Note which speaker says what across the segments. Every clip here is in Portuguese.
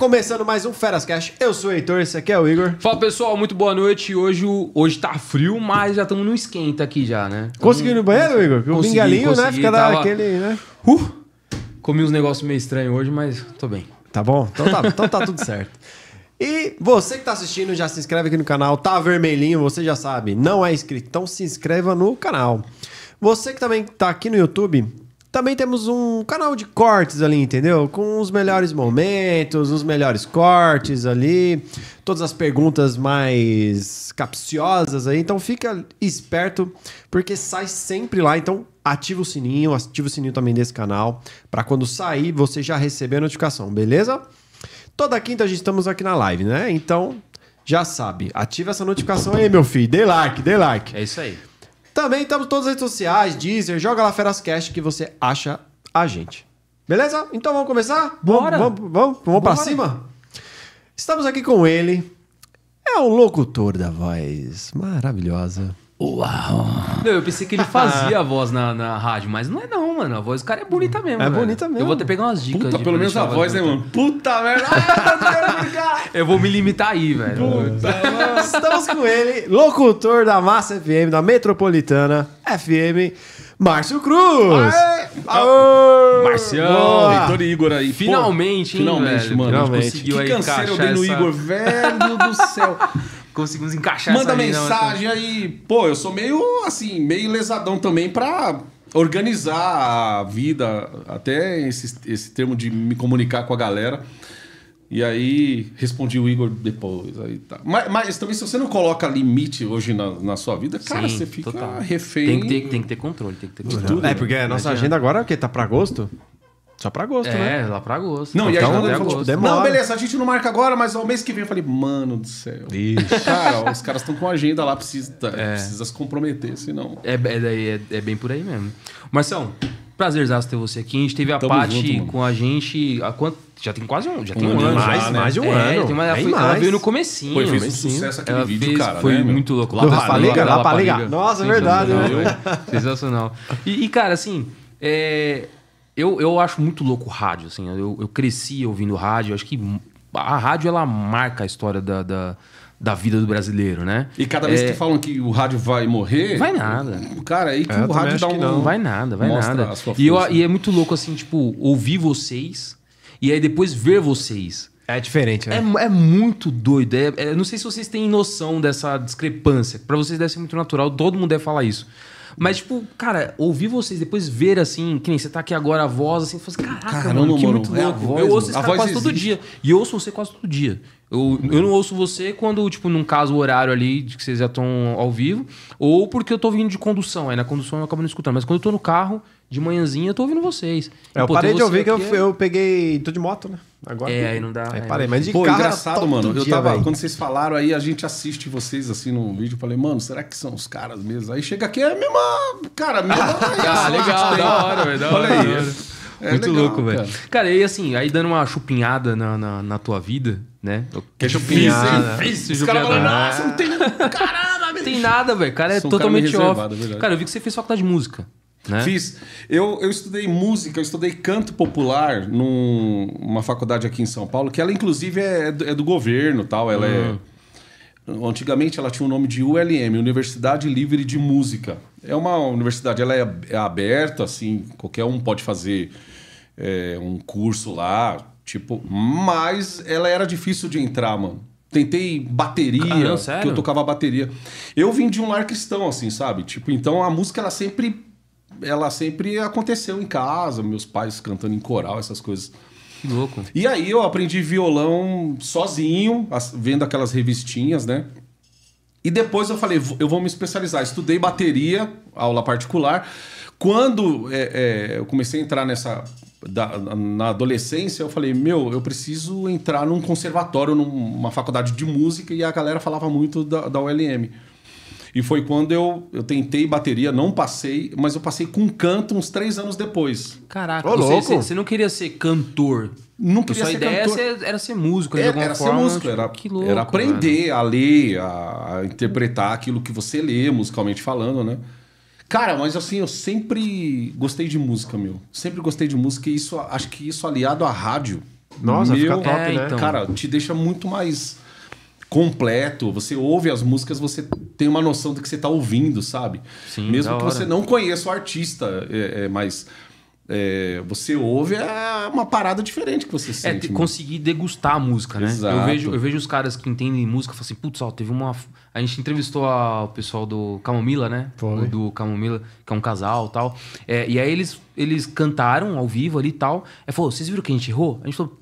Speaker 1: Começando mais um Feras Cash. Eu sou o Heitor, esse aqui é o Igor.
Speaker 2: Fala pessoal, muito boa noite. Hoje, hoje tá frio, mas já estamos no esquenta aqui já, né?
Speaker 1: Conseguiu ir no banheiro, Igor? O
Speaker 2: Consegui,
Speaker 1: bingalinho, né?
Speaker 2: consegui,
Speaker 1: Fica
Speaker 2: tava-
Speaker 1: daquele, né?
Speaker 2: Uh, comi uns negócios meio estranhos hoje, mas tô bem.
Speaker 1: Tá bom? Então tá, então tá tudo certo. E você que tá assistindo, já se inscreve aqui no canal. Tá vermelhinho, você já sabe. Não é inscrito, então se inscreva no canal. Você que também tá aqui no YouTube, também temos um canal de cortes ali, entendeu? Com os melhores momentos, os melhores cortes ali, todas as perguntas mais capciosas aí. Então fica esperto, porque sai sempre lá. Então ativa o sininho, ativa o sininho também desse canal, para quando sair você já receber a notificação, beleza? Toda quinta a gente estamos aqui na live, né? Então, já sabe, ativa essa notificação aí, meu filho. Dê like, dê like.
Speaker 2: É isso aí.
Speaker 1: Também estamos em todas as redes sociais, Deezer, joga lá Ferascast que você acha a gente. Beleza? Então vamos começar?
Speaker 2: Bora.
Speaker 1: Vamos, vamos, vamos, vamos pra cima? Estamos aqui com ele. É um locutor da voz maravilhosa.
Speaker 2: Não, eu pensei que ele fazia a voz na, na rádio, mas não é não, mano. A voz do cara é bonita mesmo.
Speaker 1: É
Speaker 2: velho.
Speaker 1: bonita mesmo.
Speaker 2: Eu vou até pegar umas dicas.
Speaker 3: Puta,
Speaker 2: de-
Speaker 3: pelo menos a voz, né, mano? Puta merda!
Speaker 2: Eu vou me limitar aí, velho.
Speaker 1: Estamos com ele, locutor da Massa FM, da Metropolitana FM, Márcio Cruz. Aê!
Speaker 2: Marcião.
Speaker 1: Boa.
Speaker 3: Heitor e Igor aí. pô,
Speaker 2: Finalmente, hein,
Speaker 3: finalmente,
Speaker 2: velho?
Speaker 3: mano.
Speaker 1: Finalmente.
Speaker 2: Conseguiu
Speaker 3: Que
Speaker 2: aí
Speaker 3: canseiro eu dei no
Speaker 2: essa-
Speaker 3: Igor, velho do céu.
Speaker 2: Conseguimos encaixar
Speaker 3: Manda
Speaker 2: essa
Speaker 3: mensagem aí. Pô, eu sou meio, assim, meio lesadão também pra organizar a vida, até esse, esse termo de me comunicar com a galera. E aí, respondi o Igor depois. Aí tá. mas, mas também, se você não coloca limite hoje na, na sua vida, cara,
Speaker 2: Sim,
Speaker 3: você fica
Speaker 2: total.
Speaker 3: refém.
Speaker 2: Tem que, ter, tem que ter controle, tem que ter controle.
Speaker 3: tudo,
Speaker 1: É, porque a nossa
Speaker 2: Não
Speaker 1: agenda agora é o quê? Tá pra agosto? Só pra agosto, né?
Speaker 2: É, lá pra agosto.
Speaker 3: Não, e a
Speaker 1: Então,
Speaker 3: agenda
Speaker 2: até
Speaker 3: falou,
Speaker 2: agosto.
Speaker 1: demora.
Speaker 3: Não, beleza, a gente não marca agora, mas ao mês que vem eu falei, mano do céu.
Speaker 1: Ixi.
Speaker 3: Cara, os caras estão com a agenda lá, precisa, precisa se comprometer, senão.
Speaker 2: É, é, é, é bem por aí mesmo. Marção, prazerzaço ter você aqui. A gente teve a
Speaker 3: Tamo
Speaker 2: Paty
Speaker 3: junto,
Speaker 2: com a gente há quanto? Já tem quase um, já tem
Speaker 3: Um
Speaker 2: um,
Speaker 3: ano
Speaker 2: ano.
Speaker 3: já,
Speaker 1: mais,
Speaker 3: né?
Speaker 1: mais de um
Speaker 2: É,
Speaker 1: ano.
Speaker 2: tem uma- ela,
Speaker 1: Bem
Speaker 2: foi- ela
Speaker 1: mais.
Speaker 2: veio no comecinho.
Speaker 3: Pô, fez um
Speaker 1: Comecinho.
Speaker 3: sucesso aquele
Speaker 2: Ela
Speaker 3: vídeo,
Speaker 2: fez-
Speaker 3: cara.
Speaker 2: Foi
Speaker 3: né, meu?
Speaker 2: muito louco.
Speaker 1: Do Rapaliga,
Speaker 2: da
Speaker 1: Rapaliga. Nossa, verdade, né?
Speaker 2: Sensacional, velho. Sensacional. E, e, cara, assim, é, eu, eu acho muito louco o rádio, assim. Eu, eu cresci ouvindo rádio. Acho que a rádio, ela marca a história da, da, da vida do brasileiro, né?
Speaker 3: E cada vez
Speaker 2: É,
Speaker 3: que falam que o rádio vai morrer.
Speaker 2: Vai nada.
Speaker 3: Cara, aí que
Speaker 1: É, eu
Speaker 3: o rádio dá um.
Speaker 1: não.
Speaker 2: Não vai nada, vai
Speaker 3: Mostra
Speaker 2: nada. E, eu- e é muito louco, assim, tipo, ouvir vocês e aí depois ver vocês.
Speaker 1: É diferente,
Speaker 2: É,
Speaker 1: né?
Speaker 2: é muito doido. É, é- não sei se vocês têm noção dessa discrepância. Pra vocês deve ser muito natural, todo mundo deve falar isso. Mas, tipo, cara, ouvir vocês, depois ver assim, que nem você tá aqui agora, a voz, assim, você fala assim, caraca,
Speaker 3: Caramba,
Speaker 2: mano, que
Speaker 3: mano,
Speaker 2: muito
Speaker 3: é
Speaker 2: louco.
Speaker 3: voz,
Speaker 2: eu ouço esse cara quase todo
Speaker 3: existe.
Speaker 2: dia. E eu ouço você quase todo dia. Eu, eu não ouço você quando, tipo, num caso, o horário ali de que vocês já estão ao vivo, ou porque eu tô vindo de condução. Aí na condução eu acabo não escutando. Mas quando eu tô no carro, de manhãzinha, eu tô ouvindo vocês.
Speaker 1: É, eu
Speaker 2: Pô,
Speaker 1: parei de ouvir que eu,
Speaker 2: é-
Speaker 1: eu peguei. tô de moto, né? Agora.
Speaker 2: É, aí não dá.
Speaker 1: Aí
Speaker 2: é,
Speaker 1: parei, mas de
Speaker 3: Pô,
Speaker 1: carro.
Speaker 3: engraçado, mano. Eu
Speaker 1: dia,
Speaker 3: tava.
Speaker 1: velho.
Speaker 3: Quando vocês falaram aí, a gente assiste vocês assim no vídeo. eu Falei, mano, será que são os caras mesmo? Aí chega aqui, é a mesma. Cara, a mesma.
Speaker 2: Ah, legal, da hora, velho.
Speaker 3: Olha aí. É
Speaker 2: Muito
Speaker 3: legal,
Speaker 2: louco, velho.
Speaker 3: cara.
Speaker 2: Cara. e assim, aí dando uma chupinhada na, na, na tua vida, né?
Speaker 1: Que
Speaker 2: Difícil,
Speaker 1: chupinhada.
Speaker 2: difícil
Speaker 3: Os caras falam, nossa, não tem. Caramba,
Speaker 2: Não tem nada, velho. O cara é
Speaker 3: Sou um cara
Speaker 2: totalmente
Speaker 3: meio
Speaker 2: off.
Speaker 3: reservado, é verdade.
Speaker 2: cara, eu vi que você fez faculdade de música, né?
Speaker 3: Fiz. Eu, eu estudei música, eu estudei canto popular num- numa faculdade aqui em São Paulo, que ela inclusive é do, é do governo tal. Ela é. Antigamente ela tinha o nome de ULM, Universidade Livre de Música. É uma universidade, ela é, é aberta, assim, qualquer um pode fazer é, um curso lá, tipo, mas ela era difícil de entrar, mano. Tentei bateria,
Speaker 2: Caramba, sério?
Speaker 3: que eu tocava bateria. Eu vim de um lar cristão, assim, sabe? Tipo, então a música ela sempre ela sempre aconteceu em casa, meus pais cantando em coral, essas coisas.
Speaker 2: Que louco.
Speaker 3: E aí eu aprendi violão sozinho, vendo aquelas revistinhas, né? E depois eu falei, "Vou- eu vou me especializar. Estudei bateria, aula particular. Quando é, é, eu comecei a entrar nessa. da- na adolescência, eu falei, meu, eu preciso entrar num conservatório, numa faculdade de música, e a galera falava muito da, da ULM. E foi quando eu, eu tentei bateria, não passei, mas eu passei com canto uns três anos depois.
Speaker 2: Caraca,
Speaker 1: Ô,
Speaker 2: você, você, você não queria ser cantor.
Speaker 3: Não queria
Speaker 2: sua
Speaker 3: ser
Speaker 2: ideia
Speaker 3: cantor.
Speaker 2: era ser, era ser músico, de
Speaker 3: Era,
Speaker 2: alguma
Speaker 3: era ser
Speaker 2: forma.
Speaker 3: músico,
Speaker 2: tipo,
Speaker 3: era,
Speaker 2: que louco,
Speaker 3: era aprender a ler, a, a interpretar aquilo que você lê, musicalmente falando, né? Cara, mas assim, eu sempre gostei de música, meu. Sempre gostei de música e isso, acho que isso aliado à rádio
Speaker 1: Nossa, fica
Speaker 3: Meu,
Speaker 1: top,
Speaker 2: é,
Speaker 1: né?
Speaker 2: então.
Speaker 3: Cara, te deixa muito mais completo. Você ouve as músicas, você tem uma noção do que você tá ouvindo, sabe?
Speaker 2: Sim,
Speaker 3: Mesmo que
Speaker 2: hora.
Speaker 3: você não conheça o artista, é, é, mas é, você ouve é uma parada diferente que você
Speaker 2: É,
Speaker 3: sente.
Speaker 2: te- conseguir degustar a música, né?
Speaker 3: Exato.
Speaker 2: Eu vejo, eu vejo os caras que entendem música e falam assim, putz, ó, teve uma. A gente entrevistou a- o pessoal do Camomila, né?
Speaker 1: Foi.
Speaker 2: O Do Camomila, que é um casal e tal. É, e aí eles, eles cantaram ao vivo ali e tal. Aí falou, vocês viram que a gente errou? A gente falou.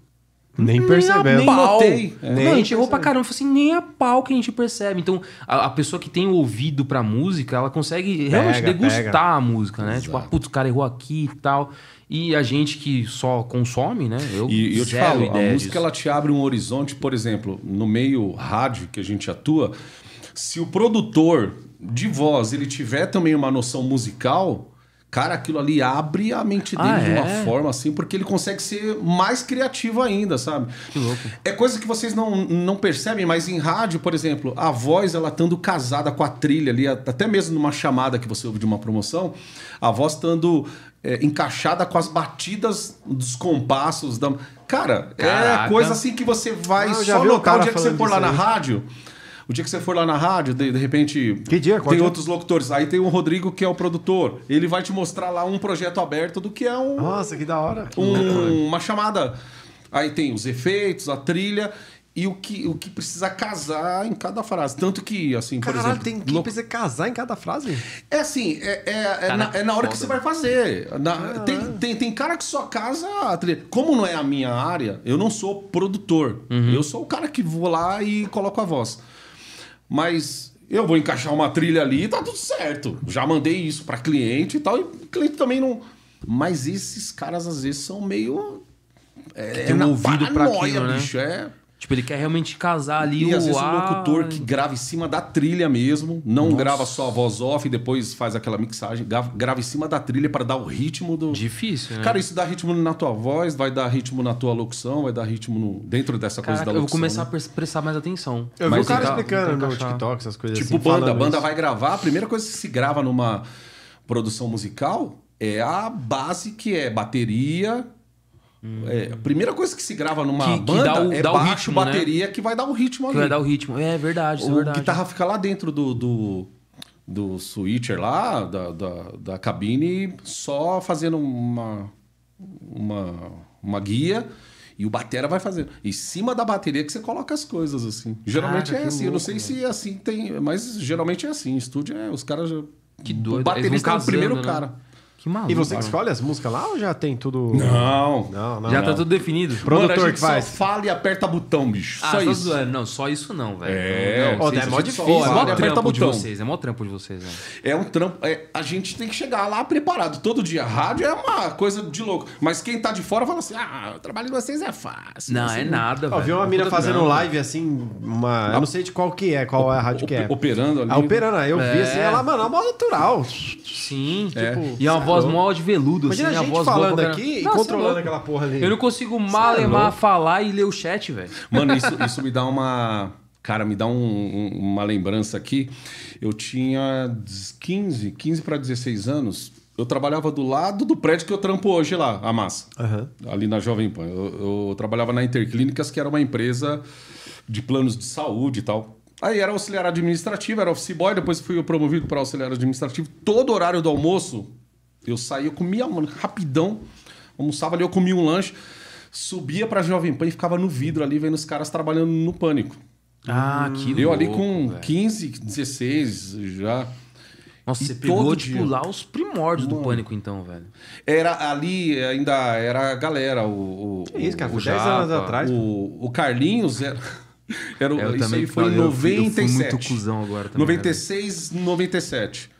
Speaker 1: Nem
Speaker 2: a
Speaker 1: percebemos.
Speaker 3: Nem
Speaker 2: pau.
Speaker 3: notei. É.
Speaker 2: Não,
Speaker 1: Nem
Speaker 2: a gente errou pra caramba. Eu falei assim, nem a pau que a gente percebe. Então, a, a pessoa que tem o ouvido pra música, ela consegue realmente
Speaker 1: Pega,
Speaker 2: degustar
Speaker 1: pega.
Speaker 2: a música, né? Tipo, ah,
Speaker 3: Exato.
Speaker 2: putz, o cara errou aqui e tal. E a gente que só consome, né? Eu,
Speaker 3: E, e eu te falo, a música
Speaker 2: disso.
Speaker 3: ela te abre um horizonte, por exemplo, no meio rádio que a gente atua, se o produtor de voz ele tiver também uma noção musical, cara, aquilo ali abre a mente dele
Speaker 2: Ah,
Speaker 3: de uma
Speaker 2: é?
Speaker 3: forma assim, porque ele consegue ser mais criativo ainda, sabe?
Speaker 2: Que louco.
Speaker 3: É coisa que vocês não, não percebem, mas em rádio, por exemplo, a voz ela estando casada com a trilha ali, até mesmo numa chamada que você ouve de uma promoção, a voz estando é, encaixada com as batidas dos compassos da. Cara, é
Speaker 2: Caraca.
Speaker 3: coisa assim que você vai
Speaker 1: Ah, já
Speaker 3: só notar o dia que você for lá
Speaker 1: disso
Speaker 3: na
Speaker 1: aí.
Speaker 3: rádio. O dia que você for lá na rádio, de, de repente.
Speaker 1: Que dia? Qual
Speaker 3: Tem
Speaker 1: dia?
Speaker 3: outros locutores. Aí tem o Rodrigo, que é o produtor. Ele vai te mostrar lá um projeto aberto do que é um,
Speaker 1: Nossa, que da hora.
Speaker 3: um- uma chamada. Aí tem os efeitos, a trilha e o que, o que precisa casar em cada frase. Tanto que, assim, por
Speaker 1: Caralho,
Speaker 3: exemplo.
Speaker 1: tem que
Speaker 3: lo-
Speaker 1: precisa casar em cada frase?
Speaker 3: É assim, é, é, é na, é na hora que você vai fazer. Na- tem, tem, tem cara que só casa a trilha. Como não é a minha área, eu não sou produtor.
Speaker 2: Uhum.
Speaker 3: Eu sou o cara que vou lá e coloco a voz. Mas eu vou encaixar uma trilha ali e tá tudo certo. Já mandei isso pra cliente e tal. E o cliente também não. Mas esses caras às vezes são meio. É,
Speaker 2: tem um ouvido pra
Speaker 3: paranoia,
Speaker 2: aquilo, né?
Speaker 3: bicho. É.
Speaker 2: Tipo, ele quer realmente casar ali
Speaker 3: E
Speaker 2: o
Speaker 3: às vezes o
Speaker 2: ar-
Speaker 3: locutor que grava em cima da trilha mesmo, não grava só a voz off e depois faz aquela mixagem, grava, em cima da trilha para dar o ritmo do.
Speaker 2: Difícil, né?
Speaker 3: Cara, isso dá ritmo na tua voz, vai dar ritmo na tua locução, vai dar ritmo no- dentro dessa coisa
Speaker 2: Caraca,
Speaker 3: da
Speaker 2: eu vou
Speaker 3: locução.
Speaker 2: começar
Speaker 3: né?
Speaker 2: a pres- prestar mais atenção.
Speaker 1: Eu vi
Speaker 3: Mas
Speaker 1: o cara
Speaker 2: tentar-
Speaker 1: explicando no. TikTok, essas coisas
Speaker 3: Tipo,
Speaker 1: assim.
Speaker 3: banda, a
Speaker 1: falando
Speaker 3: banda
Speaker 1: isso.
Speaker 3: vai gravar, a primeira coisa que se grava numa produção musical é a base que é bateria. É, a primeira coisa que se grava numa
Speaker 2: Que- que
Speaker 3: banda
Speaker 2: dá o-
Speaker 3: é
Speaker 2: dá o
Speaker 3: baixo,
Speaker 2: ritmo, né?
Speaker 3: bateria que vai dar o ritmo
Speaker 2: Que
Speaker 3: ali.
Speaker 2: vai dar o ritmo. É verdade, é
Speaker 3: O
Speaker 2: verdade.
Speaker 3: guitarra fica lá dentro do, do, do switcher lá, da, da, da cabine, só fazendo uma, uma, uma guia. E o batera vai fazendo. Em cima da bateria que você coloca as coisas, assim. Geralmente é
Speaker 2: que
Speaker 3: assim. Eu não
Speaker 2: louco,
Speaker 3: sei se é assim tem. Mas geralmente é assim. Estúdio é. Os caras.
Speaker 2: Que
Speaker 3: O
Speaker 2: doido. Eles
Speaker 3: baterista é o primeiro
Speaker 2: né?
Speaker 3: cara.
Speaker 2: Que maluco.
Speaker 1: E você que escolhe as músicas lá ou já tem tudo.
Speaker 3: Não.
Speaker 1: Não, não.
Speaker 2: Já
Speaker 1: não.
Speaker 2: tá tudo definido.
Speaker 1: Produtor
Speaker 3: Mano, a gente
Speaker 1: que faz.
Speaker 3: Só fala e aperta botão, bicho.
Speaker 2: Ah,
Speaker 3: só isso.
Speaker 2: zoando. Não, só isso não, velho.
Speaker 3: É,
Speaker 2: não,
Speaker 1: Ó,
Speaker 2: vocês-
Speaker 1: é mó difícil,
Speaker 2: é mó
Speaker 3: né? Aperta
Speaker 2: trampo de
Speaker 3: botão.
Speaker 2: vocês. É mó trampo de vocês, velho.
Speaker 3: É um trampo. é, a gente tem que chegar lá preparado. Todo dia. Rádio é uma coisa de louco. Mas quem tá de fora fala assim: ah, o trabalho de vocês é fácil.
Speaker 2: Não,
Speaker 3: assim,
Speaker 2: é nada, velho.
Speaker 1: vi uma mina fazendo live assim, uma. Eu não sei de qual que é, qual é a rádio que é.
Speaker 3: Operando ali.
Speaker 1: A operando, aí eu vi
Speaker 2: É.
Speaker 1: assim, ela, mano, é mó natural.
Speaker 2: Sim,
Speaker 3: É.
Speaker 2: tipo. E é uma voz mó de veludo, assim,
Speaker 1: Imagina
Speaker 2: né?
Speaker 1: a gente
Speaker 2: voz
Speaker 1: falando aqui e
Speaker 2: Nossa,
Speaker 1: controlando aquela porra ali.
Speaker 2: Eu não consigo malemar
Speaker 1: louco.
Speaker 2: falar e ler o chat, velho.
Speaker 3: Mano, isso, isso me dá uma. Cara, me dá um- um- uma lembrança aqui. Eu tinha 15, 15 para 16 anos. Eu trabalhava do lado do prédio que eu trampo hoje lá, a massa.
Speaker 1: Aham.
Speaker 3: Ali na Jovem Pan. Eu, eu trabalhava na Interclínicas, que era uma empresa de planos de saúde e tal. Aí era auxiliar administrativo, era office boy, depois fui promovido para auxiliar administrativo. Todo horário do almoço, eu saía, eu comia, mano, rapidão. Almoçava ali, eu comia um lanche, subia pra Jovem Pan e ficava no vidro ali, vendo os caras trabalhando no pânico.
Speaker 2: Ah, que
Speaker 3: eu ali
Speaker 2: louco,
Speaker 3: com
Speaker 2: velho.
Speaker 3: 15, 16 já.
Speaker 2: Nossa,
Speaker 3: E
Speaker 2: você pegou,
Speaker 3: todo
Speaker 2: tipo,
Speaker 3: dia.
Speaker 2: lá os primórdios do pânico, então, velho.
Speaker 3: Era ali, ainda era a galera, o. o
Speaker 1: Que isso, cara,
Speaker 2: o
Speaker 1: foi 10
Speaker 2: Japa,
Speaker 1: anos atrás.
Speaker 3: O, o Carlinhos era. era o-
Speaker 2: Eu
Speaker 3: isso
Speaker 2: também
Speaker 3: aí foi em
Speaker 2: falei, eu fui-
Speaker 3: 97.
Speaker 2: muito cuzão agora também, né,
Speaker 3: 96, 97.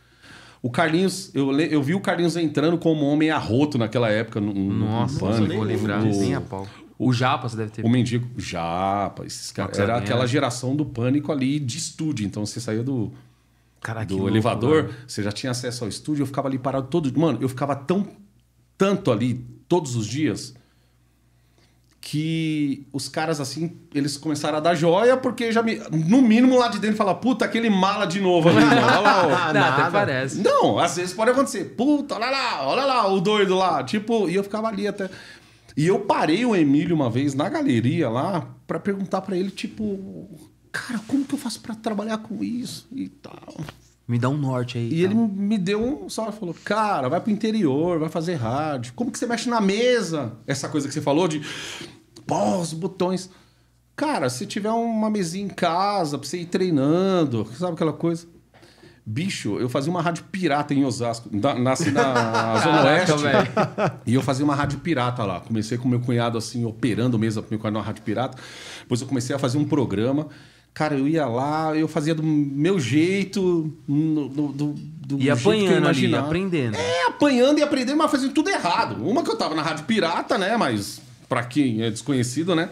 Speaker 3: O Carlinhos, eu, le- eu vi o Carlinhos entrando como homem arroto naquela época no, no
Speaker 2: Nossa, não
Speaker 3: Pânico.
Speaker 2: vou lembrar.
Speaker 3: O-
Speaker 2: Nem a pau. O Japa, você deve ter.
Speaker 3: O mendigo, japa, esses caras. Era aquela geração do pânico ali de estúdio. Então você saía do,
Speaker 2: Cara,
Speaker 3: do
Speaker 2: louco,
Speaker 3: elevador,
Speaker 2: velho.
Speaker 3: você já tinha acesso ao estúdio, eu ficava ali parado todo Mano, eu ficava tão tanto ali todos os dias que os caras assim, eles começaram a dar joia porque já me, no mínimo lá de dentro fala, puta, aquele mala de novo ali. Olha lá, ó.
Speaker 1: Nada.
Speaker 2: parece.
Speaker 3: Não, às vezes pode acontecer. Puta, olha lá, olha lá o doido lá. Tipo, e eu ficava ali até. E eu parei o Emílio uma vez na galeria lá pra perguntar pra ele, tipo, cara, como que eu faço pra trabalhar com isso e tal.
Speaker 2: Me dá um norte aí.
Speaker 3: E ele me deu um só, falou, cara, vai pro interior, vai fazer rádio. Como que você mexe na mesa? Essa coisa que você falou de, pô, os botões. Cara, se tiver uma mesinha em casa pra você ir treinando, sabe aquela coisa? Bicho, eu fazia uma rádio pirata em Osasco. Na- Nasci na Zona
Speaker 2: Caraca,
Speaker 3: Oeste.
Speaker 2: velho.
Speaker 3: E eu fazia uma rádio pirata lá. Comecei com meu cunhado, assim, operando mesmo meu cunhado numa rádio pirata. Depois eu comecei a fazer um programa. Cara, eu ia lá, eu fazia do meu jeito, no, do, do, do
Speaker 2: E
Speaker 3: jeito
Speaker 2: apanhando ali,
Speaker 3: imaginava.
Speaker 2: aprendendo.
Speaker 3: É, apanhando e aprendendo, mas fazendo tudo errado. Uma que eu tava na rádio pirata, né? Mas pra quem é desconhecido, né?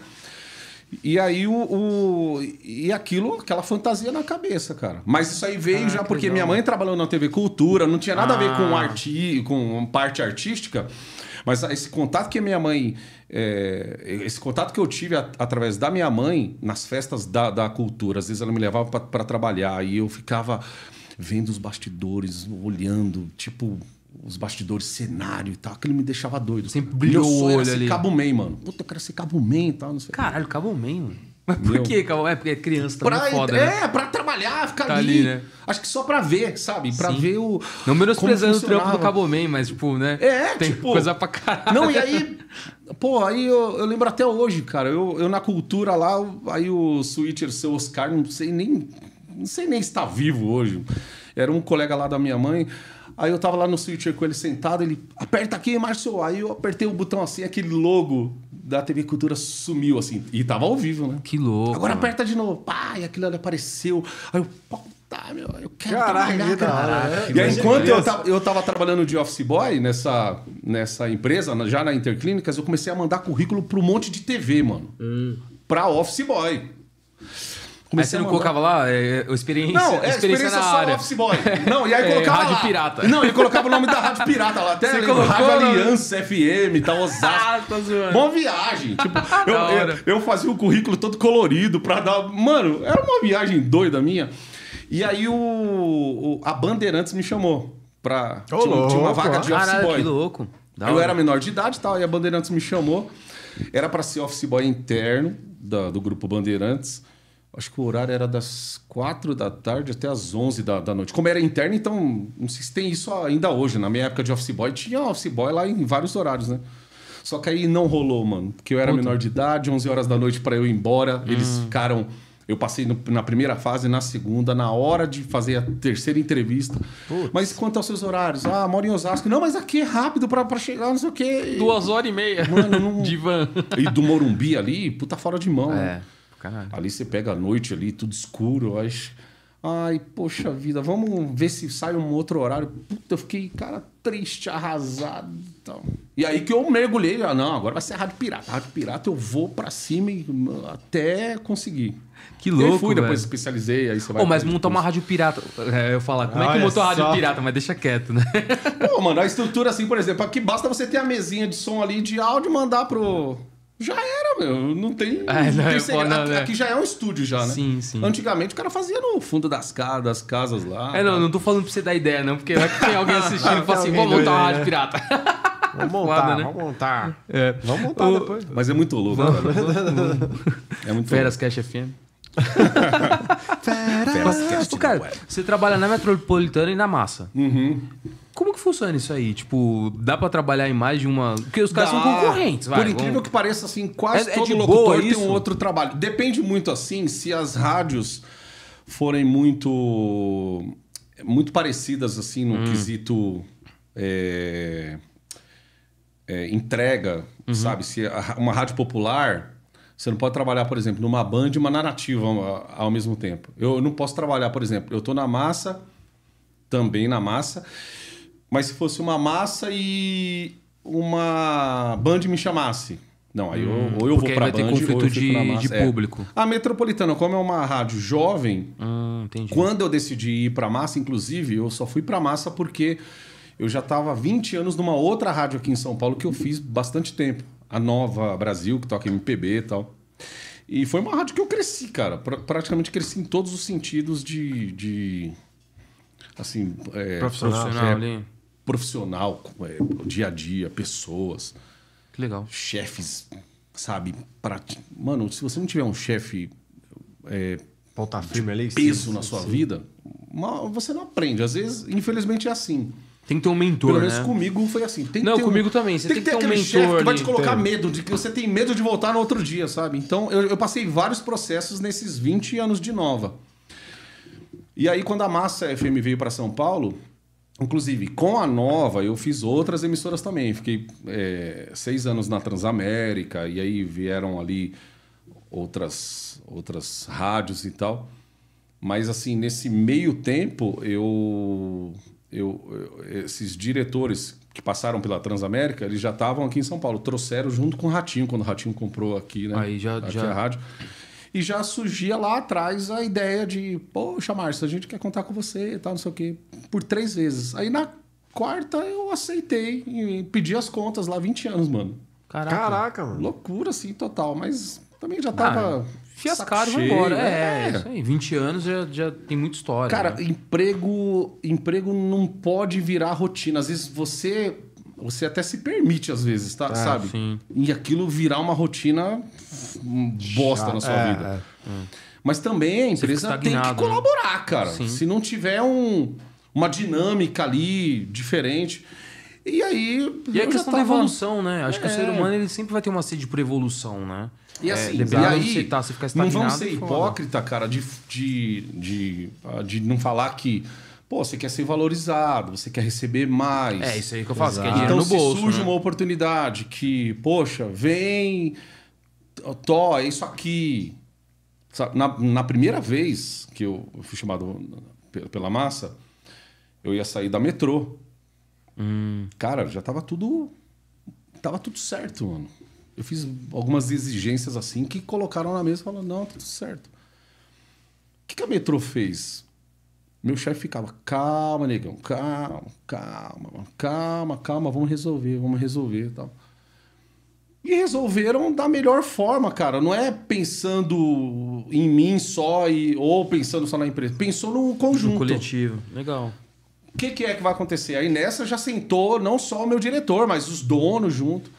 Speaker 3: E aí o, o- E aquilo, aquela fantasia na cabeça, cara. Mas isso aí veio já porque minha mãe trabalhou na TV Cultura, não tinha nada a ver com
Speaker 2: Ah.
Speaker 3: arti, com parte artística. Mas esse contato que a minha mãe. é, esse contato que eu tive a- através da minha mãe nas festas da, da cultura. Às vezes ela me levava para trabalhar e eu ficava vendo os bastidores, olhando, tipo, os bastidores, cenário e tal. Aquilo me deixava doido.
Speaker 2: Sempre brilhou o olho ali.
Speaker 3: Cabo Man, mano. Puta, eu quero ser Cabo Man e tal, não sei.
Speaker 2: Caralho, Cabo Man, mano. Mas por
Speaker 3: Meu.
Speaker 2: que, Cabo É porque é criança também
Speaker 3: Pra,
Speaker 2: é foda,
Speaker 3: é,
Speaker 2: né?
Speaker 3: pra trabalhar, ficar
Speaker 2: Tá
Speaker 3: ali.
Speaker 2: ali, né?
Speaker 3: Acho que só pra ver, sabe? Pra
Speaker 2: Sim.
Speaker 3: ver o.
Speaker 2: Não menosprezando o trampo do. Cabo Man, mas, tipo, né?
Speaker 3: É,
Speaker 2: Tem
Speaker 3: tipo.
Speaker 2: coisa pra caralho.
Speaker 3: Não, e aí. Pô, aí eu, eu lembro até hoje, cara. Eu, eu na cultura lá, aí o Switcher, seu Oscar, não sei nem. Não sei nem se tá vivo hoje. Era um colega lá da minha mãe. Aí eu tava lá no Switcher com ele sentado, ele aperta aqui, Márcio. Aí eu apertei o botão assim, aquele logo da TV Cultura sumiu, assim. E tava ao vivo, né?
Speaker 2: Que louco.
Speaker 3: Agora
Speaker 2: mano.
Speaker 3: aperta de novo. Pá, e aquilo ali apareceu. Aí eu, puta, meu, eu quero
Speaker 1: Caraca,
Speaker 3: trabalhar, cara.
Speaker 1: é.
Speaker 3: E aí, enquanto eu tava, eu tava trabalhando de office boy nessa, nessa empresa, na- já na Interclínicas, eu comecei a mandar currículo pra um monte de TV, mano. Pra office boy.
Speaker 2: Mas você não colocava lá é, é, experiência,
Speaker 3: Não, é
Speaker 2: experiência, na
Speaker 3: só
Speaker 2: área.
Speaker 3: office boy. Não, e aí
Speaker 2: É,
Speaker 3: colocava
Speaker 2: Rádio
Speaker 3: lá.
Speaker 2: Pirata.
Speaker 3: Não, e colocava o nome da Rádio Pirata lá. Até lembro,
Speaker 2: colocou,
Speaker 3: Rádio? Aliança FM e tal, Osasco.
Speaker 2: Ah, tá.
Speaker 3: Uma viagem. Tipo, eu, eu, eu fazia o currículo todo colorido pra dar. Mano, era uma viagem doida minha. E aí o, o- a Bandeirantes me chamou pra.
Speaker 1: Ô,
Speaker 3: tinha, tinha uma
Speaker 1: louco,
Speaker 3: vaga de office
Speaker 2: Caralho,
Speaker 3: boy.
Speaker 2: que louco. Da
Speaker 3: eu
Speaker 2: hora.
Speaker 3: era menor de idade e tal, e a Bandeirantes me chamou. Era pra ser office boy interno da- do grupo Bandeirantes. Acho que o horário era das 4 da tarde até as 11 da, da noite. Como era interno, então não sei se tem isso ainda hoje. Na minha época de office boy, tinha office boy lá em vários horários, né? Só que aí não rolou, mano. Porque eu era menor de idade, 11 horas da noite pra eu ir embora. Eles ficaram. Eu passei no- na primeira fase, na segunda, na hora de fazer a terceira entrevista. Mas quanto aos seus horários? Ah, moro em Osasco. Não, mas aqui é rápido pra, pra chegar, não sei o quê.
Speaker 2: Duas horas e meia
Speaker 3: Mano, não-
Speaker 2: de van.
Speaker 3: E do Morumbi ali, puta fora de mão. né?
Speaker 2: Caralho.
Speaker 3: Ali você pega a noite ali, tudo escuro. Ai, ai, poxa vida, vamos ver se sai um outro horário. Puta, eu fiquei, cara, triste, arrasado e tal. E aí que eu mergulhei. Ah, não, agora vai ser a Rádio Pirata. A Rádio Pirata eu vou pra cima e, até conseguir.
Speaker 2: Que louco,
Speaker 3: aí fui, depois
Speaker 2: velho.
Speaker 3: especializei, aí você vai...
Speaker 2: Pô, mas montar uma rádio pirata. É, eu falar, como é que
Speaker 1: Olha
Speaker 2: montou a rádio pirata? Mas deixa quieto, né?
Speaker 3: Pô, mano, a estrutura assim, por exemplo, aqui basta você ter a mesinha de som ali de áudio e mandar pro. Já era, meu. Não tem.
Speaker 2: É, não,
Speaker 3: tem
Speaker 2: é
Speaker 3: segredo.
Speaker 2: foda,
Speaker 3: aqui,
Speaker 2: né?
Speaker 3: aqui já é um estúdio, já, né?
Speaker 2: Sim, sim.
Speaker 3: Antigamente o cara fazia no fundo das, ca das casas lá.
Speaker 2: É, não, não tô falando pra você dar ideia, não, porque vai que tem alguém assistindo e fala assim, vamos montar uma rádio
Speaker 1: aí,
Speaker 2: pirata.
Speaker 1: Vamos montar,
Speaker 2: Foda, né?
Speaker 1: vamos montar.
Speaker 2: É.
Speaker 1: Vamos montar
Speaker 2: O-
Speaker 1: depois.
Speaker 3: Mas é muito louco. cara. é muito
Speaker 2: Feras Cash FM.
Speaker 3: Feras Cast
Speaker 2: Ô, cara, você trabalha na Metropolitana e na Massa.
Speaker 3: Uhum.
Speaker 2: Como que funciona isso aí? Tipo, dá pra trabalhar em mais de uma... Porque os caras são
Speaker 3: Dá.
Speaker 2: concorrentes, vai.
Speaker 3: Por incrível
Speaker 2: vamos-
Speaker 3: que pareça, assim, quase
Speaker 2: É- é
Speaker 3: todo
Speaker 2: de
Speaker 3: locutor tem um outro trabalho. Depende muito, assim, se as rádios forem muito muito parecidas, assim,
Speaker 2: Hum.
Speaker 3: no quesito é, é, entrega,
Speaker 2: Uhum.
Speaker 3: sabe? Se a- uma rádio popular... Você não pode trabalhar, por exemplo, numa band e uma narrativa ao, ao mesmo tempo. Eu não posso trabalhar, por exemplo, eu tô na massa, também na massa, mas se fosse uma massa e uma band me chamasse. Não, aí eu, ou eu
Speaker 2: Hum,
Speaker 3: vou
Speaker 2: aí
Speaker 3: pra
Speaker 2: vai ter
Speaker 3: band
Speaker 2: conflito
Speaker 3: ou
Speaker 2: de-
Speaker 3: massa.
Speaker 2: de
Speaker 3: É.
Speaker 2: público.
Speaker 3: A Metropolitana, como é uma rádio jovem,
Speaker 2: Hum,
Speaker 3: quando eu decidi ir pra massa, inclusive, eu só fui pra massa porque eu já estava há 20 anos numa outra rádio aqui em São Paulo que eu fiz bastante tempo. A Nova Brasil, que toca MPB e tal. E foi uma rádio que eu cresci, cara. Pra- praticamente cresci em todos os sentidos de. de assim. é,
Speaker 1: Profissional.
Speaker 2: Profissional
Speaker 3: é,
Speaker 2: ali.
Speaker 3: Profissional, é, dia a dia, pessoas.
Speaker 2: Que legal.
Speaker 3: chefes, sabe? Pra, mano, se você não tiver um chefe é,
Speaker 1: Ponta firme ali.
Speaker 3: peso
Speaker 1: sim,
Speaker 3: na sua
Speaker 1: sim.
Speaker 3: vida, você não aprende. Às vezes, infelizmente, é assim.
Speaker 2: Tem que ter um mentor,
Speaker 3: Pelo menos
Speaker 2: né?
Speaker 3: comigo foi assim. Tem que
Speaker 2: Não,
Speaker 3: ter
Speaker 2: comigo também. Você
Speaker 3: tem,
Speaker 2: tem
Speaker 3: que ter
Speaker 2: ter um mentor
Speaker 3: chefe que vai te colocar
Speaker 1: Tem.
Speaker 3: medo, de que você tem medo de voltar no outro dia, sabe? Então, eu, eu passei vários processos nesses 20 anos de nova. E aí, quando a Massa FM veio para São Paulo, inclusive com a Nova, eu fiz outras emissoras também. Fiquei é, seis anos na Transamérica, e aí vieram ali outras, outras rádios e tal. Mas, assim, nesse meio tempo, eu, eu, eu- esses diretores que passaram pela Transamérica, eles já estavam aqui em São Paulo. Trouxeram junto com o Ratinho, quando o Ratinho comprou aqui, né?
Speaker 2: Aí já-
Speaker 3: aqui
Speaker 2: já-
Speaker 3: a rádio. E já surgia lá atrás a ideia de, poxa, Márcio, a gente quer contar com você e tal, não sei o quê, por três vezes. Aí na quarta eu aceitei e pedi as contas lá 20 anos, mano.
Speaker 2: Caraca.
Speaker 1: Caraca, mano.
Speaker 3: Loucura, assim, total. Mas também já tava.
Speaker 2: Fias
Speaker 3: saco
Speaker 2: caro e vai embora.
Speaker 3: né?
Speaker 2: É, isso aí. 20 anos já, já tem muita história.
Speaker 3: Cara,
Speaker 2: né?
Speaker 3: emprego, emprego não pode virar rotina. Às vezes você você até se permite às vezes, tá? sabe?
Speaker 2: sim.
Speaker 3: E aquilo virar uma rotina bosta na sua
Speaker 1: É,
Speaker 3: vida.
Speaker 1: é.
Speaker 3: Mas também a
Speaker 2: fica
Speaker 3: empresa tem que
Speaker 2: né?
Speaker 3: colaborar, cara.
Speaker 2: Sim.
Speaker 3: Se não tiver um, uma dinâmica ali diferente. E aí.
Speaker 2: E é
Speaker 3: eu já
Speaker 2: questão da
Speaker 3: tava-
Speaker 2: evolução, né? Acho que o
Speaker 3: É.
Speaker 2: ser humano ele sempre vai ter uma sede por evolução, né?
Speaker 3: E
Speaker 2: É,
Speaker 3: assim,
Speaker 2: dependendo
Speaker 3: e aí,
Speaker 2: você tá, você ficar
Speaker 3: não vamos ser
Speaker 2: é
Speaker 3: hipócrita, cara, de, de, de, ah, de não falar que, pô, você quer ser valorizado, você quer receber mais.
Speaker 2: É, isso aí que eu faço, que é
Speaker 1: Exato.
Speaker 2: dinheiro
Speaker 3: Então,
Speaker 2: no
Speaker 3: se
Speaker 2: bolso.
Speaker 3: surge
Speaker 2: né?
Speaker 3: uma oportunidade que, poxa, vem, Tó, é isso aqui. Na, na primeira vez que eu fui chamado pe- pela massa, eu ia sair da metrô.
Speaker 2: Hum.
Speaker 3: Cara, já tava tudo. Tava tudo certo, mano. Eu fiz algumas exigências assim que colocaram na mesa e falaram: não, tá tudo certo. O que, que a metrô fez? Meu chefe ficava, calma, negão, calma, calma, calma, calma, vamos resolver, vamos resolver e tal. E resolveram da melhor forma, cara. Não é pensando em mim só e, ou pensando só na empresa. Pensou no conjunto.
Speaker 2: No coletivo. Legal.
Speaker 3: O que, que é que vai acontecer? Aí nessa já sentou não só o meu diretor, mas os donos junto.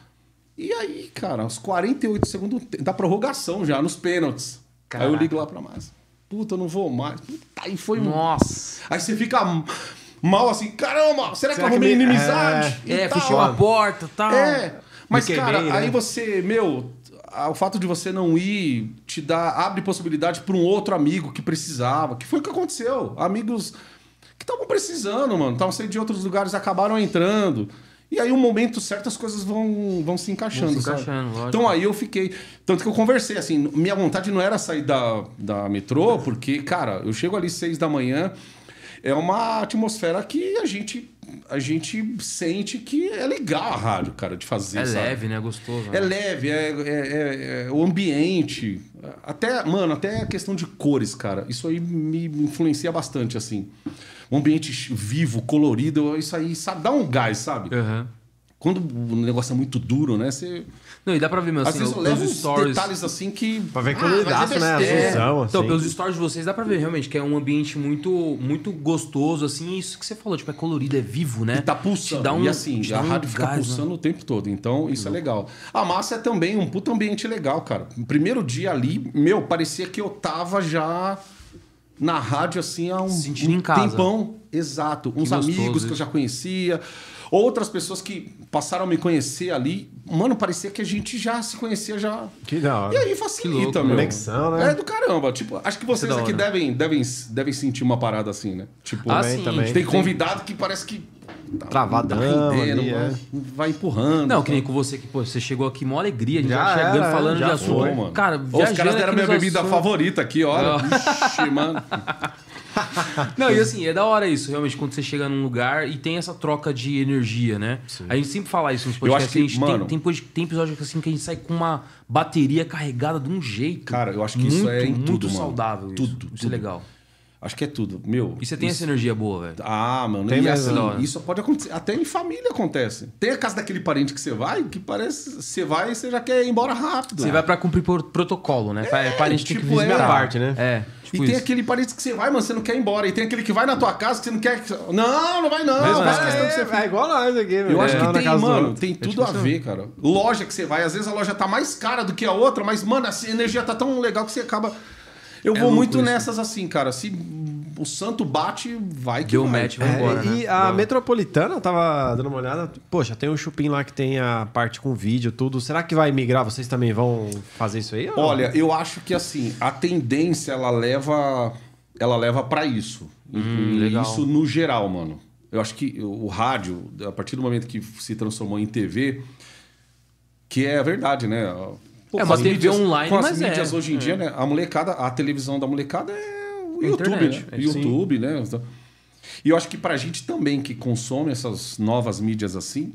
Speaker 3: E aí, cara, aos 48 segundos da prorrogação já, nos pênaltis. Aí eu
Speaker 2: Caraca.
Speaker 3: ligo lá pra massa. Puta, eu não vou mais. Puta, aí foi.
Speaker 2: Nossa.
Speaker 3: Aí você fica mal assim, caramba, será que
Speaker 1: Será
Speaker 3: eu
Speaker 1: que
Speaker 3: arrumei
Speaker 1: me-
Speaker 3: inimizade? E
Speaker 2: É,
Speaker 3: tal.
Speaker 2: fechou a porta e tal.
Speaker 3: É, mas
Speaker 1: Me
Speaker 3: cara,
Speaker 1: queimei, né?
Speaker 3: aí você, meu, o fato de você não ir te dá abre possibilidade para um outro amigo que precisava, que foi o que aconteceu. Amigos que estavam precisando, mano, estavam saindo de outros lugares, acabaram entrando. E aí, um momento certo, as coisas vão, vão se encaixando.
Speaker 2: Vão se encaixando, lógico.
Speaker 3: Então aí eu fiquei. Tanto que eu conversei, assim, minha vontade não era sair da, da metrô, porque, cara, eu chego ali seis da manhã, é uma atmosfera que a gente, a gente sente que é legal a rádio, cara, de fazer.
Speaker 2: É
Speaker 3: sabe?
Speaker 2: leve, né? Gostoso.
Speaker 3: É
Speaker 2: né?
Speaker 3: leve, é, é- é- é o ambiente. Até, mano, até a questão de cores, cara. Isso aí me influencia bastante, assim. Um ambiente vivo, colorido, isso aí sabe, dá um gás, sabe?
Speaker 2: Aham.
Speaker 3: Quando o negócio é muito duro, né? Você.
Speaker 2: Não, e dá pra ver, meu,
Speaker 3: Às
Speaker 2: assim,
Speaker 3: vezes eu
Speaker 2: pelos stories.
Speaker 3: detalhes assim que.
Speaker 1: Pra ver
Speaker 3: Ah,
Speaker 1: coloridaço,
Speaker 3: mas é
Speaker 1: né?
Speaker 3: besteira.
Speaker 1: Azulzão,
Speaker 2: Então,
Speaker 1: assim.
Speaker 2: pelos stories de vocês dá pra ver realmente que é um ambiente muito muito gostoso, assim, isso que você falou, tipo, é colorido, é vivo, né?
Speaker 3: E tá pulsando.
Speaker 2: Te dá um-
Speaker 3: e assim, a
Speaker 2: um
Speaker 3: rádio fica
Speaker 2: gás, né?
Speaker 3: pulsando o tempo todo. Então, isso é legal. A massa é também um puta ambiente legal, cara. No primeiro dia ali, meu, parecia que eu tava já na rádio, assim, há um,
Speaker 2: Se sentindo
Speaker 3: um
Speaker 2: em casa.
Speaker 3: tempão. Exato. Uns
Speaker 2: gostoso
Speaker 3: amigos que eu já conhecia. Outras pessoas que passaram a me conhecer ali. Mano, parecia que a gente já se conhecia já.
Speaker 1: Que da hora.
Speaker 3: E aí
Speaker 2: Que
Speaker 3: facilita,
Speaker 2: louco,
Speaker 3: meu.
Speaker 1: conexão, né?
Speaker 3: É do caramba. Tipo, acho que vocês
Speaker 2: da hora.
Speaker 3: aqui devem, devem, devem sentir uma parada assim, né? Tipo,
Speaker 2: Ah,
Speaker 1: Também,
Speaker 2: sim.
Speaker 1: também.
Speaker 3: tem convidado que parece que. Tá-
Speaker 1: Travadão
Speaker 3: tá rendendo,
Speaker 1: é.
Speaker 3: vai empurrando.
Speaker 2: Não, que nem com você, que pô, você chegou aqui mó alegria, a gente
Speaker 1: Já
Speaker 2: já, chegando
Speaker 1: era,
Speaker 2: falando
Speaker 1: já
Speaker 2: de assunto.
Speaker 3: Pô, mano.
Speaker 2: Cara,
Speaker 3: Ô, Os caras deram minha bebida
Speaker 2: assuntos.
Speaker 3: favorita aqui, olha. Ixi, mano.
Speaker 2: Não, e assim, é da hora isso, realmente, quando você chega num lugar e tem essa troca de energia, né? A gente sempre fala isso nos
Speaker 3: Eu acho
Speaker 2: podcasts.
Speaker 3: que,
Speaker 2: a gente
Speaker 3: mano-
Speaker 2: tem, tem, tem episódio assim que a gente sai com uma bateria carregada de um jeito.
Speaker 3: Cara, eu acho que isso
Speaker 2: muito,
Speaker 3: é em
Speaker 2: muito
Speaker 3: tudo, mano.
Speaker 2: saudável. Isso.
Speaker 3: Tudo,
Speaker 2: Isso
Speaker 3: tudo.
Speaker 2: é legal.
Speaker 3: Acho que é tudo. Meu.
Speaker 2: E você tem
Speaker 3: isso-
Speaker 2: essa energia boa, velho.
Speaker 3: Ah, mano.
Speaker 1: Tem
Speaker 3: e assim,
Speaker 2: hora.
Speaker 3: isso pode acontecer. Até em família acontece. Tem a casa daquele parente que você vai, que parece. Você vai e você já quer ir embora rápido.
Speaker 2: Você vai pra cumprir por- protocolo, né? É, parente tem que
Speaker 3: tipo,
Speaker 2: visitar.
Speaker 3: é.
Speaker 1: parte, né?
Speaker 2: É.
Speaker 3: E
Speaker 2: Tipo
Speaker 3: tem
Speaker 2: isso.
Speaker 3: aquele parente que você vai, mano, você não quer ir embora. E tem aquele que vai na tua casa que você não quer. que- Não, não vai não.
Speaker 1: Mas
Speaker 3: faz
Speaker 1: é,
Speaker 3: questão que você fique.
Speaker 1: é igual nós aqui, meu.
Speaker 3: Eu acho
Speaker 1: É,
Speaker 3: que tem, mano, tem
Speaker 2: tipo
Speaker 3: tudo a ver, cara. Loja que você vai, às vezes a loja tá mais cara do que a outra, mas, mano, a energia tá tão legal que você acaba. Eu
Speaker 2: É
Speaker 3: vou muito
Speaker 2: isso.
Speaker 3: nessas assim, cara. Se o santo bate, vai que
Speaker 2: Deu
Speaker 3: vai.
Speaker 2: match, vai
Speaker 1: É,
Speaker 2: embora,
Speaker 1: e
Speaker 2: né?
Speaker 1: a. Metropolitana, eu tava dando uma olhada. Poxa, tem um chupim lá que tem a parte com vídeo, tudo. Será que vai migrar? Vocês também vão fazer isso aí?
Speaker 3: Olha, eu acho que assim, a tendência ela leva ela leva para isso.
Speaker 2: Hum, legal.
Speaker 3: Isso no geral, mano. Eu acho que o rádio, a partir do momento que se transformou em TV, que é a verdade, né? Pô,
Speaker 2: É uma TV online,
Speaker 3: com as
Speaker 2: mas é.
Speaker 3: mídias hoje em dia, né? A molecada, a televisão da molecada é o YouTube,
Speaker 2: Internet,
Speaker 3: né?
Speaker 2: é,
Speaker 3: YouTube, né? E eu acho que pra gente também que consome essas novas mídias assim,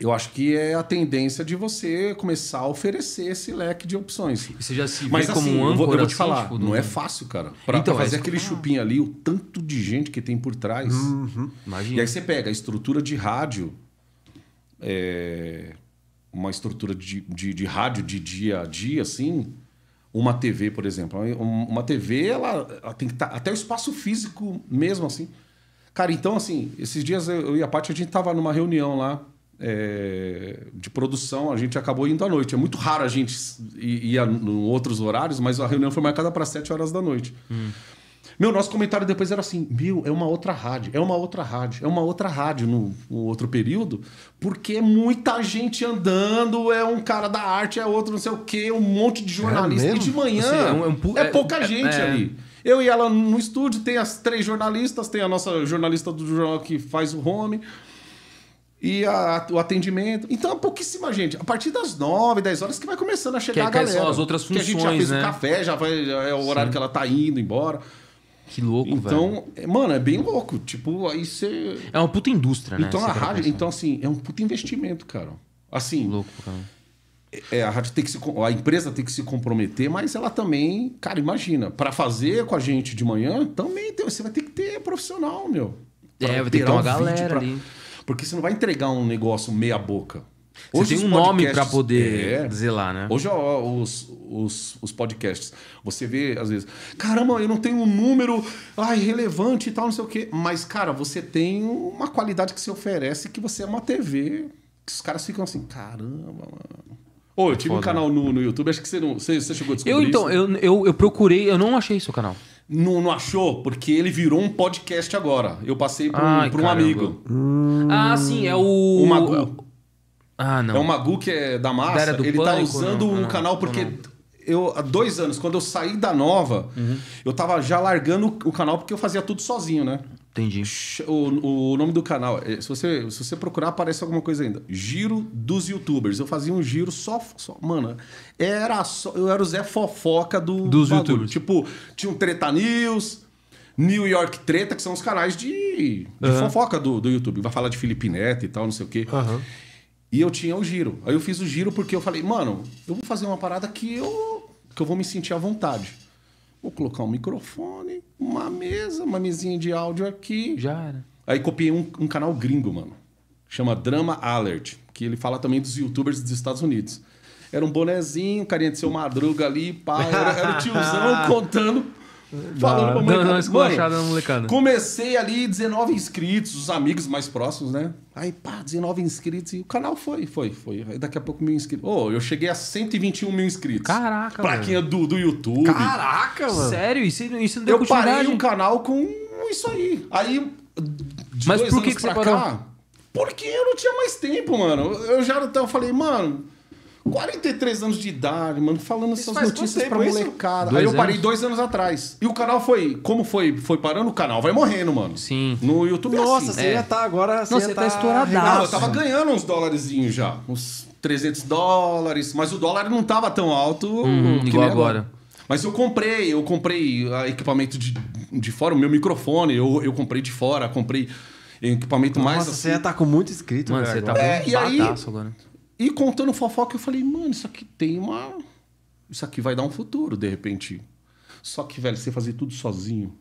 Speaker 3: eu acho que é a tendência de você começar a oferecer esse leque de opções.
Speaker 2: E você já se
Speaker 3: Mas
Speaker 2: como
Speaker 3: assim,
Speaker 2: um
Speaker 3: vou, eu
Speaker 2: âncora,
Speaker 3: vou te
Speaker 2: assim,
Speaker 3: falar,
Speaker 2: tipo,
Speaker 3: não é fácil, cara. Pra,
Speaker 2: Então,
Speaker 3: pra
Speaker 2: é
Speaker 3: fazer
Speaker 2: que eu
Speaker 3: aquele chupim ali, o tanto de gente que tem por trás.
Speaker 1: Uhum.
Speaker 3: E
Speaker 2: Imagina.
Speaker 3: aí você pega a estrutura de rádio, é, uma estrutura de, de, de rádio de dia a dia, assim, uma TV, por exemplo. Um- Uma TV, ela, ela tem que estar. até o espaço físico mesmo, assim. Cara, então, assim, esses dias eu e a Paty, a gente tava numa reunião lá é, de produção, a gente acabou indo à noite. É muito raro a gente ir, a, em outros horários, mas a reunião foi marcada para 7 horas da noite. Meu, nosso comentário depois era assim: Meu, é uma outra rádio, é uma outra rádio, é uma outra rádio no, no outro período, porque é muita gente andando, é um cara da arte, é outro não sei o quê, um monte de jornalista. e
Speaker 1: mesmo?
Speaker 3: de manhã
Speaker 2: Assim, é um- é um
Speaker 3: é
Speaker 2: é-
Speaker 3: pouca
Speaker 2: é-
Speaker 3: gente
Speaker 2: é.
Speaker 3: ali. Eu e ela no estúdio, tem as três jornalistas, tem a nossa jornalista do jornal que faz o home. E a- o atendimento. Então é pouquíssima gente. A partir das 9, 10 horas que vai começando a chegar
Speaker 2: Que-
Speaker 3: a
Speaker 2: que
Speaker 3: galera.
Speaker 2: são as outras
Speaker 3: Que a gente já
Speaker 2: funções,
Speaker 3: fez
Speaker 2: né?
Speaker 3: o café, já, vai, já é o horário que ela tá indo embora.
Speaker 2: Que louco, velho.
Speaker 3: Então, é, mano, é bem louco. Tipo, aí você.
Speaker 2: É uma puta indústria, né?
Speaker 3: Então a
Speaker 2: para
Speaker 3: rádio.
Speaker 2: pensar.
Speaker 3: Então, assim, é um puto investimento, cara. Assim,
Speaker 2: Louco, cara.
Speaker 3: é, a rádio tem que se. A empresa tem que se comprometer, mas ela também. Cara, imagina, pra fazer com a gente de manhã, também tem- você vai ter que ter profissional, meu.
Speaker 2: É, vai ter que ter uma galera
Speaker 3: pra-
Speaker 2: ali.
Speaker 3: Porque você não vai entregar um negócio meia-boca.
Speaker 2: Você tem um nome pra poder
Speaker 3: É.
Speaker 2: zelar, né?
Speaker 3: Hoje, ó, os, os, os podcasts, você vê, às vezes, caramba, eu não tenho um número ai, relevante e tal, não sei o quê. Mas, cara, você tem uma qualidade que se oferece que você é uma TV. Que os caras ficam assim, caramba, mano. Ô, eu tive um
Speaker 2: Foda.
Speaker 3: canal no, no YouTube, acho que você, não, você, você chegou a descobrir
Speaker 2: Eu, então,
Speaker 3: isso.
Speaker 2: eu, eu, eu procurei, eu não achei seu canal.
Speaker 3: Não, não achou? Porque ele virou um podcast agora. Eu passei para um,
Speaker 2: Ai,
Speaker 3: um amigo.
Speaker 2: Ah, sim, é o...
Speaker 3: O Magu.
Speaker 2: Ah, não.
Speaker 3: É o Magu que é da
Speaker 2: Da
Speaker 3: massa.
Speaker 2: era do
Speaker 3: ele tá
Speaker 2: Pânico,
Speaker 3: usando
Speaker 2: não?
Speaker 3: um
Speaker 2: não.
Speaker 3: canal porque
Speaker 2: não?
Speaker 3: eu há dois anos, quando eu saí da nova, eu tava já largando o canal porque eu fazia tudo sozinho, né?
Speaker 2: Entendi.
Speaker 3: O, o nome do canal, é, se você, se você procurar, aparece alguma coisa ainda. Giro dos youtubers. Eu fazia um giro só. só mano, era só, eu era o Zé Fofoca do.
Speaker 2: Dos
Speaker 3: bagulho.
Speaker 2: youtubers.
Speaker 3: Tipo, tinha um Treta News. New York Treta, que são os canais de, de fofoca do, do YouTube. Vai falar de Felipe Neto e tal, não sei o quê.
Speaker 1: Aham.
Speaker 3: E eu tinha o giro. Aí eu fiz o giro porque eu falei, mano, eu vou fazer uma parada que eu, que eu vou me sentir à vontade. Vou colocar um microfone, uma mesa, uma mesinha de áudio aqui.
Speaker 2: Já era.
Speaker 3: Aí copiei um, um canal gringo, mano. Chama Drama Alert, que ele fala também dos youtubers dos Estados Unidos. Era um bonezinho, carinha de seu madruga ali, pá. Era, era o tiozão contando, falando pra molecada.
Speaker 2: uma esculachada
Speaker 3: Mano,
Speaker 2: na molecada.
Speaker 3: Comecei ali, 19 inscritos, os amigos mais próximos, né? Aí, pá, 19 inscritos e o canal foi, foi, foi. Aí daqui a pouco mil inscritos. Ô, eu cheguei a 121 mil inscritos.
Speaker 2: Caraca,
Speaker 3: Plaquinha do, do YouTube.
Speaker 1: Caraca, mano.
Speaker 2: Sério? Isso, isso não deu
Speaker 3: Eu parei o canal com isso aí. Aí, de
Speaker 2: Mas
Speaker 3: dois
Speaker 2: por que
Speaker 3: anos
Speaker 2: que você
Speaker 3: pra
Speaker 2: parou?
Speaker 3: cá, porque eu não tinha mais tempo, mano. Eu já até eu falei, mano, 43 anos de idade, mano, falando
Speaker 1: Isso
Speaker 3: essas notícias pra
Speaker 1: tempo isso?
Speaker 3: molecada.
Speaker 2: Dois
Speaker 3: aí eu parei
Speaker 2: anos?
Speaker 3: dois anos atrás. E o canal foi, como foi, foi parando, o canal vai morrendo, mano.
Speaker 2: Sim.
Speaker 3: No YouTube é
Speaker 1: Nossa,
Speaker 3: assim.
Speaker 1: você
Speaker 2: É.
Speaker 1: ia estar agora.
Speaker 2: Não,
Speaker 1: ia
Speaker 2: você tá
Speaker 1: tá
Speaker 2: estouradaço.
Speaker 3: Não, eu tava ganhando uns dólarezinhos já. Uns 300 dólares. Mas o dólar não tava tão alto.
Speaker 2: Uhum,
Speaker 3: que
Speaker 2: igual
Speaker 3: nem
Speaker 2: agora.
Speaker 3: Mas eu comprei, eu comprei ah, equipamento de, de fora, o meu microfone, eu, eu comprei de fora, comprei equipamento mais
Speaker 1: Nossa,
Speaker 3: assim.
Speaker 1: você estar com muito inscrito,
Speaker 2: Mano, você tá
Speaker 1: agora.
Speaker 3: É, e aí-
Speaker 2: agora.
Speaker 3: E contando fofoca, eu falei, mano, isso aqui tem uma. Isso aqui vai dar um futuro, de repente. Só que, velho, você fazer tudo sozinho.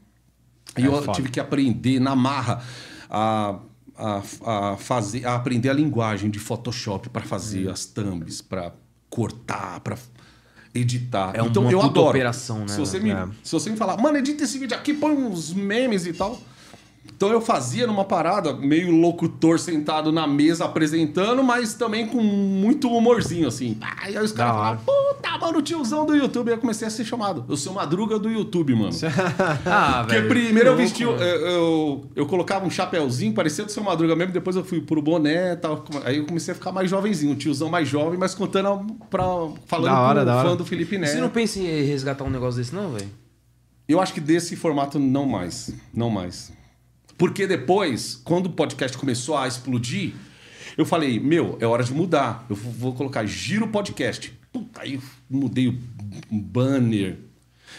Speaker 3: E eu tive que aprender na marra a, a, a fazer, a aprender a linguagem de Photoshop para fazer as thumbs, para cortar, para editar.
Speaker 2: É
Speaker 3: então eu adoro.
Speaker 2: operação, né,
Speaker 3: Se você, me,
Speaker 1: É.
Speaker 3: se você me falar, mano, edita esse vídeo aqui, põe uns memes e tal. Então eu fazia numa parada, meio locutor sentado na mesa apresentando, mas também com muito humorzinho, assim. Aí os caras falavam, puta, mano, o tiozão do YouTube. Aí eu comecei a ser chamado. Eu sou madruga do YouTube, mano.
Speaker 2: Ah,
Speaker 3: Porque
Speaker 2: velho.
Speaker 3: primeiro eu vesti, eu, eu, eu colocava um chapéuzinho, parecia do seu Madruga mesmo, depois eu fui pro boné e tal. Aí eu comecei a ficar mais jovenzinho, um tiozão mais jovem, mas contando pra, falando
Speaker 1: Da hora,
Speaker 3: pro
Speaker 1: da
Speaker 3: fã
Speaker 1: hora.
Speaker 3: do Felipe Neto.
Speaker 2: Você não pensa em resgatar um negócio desse, não, velho?
Speaker 3: Eu acho que desse formato não mais. Não mais. Porque depois, quando o podcast começou a explodir, eu falei, meu, é hora de mudar. Eu vou colocar Giro Podcast. Puta, aí eu mudei o banner.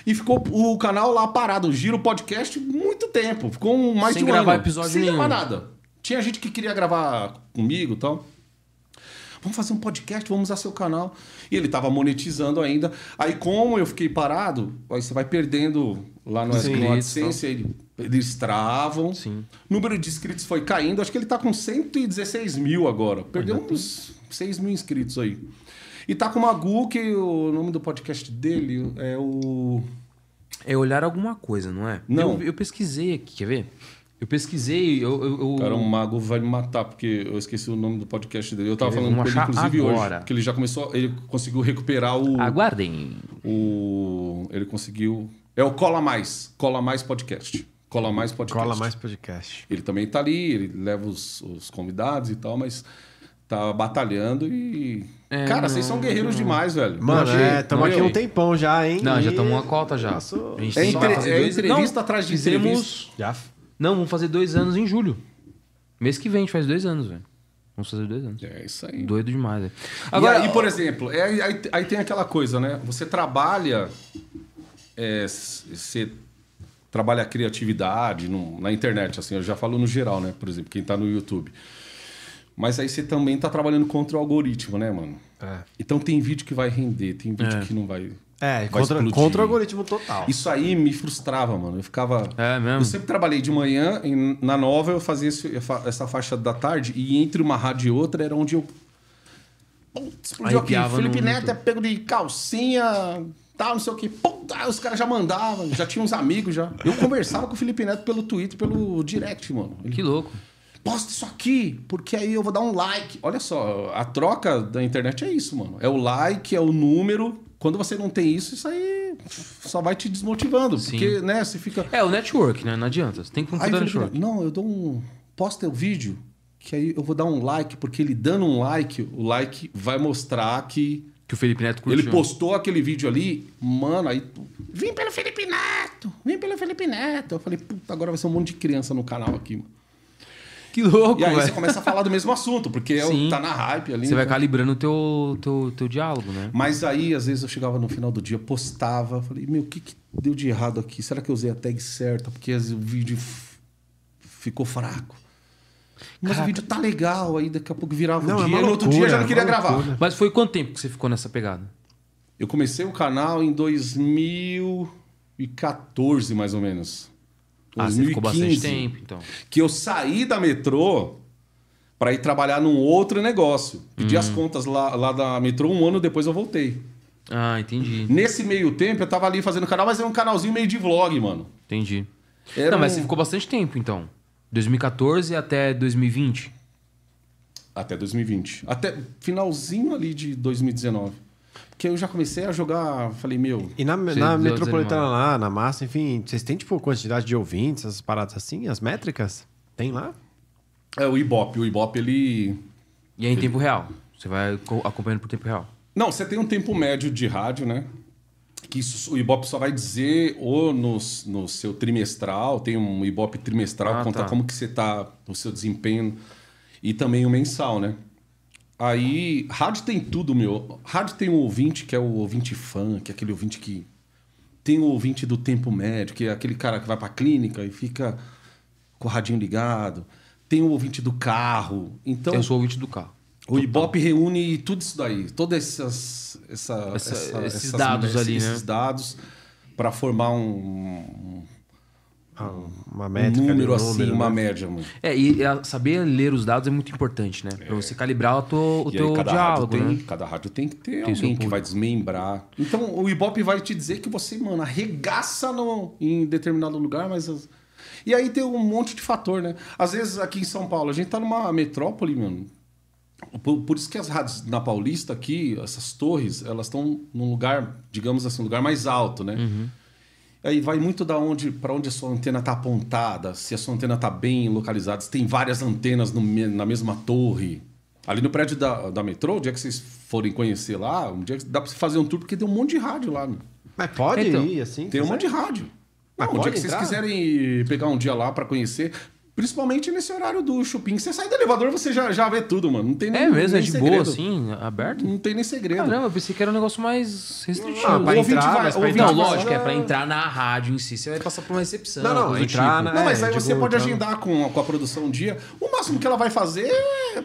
Speaker 3: E ficou o canal lá parado, o Giro Podcast, muito tempo. Ficou mais
Speaker 2: Sem
Speaker 3: de um
Speaker 2: gravar
Speaker 3: ano.
Speaker 2: episódio
Speaker 3: Sem
Speaker 2: nenhum.
Speaker 3: gravar nada. Tinha gente que queria gravar comigo e tal. Vamos fazer um podcast, vamos usar seu canal. E ele tava monetizando ainda. Aí, como eu fiquei parado, aí você vai perdendo lá no,
Speaker 2: Sim.
Speaker 3: no AdSense, ele- eles travam.
Speaker 2: Sim.
Speaker 3: Número de inscritos foi caindo. Acho que ele tá com 116 mil agora. Perdeu uns 6 mil inscritos aí. E tá com o Magu, que o nome do podcast dele é o.
Speaker 2: É olhar alguma coisa, não é?
Speaker 3: Não.
Speaker 2: Eu, eu pesquisei aqui, quer ver? Eu pesquisei, eu... eu, eu-
Speaker 3: Cara, o Mago vai me matar, porque eu esqueci o nome do podcast dele. Eu tava falando com ele, inclusive,
Speaker 2: agora.
Speaker 3: hoje. Que ele já começou. Ele conseguiu recuperar o.
Speaker 2: Aguardem.
Speaker 3: o ele conseguiu. É o Cola Mais. Cola Mais Podcast. Cola Mais Podcast.
Speaker 1: Cola mais podcast.
Speaker 3: Ele também tá ali, ele leva os, os convidados e tal, mas tá batalhando e.
Speaker 2: É,
Speaker 3: Cara, vocês
Speaker 2: não,
Speaker 3: são guerreiros demais, velho.
Speaker 1: Mano,
Speaker 3: achei-
Speaker 1: é, aqui um tempão já, hein?
Speaker 2: Não, já
Speaker 1: E-
Speaker 2: estamos uma cota já. A gente
Speaker 3: É
Speaker 2: tem que
Speaker 3: entre-
Speaker 2: fazer
Speaker 3: é
Speaker 2: dois...
Speaker 3: entrevista
Speaker 2: Não,
Speaker 3: atrás de
Speaker 2: fizemos...
Speaker 3: entrevista.
Speaker 1: Já.
Speaker 2: Não, vamos fazer dois anos em julho. Mês que vem, a gente faz dois anos, velho. Vamos fazer dois anos.
Speaker 3: É isso aí.
Speaker 2: Doido demais, velho.
Speaker 3: Agora, e por exemplo, é, aí, aí tem aquela coisa, né? Você trabalha. é, você trabalha a criatividade no- na internet, assim, eu já falo no geral, né? Por exemplo, quem tá no YouTube. Mas aí você também tá trabalhando contra o algoritmo, né, mano?
Speaker 1: É.
Speaker 3: Então tem vídeo que vai render, tem vídeo
Speaker 2: É.
Speaker 3: que não vai.
Speaker 1: É,
Speaker 3: vai
Speaker 1: contra,
Speaker 3: explodir.
Speaker 1: contra o algoritmo total.
Speaker 3: Isso aí me frustrava, mano. Eu ficava.
Speaker 2: É mesmo?
Speaker 3: Eu sempre trabalhei de manhã, e na nova eu fazia esse- essa faixa da tarde, e entre uma rádio e outra era onde eu. Explodiu aqui. Felipe Neto é pego de calcinha, tal, não sei o aí os caras já mandavam, já tinha uns amigos já. Eu conversava com o Felipe Neto pelo Twitter, pelo direct, mano. Ele,
Speaker 2: que louco.
Speaker 3: posta isso aqui, porque aí eu vou dar um like. Olha só, a troca da internet é isso, mano. É o like, é o número. Quando você não tem isso, isso aí só vai te desmotivando.
Speaker 2: Sim.
Speaker 3: Porque, né, você fica.
Speaker 2: É, o network, né? Não adianta. Você tem que do
Speaker 3: Felipe,
Speaker 2: network.
Speaker 3: não, eu dou um. Posta o vídeo, que aí eu vou dar um like, porque ele dando um like, o like vai mostrar que
Speaker 2: Que o Felipe Neto curtiu.
Speaker 3: ele postou aquele vídeo ali, mano, aí. Vim pelo Felipe Neto! Vim pelo Felipe Neto! Eu falei, puta, agora vai ser um monte de criança no canal aqui, mano.
Speaker 2: Que louco,
Speaker 3: E aí você
Speaker 2: velho.
Speaker 3: começa a falar do mesmo assunto, porque
Speaker 2: Sim.
Speaker 3: tá na hype ali.
Speaker 2: Você vai
Speaker 3: então.
Speaker 2: calibrando o teu, teu, teu diálogo, né?
Speaker 3: Mas aí, às vezes, eu chegava no final do dia, postava, falei, meu, o que, que deu de errado aqui? Será que eu usei a tag certa? Porque o vídeo ficou fraco. Mas
Speaker 2: Caraca.
Speaker 3: o vídeo tá legal, aí daqui a pouco virava
Speaker 1: Não,
Speaker 3: o
Speaker 1: é
Speaker 3: dia, e no outro dia já não
Speaker 1: é
Speaker 3: queria
Speaker 1: uma
Speaker 3: gravar.
Speaker 2: Mas foi quanto tempo que você ficou nessa pegada?
Speaker 3: Eu comecei o canal em 2014, mais ou menos.
Speaker 2: Ah, você ficou bastante tempo, então.
Speaker 3: Que eu saí da metrô para ir trabalhar num outro negócio. Pedi
Speaker 2: Hum.
Speaker 3: as contas lá, lá da metrô, um ano depois eu voltei.
Speaker 2: Ah, entendi.
Speaker 3: Nesse meio tempo, eu tava ali fazendo canal, mas era um canalzinho meio de vlog, mano.
Speaker 2: Entendi.
Speaker 3: Era
Speaker 2: não, mas
Speaker 3: um-
Speaker 2: você ficou bastante tempo, então. 2014 até 2020.
Speaker 3: Até 2020. Até finalzinho ali de 2019. Porque eu já comecei a jogar, falei, meu,
Speaker 1: E na, na metropolitana lá, na massa, enfim, vocês têm, tipo, quantidade de ouvintes, essas paradas assim, as métricas? Tem lá?
Speaker 3: é o Ibope. O Ibope, ele.
Speaker 2: E aí em tempo real. Você vai co- acompanhando por tempo real.
Speaker 3: Não, você tem um tempo médio de rádio, né? Que isso, o Ibope só vai dizer ou no, no seu trimestral, tem um Ibope trimestral,
Speaker 2: Ah,
Speaker 3: conta
Speaker 2: tá.
Speaker 3: como que você tá, o seu desempenho, e também o mensal, né? Aí, rádio tem tudo, meu. Rádio tem um ouvinte que é o ouvinte fã, que é aquele ouvinte que. Tem o ouvinte do tempo médio, que é aquele cara que vai pra clínica e fica com o radinho ligado. Tem o ouvinte do carro. Então,
Speaker 2: eu sou ouvinte do carro.
Speaker 3: O Ibope reúne tudo isso daí, todos essas, essa,
Speaker 2: Essa-
Speaker 3: essa-
Speaker 2: esses dados ali, né?
Speaker 3: esses dados para formar um,
Speaker 1: Ah, Uma
Speaker 3: um
Speaker 1: métrica. ali,
Speaker 3: número
Speaker 1: um
Speaker 3: assim,
Speaker 1: número,
Speaker 3: uma
Speaker 1: né?
Speaker 3: média, mano.
Speaker 2: É, e saber ler os dados é muito importante, né? Pra você calibrar o teu, o
Speaker 3: E
Speaker 2: teu diálogo,
Speaker 3: rádio tem,
Speaker 2: né?
Speaker 3: cada rádio tem que ter
Speaker 2: Tem
Speaker 3: alguém que vai desmembrar. Então, o Ibope vai te dizer que você, mano, arregaça no, em determinado lugar, mas... as- E aí tem um monte de fator, né? Às vezes, aqui em São Paulo, a gente tá numa metrópole, mano. Por, por isso que as rádios na Paulista aqui, essas torres, elas estão num lugar, digamos assim, um lugar mais alto, né? Aí vai muito da onde para onde a sua antena tá apontada, se a sua antena tá bem localizada, se tem várias antenas no na mesma torre. Ali no prédio da, da metrô, o dia que vocês forem conhecer lá, um dia que dá para você fazer um tour, porque tem um monte de rádio lá. né?
Speaker 1: Mas pode
Speaker 2: Então,
Speaker 1: ir assim?
Speaker 3: Tem um monte de rádio.
Speaker 1: Mas
Speaker 3: Não, um dia que vocês quiserem pegar um dia lá para conhecer, principalmente nesse horário do shopping, você sai do elevador, você já, já vê tudo, mano. Não tem nem
Speaker 2: É mesmo, é
Speaker 3: nem
Speaker 2: de
Speaker 3: segredo.
Speaker 2: boa, assim, aberto?
Speaker 3: Não tem nem segredo.
Speaker 2: Caramba, eu pensei que era um negócio mais restritivo.
Speaker 1: Ah, pra
Speaker 3: ouvinte
Speaker 1: entrar,
Speaker 3: vai-
Speaker 1: mas
Speaker 3: o
Speaker 1: pra
Speaker 3: ouvinte
Speaker 1: entrar...
Speaker 2: Não, lógico, é pra entrar na rádio em si, você vai passar por uma recepção.
Speaker 1: Não, não, entrar
Speaker 2: tipo.
Speaker 1: na-
Speaker 3: Não, mas
Speaker 1: É,
Speaker 3: aí você pode
Speaker 1: então-
Speaker 3: agendar com, com a produção um dia. O máximo que ela vai fazer é,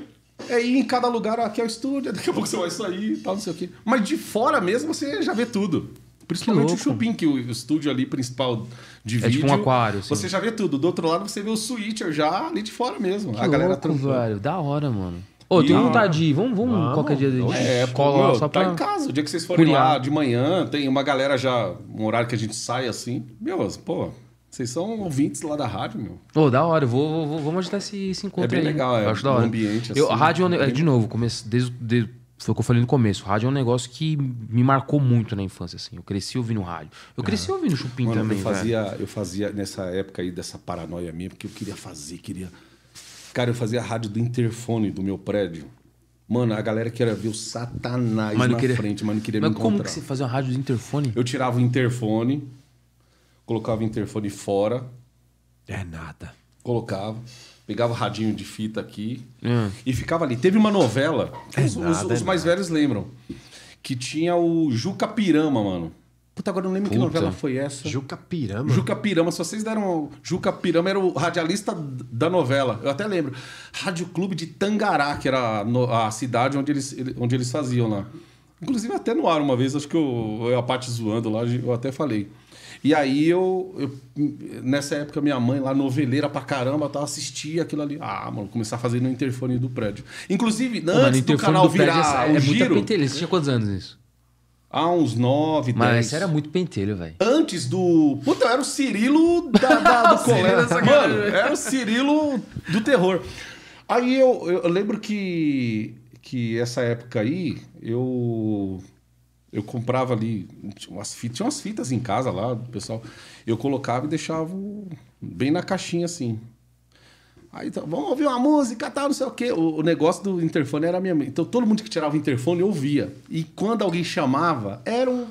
Speaker 3: é ir em cada lugar. Aqui é o estúdio, daqui a pouco você vai sair e tal, não sei o quê. Mas de fora mesmo você já vê tudo. Principalmente o. Chupim, que o, o estúdio ali principal de
Speaker 2: É
Speaker 3: vídeo.
Speaker 2: tipo um aquário, assim.
Speaker 3: Você já vê tudo. Do outro lado você vê o switcher já ali de fora mesmo.
Speaker 2: Que
Speaker 3: a galera
Speaker 2: louco, velho. Da hora, mano. Ô, tenho vontade de ir. Vamos, vamos,
Speaker 1: Vamos.
Speaker 2: qualquer dia de
Speaker 3: É,
Speaker 2: cola
Speaker 3: meu,
Speaker 2: só
Speaker 3: tá
Speaker 2: pra...
Speaker 3: em casa. O dia que vocês forem
Speaker 2: curiar.
Speaker 3: lá de manhã, tem uma galera já, um horário que a gente sai assim. Meu, pô, vocês são ouvintes lá da rádio, meu.
Speaker 2: Ô, da hora, eu vou, vou- vou- vamos agitar esse, esse encontro
Speaker 3: É bem
Speaker 2: aí.
Speaker 3: legal, é,
Speaker 2: Eu acho da
Speaker 3: um
Speaker 2: hora.
Speaker 3: ambiente,
Speaker 2: eu,
Speaker 3: assim,
Speaker 2: a rádio, é um ne-
Speaker 3: bem-
Speaker 2: é, de novo, começo, desde, desde- foi o que eu falei no começo. Rádio é um negócio que me marcou muito na infância, assim. Eu cresci ouvindo rádio. Eu cresci ouvindo Chupim
Speaker 3: Mano,
Speaker 2: também,
Speaker 3: eu
Speaker 2: velho.
Speaker 3: fazia, eu fazia nessa época aí dessa paranoia minha, porque eu queria fazer, queria. Cara, eu fazia a rádio do interfone do meu prédio. Mano, a galera queria ver o Satanás
Speaker 2: Mas
Speaker 3: na
Speaker 2: queria-
Speaker 3: frente, mas não queria
Speaker 2: Mas
Speaker 3: me
Speaker 2: como
Speaker 3: encontrar.
Speaker 2: que você fazia uma rádio de interfone?
Speaker 3: Eu tirava o interfone, colocava o interfone fora,
Speaker 1: É nada.
Speaker 3: colocava, pegava o radinho de fita aqui
Speaker 2: Hum.
Speaker 3: e ficava ali. Teve uma novela, que os, os-
Speaker 1: nada,
Speaker 3: os
Speaker 1: é
Speaker 3: mais velhos lembram, que tinha o Juca Pirama, mano. Puta, agora eu não lembro que
Speaker 2: Puta.
Speaker 3: novela foi essa.
Speaker 1: Juca Pirama.
Speaker 3: Juca Pirama, se vocês deram. Juca Pirama era o radialista da novela. Eu até lembro. Rádio Clube de Tangará, que era a cidade onde eles, ele- onde eles faziam lá. Inclusive, até no ar uma vez, acho que eu, eu a parte zoando lá, eu até falei. E aí eu, eu- Nessa época, minha mãe lá, noveleira pra caramba, tava assistia aquilo ali. Ah, mano, começar a fazer no interfone do prédio. Inclusive,
Speaker 2: Pô,
Speaker 3: antes do canal
Speaker 2: prédio
Speaker 3: virar
Speaker 2: é,
Speaker 3: o
Speaker 2: é
Speaker 3: giro,
Speaker 2: pentelha. Você tinha quantos anos nisso?
Speaker 3: há uns 9, 10.
Speaker 2: Mas isso era muito pentelho, velho.
Speaker 3: Antes do. Puta, era o Cirilo da, da- do colégio. Mano, era o Cirilo do terror. Aí eu, eu lembro que, que essa época aí, eu. Eu comprava ali umas fitas, tinha umas fitas em casa lá, do pessoal. Eu colocava e deixava bem na caixinha assim. Aí, então, vamos ouvir uma música, tal, não sei o quê. O, o negócio do interfone era a minha. Então, todo mundo que tirava o interfone ouvia. E quando alguém chamava, era um.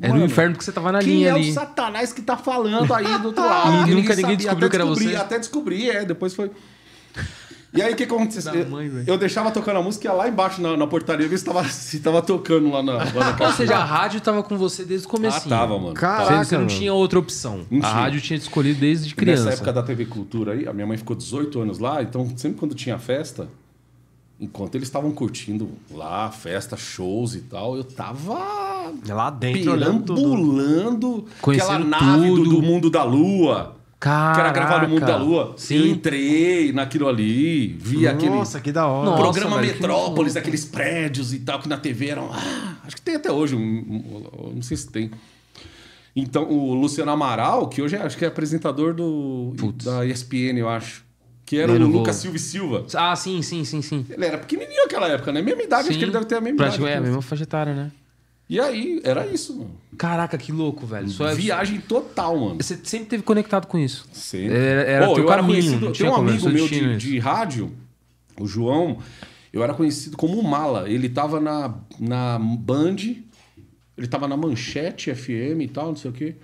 Speaker 2: Era o
Speaker 3: Mano,
Speaker 2: inferno porque você tava na
Speaker 3: quem
Speaker 2: linha
Speaker 3: é
Speaker 2: ali.
Speaker 3: o satanás que tá falando aí do outro lado?
Speaker 2: E nunca ninguém
Speaker 3: sabia,
Speaker 2: descobriu que era
Speaker 3: descobri,
Speaker 2: você?
Speaker 3: Até descobri, é, depois foi... E aí o que aconteceu?
Speaker 2: Velho.
Speaker 3: eu deixava tocando a música ia lá embaixo na, na portaria ver se tava, se tava tocando lá na, lá na
Speaker 2: Ou seja, a rádio tava com você desde o começo.
Speaker 3: Ah, tava, mano.
Speaker 1: Caraca,
Speaker 2: Você não
Speaker 1: mano.
Speaker 2: tinha outra opção.
Speaker 3: Não
Speaker 2: a
Speaker 3: tinha.
Speaker 2: rádio tinha te escolhido desde criança.
Speaker 3: Nessa época da TV Cultura aí, a minha mãe ficou 18 anos lá, então sempre quando tinha festa, enquanto eles estavam curtindo lá, festa, shows e tal, eu tava
Speaker 1: Lá dentro,
Speaker 3: perambulando aquela nave do,
Speaker 2: tudo.
Speaker 3: do mundo da lua. Que era gravado no mundo da lua.
Speaker 2: Sim.
Speaker 3: Eu entrei naquilo ali, vi aquele
Speaker 1: Nossa, que da hora.
Speaker 2: Nossa,
Speaker 3: programa
Speaker 2: velho, que
Speaker 3: Metrópolis,
Speaker 2: louco.
Speaker 3: aqueles prédios e tal, que na TV eram. ah, acho que tem até hoje, um, um- não sei se tem. Então, o Luciano Amaral, que hoje é, acho que é apresentador do,
Speaker 2: Putz.
Speaker 3: da ESPN, eu acho. Que era o Lucas Silva e Silva.
Speaker 2: Ah, sim, sim, sim, sim.
Speaker 3: Ele era pequenininho naquela época, né? Mesma idade, acho que ele deve ter a mesma idade.
Speaker 2: É, a mesma faixa etária, né?
Speaker 3: E aí, era isso, mano.
Speaker 2: Caraca, que louco, velho. Só é-
Speaker 3: Viagem total, mano.
Speaker 2: Você sempre teve conectado com isso.
Speaker 3: Sempre.
Speaker 2: Era, era
Speaker 3: Pô,
Speaker 2: teu
Speaker 3: eu era conhecido-
Speaker 2: não
Speaker 3: Tem
Speaker 2: tinha
Speaker 3: um amigo meu de, de rádio, o João, eu era conhecido como Mala. Ele tava na, na Band, ele tava na Manchete FM e tal, não sei o quê.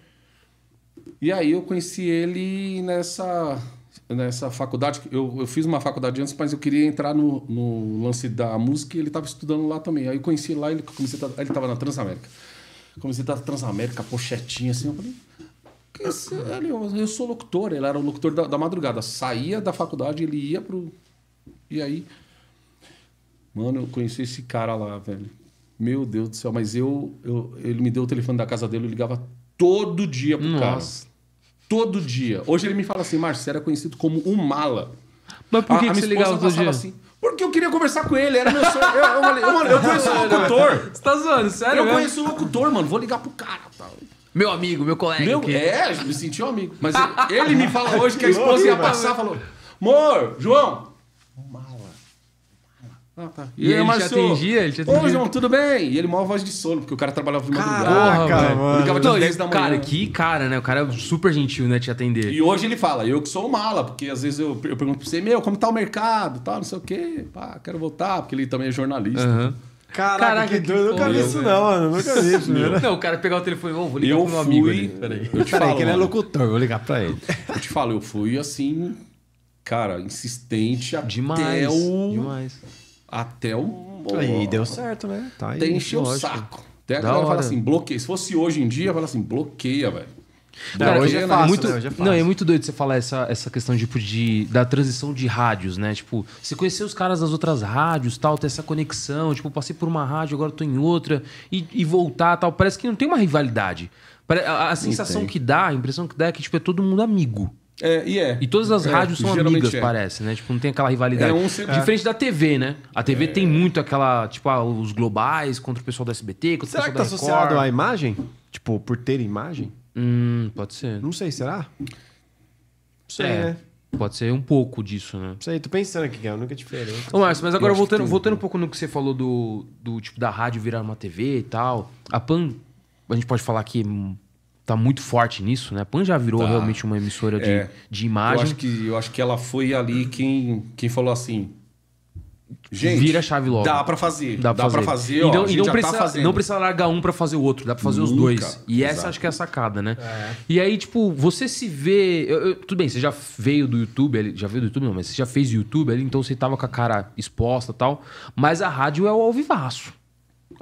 Speaker 3: E aí eu conheci ele nessa, nessa faculdade. Eu, eu fiz uma faculdade antes, mas eu queria entrar no, no lance da música e ele tava estudando lá também. Aí eu conheci lá, ele, comecei a, ele tava na Transamérica. Comecei a na Transamérica, pochetinha assim, eu falei... Que esse- ele, eu, eu sou locutor, ele era o locutor da, da madrugada. Saía da faculdade, ele ia pro. E aí. Mano, eu conheci esse cara lá, velho. Meu Deus do céu, mas eu, eu. Ele me deu o telefone da casa dele, eu ligava todo dia pro
Speaker 2: Nossa.
Speaker 3: cara. Todo dia. Hoje ele me fala assim, Márcio, você era conhecido como o mala.
Speaker 2: Mas por que,
Speaker 3: A- a
Speaker 2: que você ligava todo dia?
Speaker 3: assim. Porque eu queria conversar com ele, era meu sonho. Eu, eu falei, mano, eu conheço o locutor.
Speaker 2: Você tá zoando, sério?
Speaker 3: Eu
Speaker 2: mesmo?
Speaker 3: conheço o locutor, mano. Vou ligar pro cara. Tal.
Speaker 2: Meu amigo, meu colega.
Speaker 3: Meu,
Speaker 2: aqui.
Speaker 3: é, me senti um amigo. Mas ele, ele me fala hoje que a esposa ia passar falou: Amor, João. Mala. Ah, tá.
Speaker 2: E ele te
Speaker 3: Márcio?
Speaker 2: atendia? Ele te
Speaker 3: Ô,
Speaker 2: atendia?
Speaker 3: João, tudo bem? E ele maior voz de sono, porque o cara trabalhava de madrugada.
Speaker 1: Caraca, mano.
Speaker 3: Ligava de
Speaker 2: Não,
Speaker 3: 10
Speaker 2: e,
Speaker 3: da manhã.
Speaker 2: Cara, que cara, né? O cara é super gentil, né? Te atender.
Speaker 3: E hoje ele fala, eu que sou o mala, porque às vezes eu, eu pergunto pra você, meu, como tá o mercado, tal, não sei o quê. Pá, quero voltar, porque ele também é jornalista.
Speaker 2: Aham.
Speaker 1: Caraca,
Speaker 2: Caraca,
Speaker 1: que doido. Eu nunca vi isso não, mano. Nunca vi isso, né?
Speaker 2: Não, o cara pegar o telefone, ô, vou ligar
Speaker 3: Eu
Speaker 2: pro meu amigo
Speaker 3: fui.
Speaker 2: ali. Peraí.
Speaker 3: Eu te
Speaker 1: Peraí,
Speaker 3: falo,
Speaker 1: que ele é locutor, vou ligar pra ele.
Speaker 3: eu te falo, eu fui assim, cara, insistente até
Speaker 2: Demais.
Speaker 3: o.
Speaker 2: Demais.
Speaker 3: Até o.
Speaker 1: Aí deu certo, né? Tá aí.
Speaker 3: Até encher o saco. Até a
Speaker 2: Da
Speaker 3: galera fala assim, bloqueia. Se fosse hoje em dia, fala assim, bloqueia, velho.
Speaker 2: Cara,
Speaker 1: hoje é fácil,
Speaker 2: muito,
Speaker 1: né? Hoje é fácil.
Speaker 2: Não, é muito doido você falar essa, essa questão tipo, de, da transição de rádios, né? Tipo, você conhecer os caras das outras rádios, tal, ter essa conexão. Tipo, passei por uma rádio, agora tô em outra. E, e voltar, tal. Parece que não tem uma rivalidade. A, a sensação
Speaker 3: tem.
Speaker 2: que dá, a impressão que dá é que tipo, é todo mundo amigo.
Speaker 3: É, e é.
Speaker 2: E todas as
Speaker 3: É,
Speaker 2: rádios são amigas,
Speaker 3: é.
Speaker 2: parece, né? Tipo, não tem aquela rivalidade.
Speaker 3: É, um sempre-
Speaker 2: Diferente da TV, né? A TV tem muito aquela, tipo, ah, os globais contra o pessoal do SBT, contra
Speaker 1: Será
Speaker 2: o
Speaker 1: que tá
Speaker 2: pessoal da
Speaker 1: associado
Speaker 2: Record.
Speaker 1: à imagem? Tipo, por ter imagem?
Speaker 2: Hum, pode ser.
Speaker 1: Não sei, será? Não sei,
Speaker 2: É,
Speaker 1: né?
Speaker 2: Pode ser um pouco disso, né?
Speaker 1: Não sei, tô pensando aqui, que é a única diferença.
Speaker 2: Ô, Márcio, mas agora
Speaker 3: que
Speaker 2: voltando, voltando um pouco no que você falou do, do tipo da rádio virar uma TV e tal. A Pan, a gente pode falar que tá muito forte nisso, né? A Pan já virou
Speaker 3: Tá.
Speaker 2: realmente uma emissora de,
Speaker 3: É.
Speaker 2: de
Speaker 3: Eu
Speaker 2: imagem.
Speaker 3: acho, que, eu acho que ela foi ali quem, quem falou assim. Gente,
Speaker 2: Vira a chave logo.
Speaker 3: Dá pra fazer.
Speaker 2: Dá pra fazer.
Speaker 3: ó,
Speaker 2: e não,
Speaker 3: gente
Speaker 2: e não
Speaker 3: já
Speaker 2: precisa,
Speaker 3: tá
Speaker 2: não precisa largar um pra fazer o outro, dá pra fazer os
Speaker 3: Nunca.
Speaker 2: dois. E essa
Speaker 3: Exato.
Speaker 2: acho que é a sacada, né? E aí, tipo, você se vê. eu- eu- tudo bem, você já veio do YouTube, ali- já veio do YouTube, não, mas você já fez YouTube ali, então você tava com a cara exposta e tal. Mas a rádio é o ao vivaço.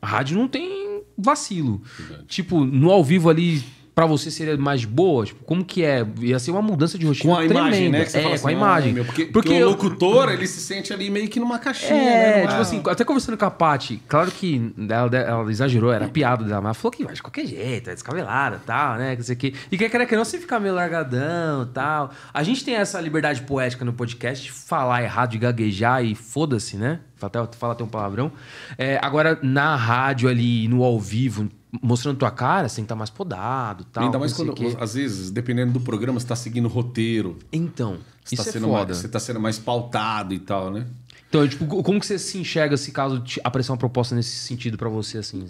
Speaker 2: A rádio não tem vacilo. Tipo, no ao vivo ali. Pra você seria mais boa? Tipo, como que é? Ia ser uma mudança de rotina
Speaker 3: Com a imagem,
Speaker 2: tremenda.
Speaker 3: né? Que você
Speaker 2: é,
Speaker 3: fala
Speaker 2: com a
Speaker 3: assim,
Speaker 2: imagem.
Speaker 3: "Ah, meu", porque,
Speaker 2: porque
Speaker 3: porque
Speaker 2: eu-
Speaker 3: o locutor, ele se sente ali meio que numa caixinha,
Speaker 2: é,
Speaker 3: né?
Speaker 2: tipo assim, até conversando com a Paty, claro que ela, ela exagerou, era piada dela, mas ela falou que vai de qualquer jeito, é descabelada e tal, né? Que sei o quê. E que quer que não, você ficar meio largadão e tal. A gente tem essa liberdade poética no podcast de falar errado, de gaguejar e foda-se, né? Até, fala até um palavrão. É, agora, na rádio ali, no ao vivo, mostrando tua cara, você tem que estar mais podado tal.
Speaker 3: Ainda mais quando, às vezes, dependendo do programa, você tá seguindo o roteiro.
Speaker 2: Então,
Speaker 3: Você
Speaker 2: isso
Speaker 3: tá
Speaker 2: é
Speaker 3: sendo
Speaker 2: foda.
Speaker 3: mais, você tá sendo mais pautado e tal, né?
Speaker 2: Então, tipo, como que você se enxerga se caso aparecer uma proposta nesse sentido pra você, assim?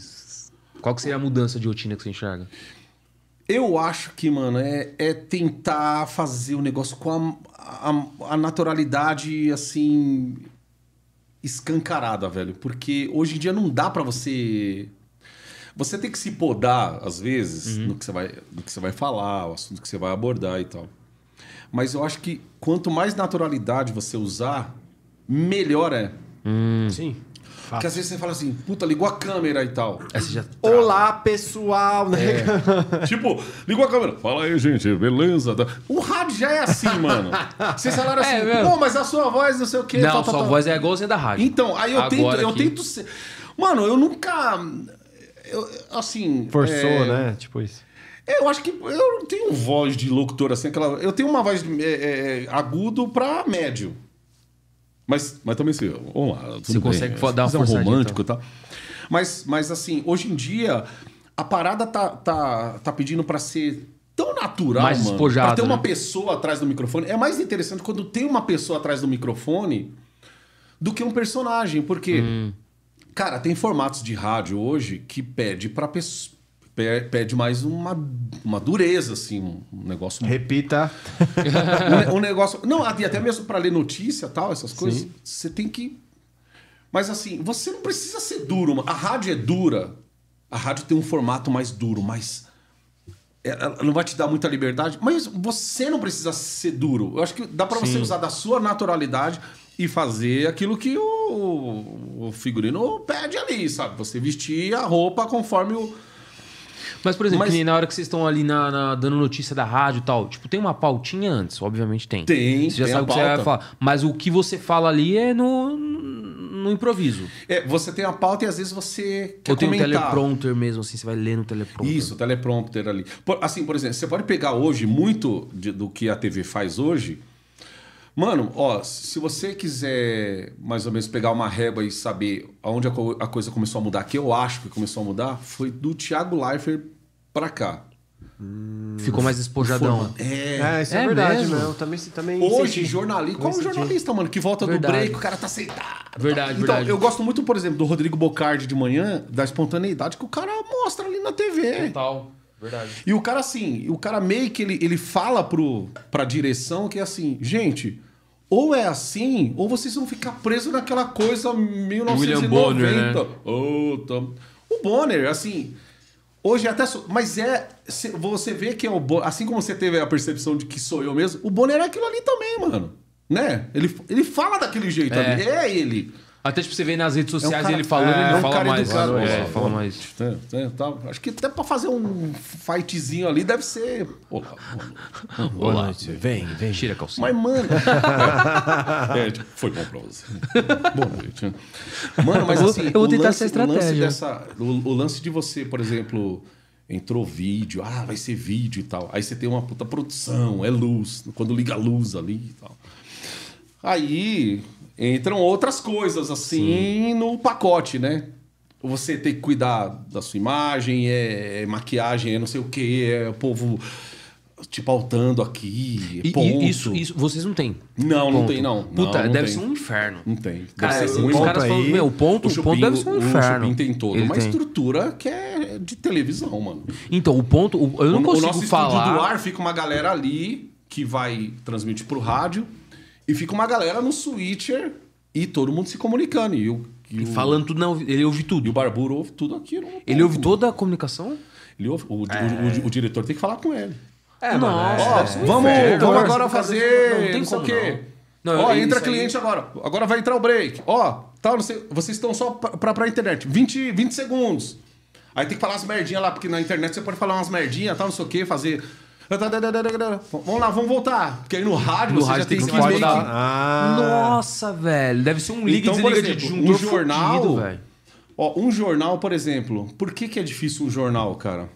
Speaker 2: Qual que seria a mudança de rotina que você enxerga?
Speaker 3: Eu acho que, mano, é, é tentar fazer o negócio com a, a, a naturalidade, assim, escancarada, velho. Porque hoje em dia não dá pra você. Você tem que se podar, às vezes, no, que você vai, no que você vai falar, o assunto que você vai abordar e tal. Mas eu acho que quanto mais naturalidade você usar, melhor é.
Speaker 1: Sim.
Speaker 3: Porque às vezes você fala assim, puta, ligou a câmera e tal.
Speaker 2: Já
Speaker 1: Olá, pessoal, né?
Speaker 3: tipo, ligou a câmera. Fala aí, gente, beleza? O rádio já é assim, mano. Vocês falaram assim,
Speaker 2: É
Speaker 3: pô, mas a sua voz, não sei o quê.
Speaker 2: Não,
Speaker 3: tal,
Speaker 2: sua
Speaker 3: tal."
Speaker 2: voz é igualzinha da rádio.
Speaker 3: Então, aí eu tento,
Speaker 2: Agora
Speaker 3: eu
Speaker 2: aqui-
Speaker 3: tento ser. Mano, eu nunca. Eu, assim.
Speaker 1: Forçou,
Speaker 3: é,
Speaker 1: né? Tipo isso.
Speaker 3: Eu acho que eu não tenho voz de locutor assim, aquela. Eu tenho uma voz é, é, agudo pra médio. Mas, mas também se. Vamos lá. tudo
Speaker 2: Você
Speaker 3: bem,
Speaker 2: consegue
Speaker 3: se
Speaker 2: dar uma
Speaker 3: um romântico e tal. Mas, mas assim, hoje em dia, a parada tá, tá, tá pedindo pra ser tão natural,
Speaker 2: Mais
Speaker 3: mano.
Speaker 2: despojado,
Speaker 3: pra ter uma
Speaker 2: né?
Speaker 3: pessoa atrás do microfone. É mais interessante quando tem uma pessoa atrás do microfone do que um personagem. Porque,
Speaker 2: Hum.
Speaker 3: Cara, tem formatos de rádio hoje que pede pessoa. Pede mais uma, uma dureza, assim, um negócio
Speaker 1: Repita.
Speaker 3: um, um negócio. Não, até mesmo para ler notícia tal, essas coisas, você tem que. Mas assim, você não precisa ser duro. A rádio é dura. A rádio tem um formato mais duro, mais. é, Ela não vai te dar muita liberdade, mas você não precisa ser duro. Eu acho que dá para você usar da sua naturalidade e fazer aquilo que o, o figurino pede ali, sabe? Você vestir a roupa conforme o.
Speaker 2: Mas, por exemplo,
Speaker 3: Mas-
Speaker 2: na hora que vocês estão ali na, na- dando notícia da rádio e tal, tipo, tem uma pautinha antes, obviamente tem.
Speaker 3: Tem,
Speaker 2: Você já
Speaker 3: tem
Speaker 2: sabe o que você vai falar. Mas o que você fala ali é no, no improviso.
Speaker 3: É, você tem a pauta e às vezes você quer
Speaker 2: Ou tem um
Speaker 3: comentar.
Speaker 2: teleprompter mesmo, assim, você vai ler no teleprompter.
Speaker 3: Isso, teleprompter ali. Por- assim, por exemplo, você pode pegar hoje muito de- do que a TV faz hoje. Mano, ó, se você quiser mais ou menos pegar uma régua e saber aonde a, co- a coisa começou a mudar, que eu acho que começou a mudar, foi do Thiago Leifert pra cá.
Speaker 2: Ficou mais espojadão.
Speaker 3: É.
Speaker 1: É, isso é,
Speaker 2: É
Speaker 1: verdade,
Speaker 2: mesmo?
Speaker 1: meu. Eu também, também
Speaker 3: Hoje, jornalista.
Speaker 1: Senti.
Speaker 3: jornalista, mano, que volta
Speaker 2: Verdade.
Speaker 3: do break, o cara tá sentado.
Speaker 2: Verdade,
Speaker 3: então,
Speaker 2: verdade.
Speaker 3: eu gosto muito, por exemplo, do Rodrigo Bocardi de manhã, da espontaneidade que o cara mostra ali na TV.
Speaker 2: Total. Verdade.
Speaker 3: E o cara, assim, o cara meio que ele, ele fala pro, pra direção que é assim, gente, ou é assim, ou vocês vão ficar presos naquela coisa 1990.
Speaker 2: William Bonner, né?
Speaker 3: Ô, tam- O Bonner, assim, hoje até... sou- Mas é... Você vê que é o Bonner... Assim como você teve a percepção de que sou eu mesmo, o Bonner é aquilo ali também, mano. Né? Ele, ele fala daquele jeito
Speaker 2: É.
Speaker 3: ali. É ele.
Speaker 2: Até tipo, você vê nas redes sociais
Speaker 3: cara-
Speaker 2: ele falando,
Speaker 3: é,
Speaker 2: ele
Speaker 3: é um
Speaker 2: fala
Speaker 3: cara
Speaker 2: mais.
Speaker 3: educado,
Speaker 2: é,
Speaker 3: é.
Speaker 2: fala mais.
Speaker 3: É, é, tá. Acho que até pra fazer um fightzinho ali deve ser... Olá.
Speaker 1: Boa noite. Vem, vem.
Speaker 2: Tira a calcinha.
Speaker 3: Mas, mano. é, tipo, foi bom pra você. Boa noite. Mano, mas
Speaker 2: Eu vou-
Speaker 3: assim.
Speaker 2: eu vou tentar
Speaker 3: lance-
Speaker 2: essa
Speaker 3: O lance,
Speaker 2: estratégia.
Speaker 3: dessa, o, o lance de você, por exemplo, entrou vídeo, ah, vai ser vídeo e tal. Aí você tem uma puta produção, é luz. Quando liga a luz ali e tal. Aí entram outras coisas, assim, no pacote, né? Você tem que cuidar da sua imagem, é, é maquiagem, é não sei o que, é o povo te pautando aqui,
Speaker 2: E-
Speaker 3: ponto.
Speaker 2: isso, isso, vocês não têm.
Speaker 3: Não, não
Speaker 2: Ponto.
Speaker 3: tem, não.
Speaker 2: Puta,
Speaker 3: Não, não
Speaker 2: deve
Speaker 3: tem.
Speaker 2: ser um inferno.
Speaker 3: Não tem.
Speaker 2: Cara,
Speaker 3: Deve ser
Speaker 2: os
Speaker 1: ponto
Speaker 2: caras falam, meu, o ponto, o, ponto deve ser um
Speaker 3: o
Speaker 2: inferno.
Speaker 3: Chupim tem toda
Speaker 2: Ele
Speaker 3: uma
Speaker 2: tem.
Speaker 3: estrutura que é de televisão, mano.
Speaker 2: Então, o ponto, o- eu não
Speaker 3: o,
Speaker 2: consigo
Speaker 3: o nosso
Speaker 2: falar.
Speaker 3: do ar fica uma galera ali que vai transmitir pro rádio e fica uma galera no switcher e todo mundo se comunicando. E o, e o,
Speaker 2: Falando tudo, não, ele ouve
Speaker 3: e
Speaker 2: tudo.
Speaker 3: o Barburo ouve tudo aquilo.
Speaker 2: Ele ouve toda a comunicação?
Speaker 3: Ele ouve, o, o- o- o diretor tem que falar com ele.
Speaker 1: É,
Speaker 2: Nossa,
Speaker 1: mano.
Speaker 3: Ó,
Speaker 2: um
Speaker 3: vamos,
Speaker 2: inferno.
Speaker 3: vamos
Speaker 2: Não,
Speaker 3: agora fazer.
Speaker 2: não, não tem
Speaker 3: não o
Speaker 2: como,
Speaker 3: quê.
Speaker 2: não.
Speaker 3: Ó,
Speaker 2: Não,
Speaker 3: entra
Speaker 2: isso aí-
Speaker 3: cliente agora. Agora vai entrar o break. Ó, tal, não sei, vocês estão só pra, pra, pra internet. 20, 20 segundos. Aí tem que falar umas merdinhas lá, porque na internet você pode falar umas merdinhas, tal, não sei o quê, fazer. Vamos lá, vamos voltar. Porque aí no rádio
Speaker 2: No
Speaker 3: você
Speaker 2: rádio
Speaker 3: já
Speaker 2: tem
Speaker 3: tem
Speaker 2: que mudar.
Speaker 1: Ah.
Speaker 2: Nossa, velho. Deve ser um liga
Speaker 3: Então,
Speaker 2: e desliga
Speaker 3: exemplo,
Speaker 2: de
Speaker 3: um
Speaker 2: disjuntor
Speaker 3: jornal-
Speaker 2: fudido, velho.
Speaker 3: Ó, um jornal, por exemplo. Por que, que é difícil um jornal, cara?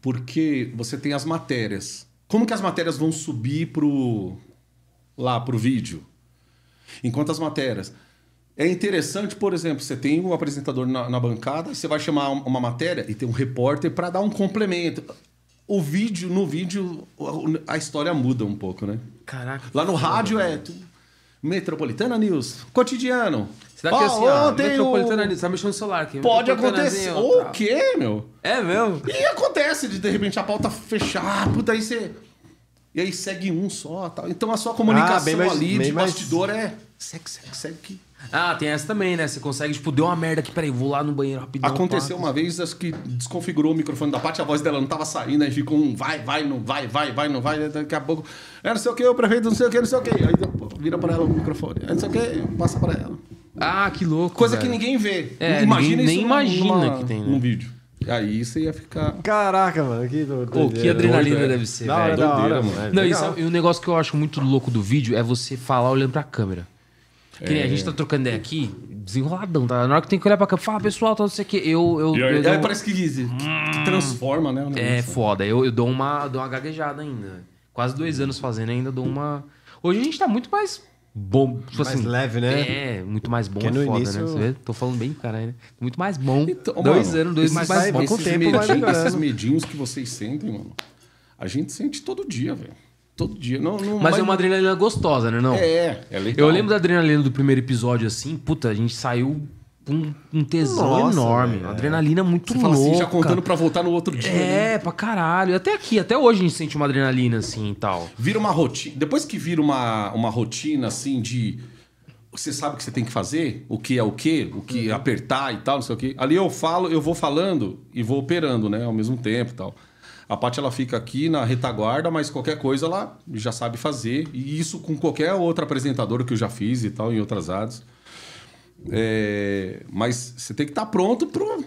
Speaker 3: Porque você tem as matérias. Como que as matérias vão subir pro lá pro vídeo? Enquanto as matérias. É interessante, por exemplo, você tem um apresentador na, na bancada, você vai chamar um- uma matéria e tem um repórter para dar um complemento. O vídeo, no vídeo, a- história muda um pouco, né?
Speaker 2: Caraca.
Speaker 3: Lá no rádio é tu- Metropolitana News, cotidiano.
Speaker 2: Será que
Speaker 3: Ó,
Speaker 2: assim, ó, Metropolitana
Speaker 3: o-
Speaker 2: News, tá mexendo no celular aqui.
Speaker 3: Pode acontecer. O
Speaker 2: tá.
Speaker 3: quê, meu?
Speaker 2: É mesmo?
Speaker 3: E acontece de de repente a pauta fechar, ah, puta, aí você. E aí segue um só tal. Então a sua comunicação
Speaker 1: Ah, mais-
Speaker 3: ali de
Speaker 1: mais-
Speaker 3: bastidor é. Segue, segue, segue. aqui.
Speaker 2: Ah, tem essa também, né? Você consegue, tipo, deu uma merda aqui, peraí, vou lá no banheiro rapidão.
Speaker 3: Aconteceu
Speaker 2: pá.
Speaker 3: uma vez, acho que desconfigurou o microfone da parte, a voz dela não tava saindo, aí ficou um vai, vai, não vai, vai, vai, não vai, daqui a pouco. É não sei o que, o prefeito não sei o que, não sei o que. Aí pô, vira pra ela o microfone. É não sei o que, passa pra ela.
Speaker 2: Ah, que louco.
Speaker 3: Coisa
Speaker 2: velho.
Speaker 3: que ninguém vê.
Speaker 2: É,
Speaker 3: imagina
Speaker 2: ninguém nem
Speaker 3: isso
Speaker 2: imagina
Speaker 3: numa-
Speaker 2: que tem, né?
Speaker 3: num vídeo. Aí você ia ficar.
Speaker 1: Caraca, mano. Que,
Speaker 2: Pô, que adrenalina
Speaker 3: é.
Speaker 2: deve ser,
Speaker 1: Da hora,
Speaker 2: velho.
Speaker 1: da hora,
Speaker 3: Doideira,
Speaker 1: mano. É
Speaker 2: Não, e, sabe- e o negócio que eu acho muito louco do vídeo é você falar olhando pra câmera. Que nem a gente tá trocando ideia aqui, desenroladão, tá? Na hora que tem que olhar pra câmera, fala, pessoal, tá, não sei o quê. Eu. eu,
Speaker 3: aí,
Speaker 2: eu dou-
Speaker 3: aí parece que, que- que transforma, né?
Speaker 2: É foda. Eu, eu dou, uma, dou uma gaguejada ainda. Quase dois anos fazendo ainda, dou uma. Hoje a gente tá muito mais bom. Tipo
Speaker 1: Mais
Speaker 2: assim,
Speaker 1: leve, né?
Speaker 2: É, muito mais bom.
Speaker 1: Porque
Speaker 2: é
Speaker 1: no
Speaker 2: foda,
Speaker 1: início-
Speaker 2: né? Você vê? Tô falando bem, caralho, né? Muito mais bom.
Speaker 3: Então,
Speaker 2: dois
Speaker 3: mano,
Speaker 2: anos, dois mais, mais bom.
Speaker 1: com tempo melhorando.
Speaker 3: esses medinhos que vocês sentem, mano. A gente sente todo dia, velho. Todo dia. Não, não,
Speaker 2: Mas é uma adrenalina gostosa, né? Não?
Speaker 3: É, é legal.
Speaker 2: Eu lembro da adrenalina do primeiro episódio assim, puta, a gente saiu com um tesão
Speaker 1: Nossa,
Speaker 2: enorme.
Speaker 1: velho, é.
Speaker 2: Adrenalina muito
Speaker 3: Você fala
Speaker 2: louca.
Speaker 3: assim, já contando pra voltar no outro dia. né?
Speaker 2: É, pra caralho. Até aqui, até hoje a gente sente uma adrenalina assim e tal.
Speaker 3: Vira uma rotina. Depois que vira uma, uma rotina assim de. Você sabe o que você tem que fazer, o que é o que, o que apertar e tal, não sei o quê. Ali eu falo, eu vou falando e vou operando, né? Ao mesmo tempo e tal. A Paty ela fica aqui na retaguarda, mas qualquer coisa ela já sabe fazer. E isso com qualquer outro apresentador que eu já fiz e tal, em outras áreas. É, mas você tem que estar pronto pro.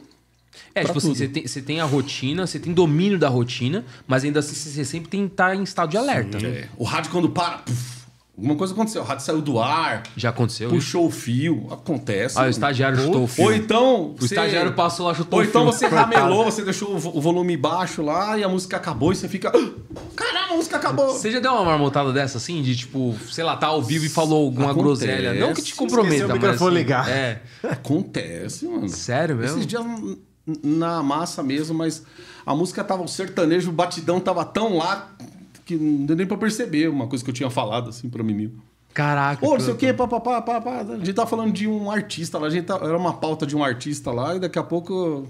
Speaker 2: É, tipo assim, você tem, você tem a rotina, você tem domínio da rotina, mas ainda assim você sempre tem que estar em estado de alerta, né?
Speaker 3: É, o rádio quando para. puf, Alguma coisa aconteceu. O rádio saiu do ar,
Speaker 2: Já aconteceu? isso?
Speaker 3: puxou o fio. Acontece.
Speaker 2: Ah, o estagiário chutou o fio.
Speaker 3: Ou então.
Speaker 2: O estagiário passou lá, chutou
Speaker 3: Ou
Speaker 2: o
Speaker 3: então
Speaker 2: fio.
Speaker 3: você ramelou, você deixou o vo- o volume baixo lá e a música acabou e você fica. "Ah, Caramba, a música acabou!
Speaker 2: Você já deu uma marmotada dessa assim? De tipo, sei lá, tá ao vivo e falou alguma
Speaker 3: Acontece.
Speaker 2: groselha? Não que te comprometa,
Speaker 1: o
Speaker 2: mas.
Speaker 1: microfone
Speaker 2: assim,
Speaker 1: ligar.
Speaker 2: É.
Speaker 3: Acontece, mano.
Speaker 2: Sério mesmo?
Speaker 3: Esses dias na massa mesmo, mas a música tava, o sertanejo, o batidão tava tão lá que não deu nem pra perceber uma coisa que eu tinha falado assim pra mim.
Speaker 2: Caraca.
Speaker 3: Ô, não sei o que, pá, pá, pá, pá, pá. A gente tava falando de um artista lá, a gente tá- era uma pauta de um artista lá, e daqui a pouco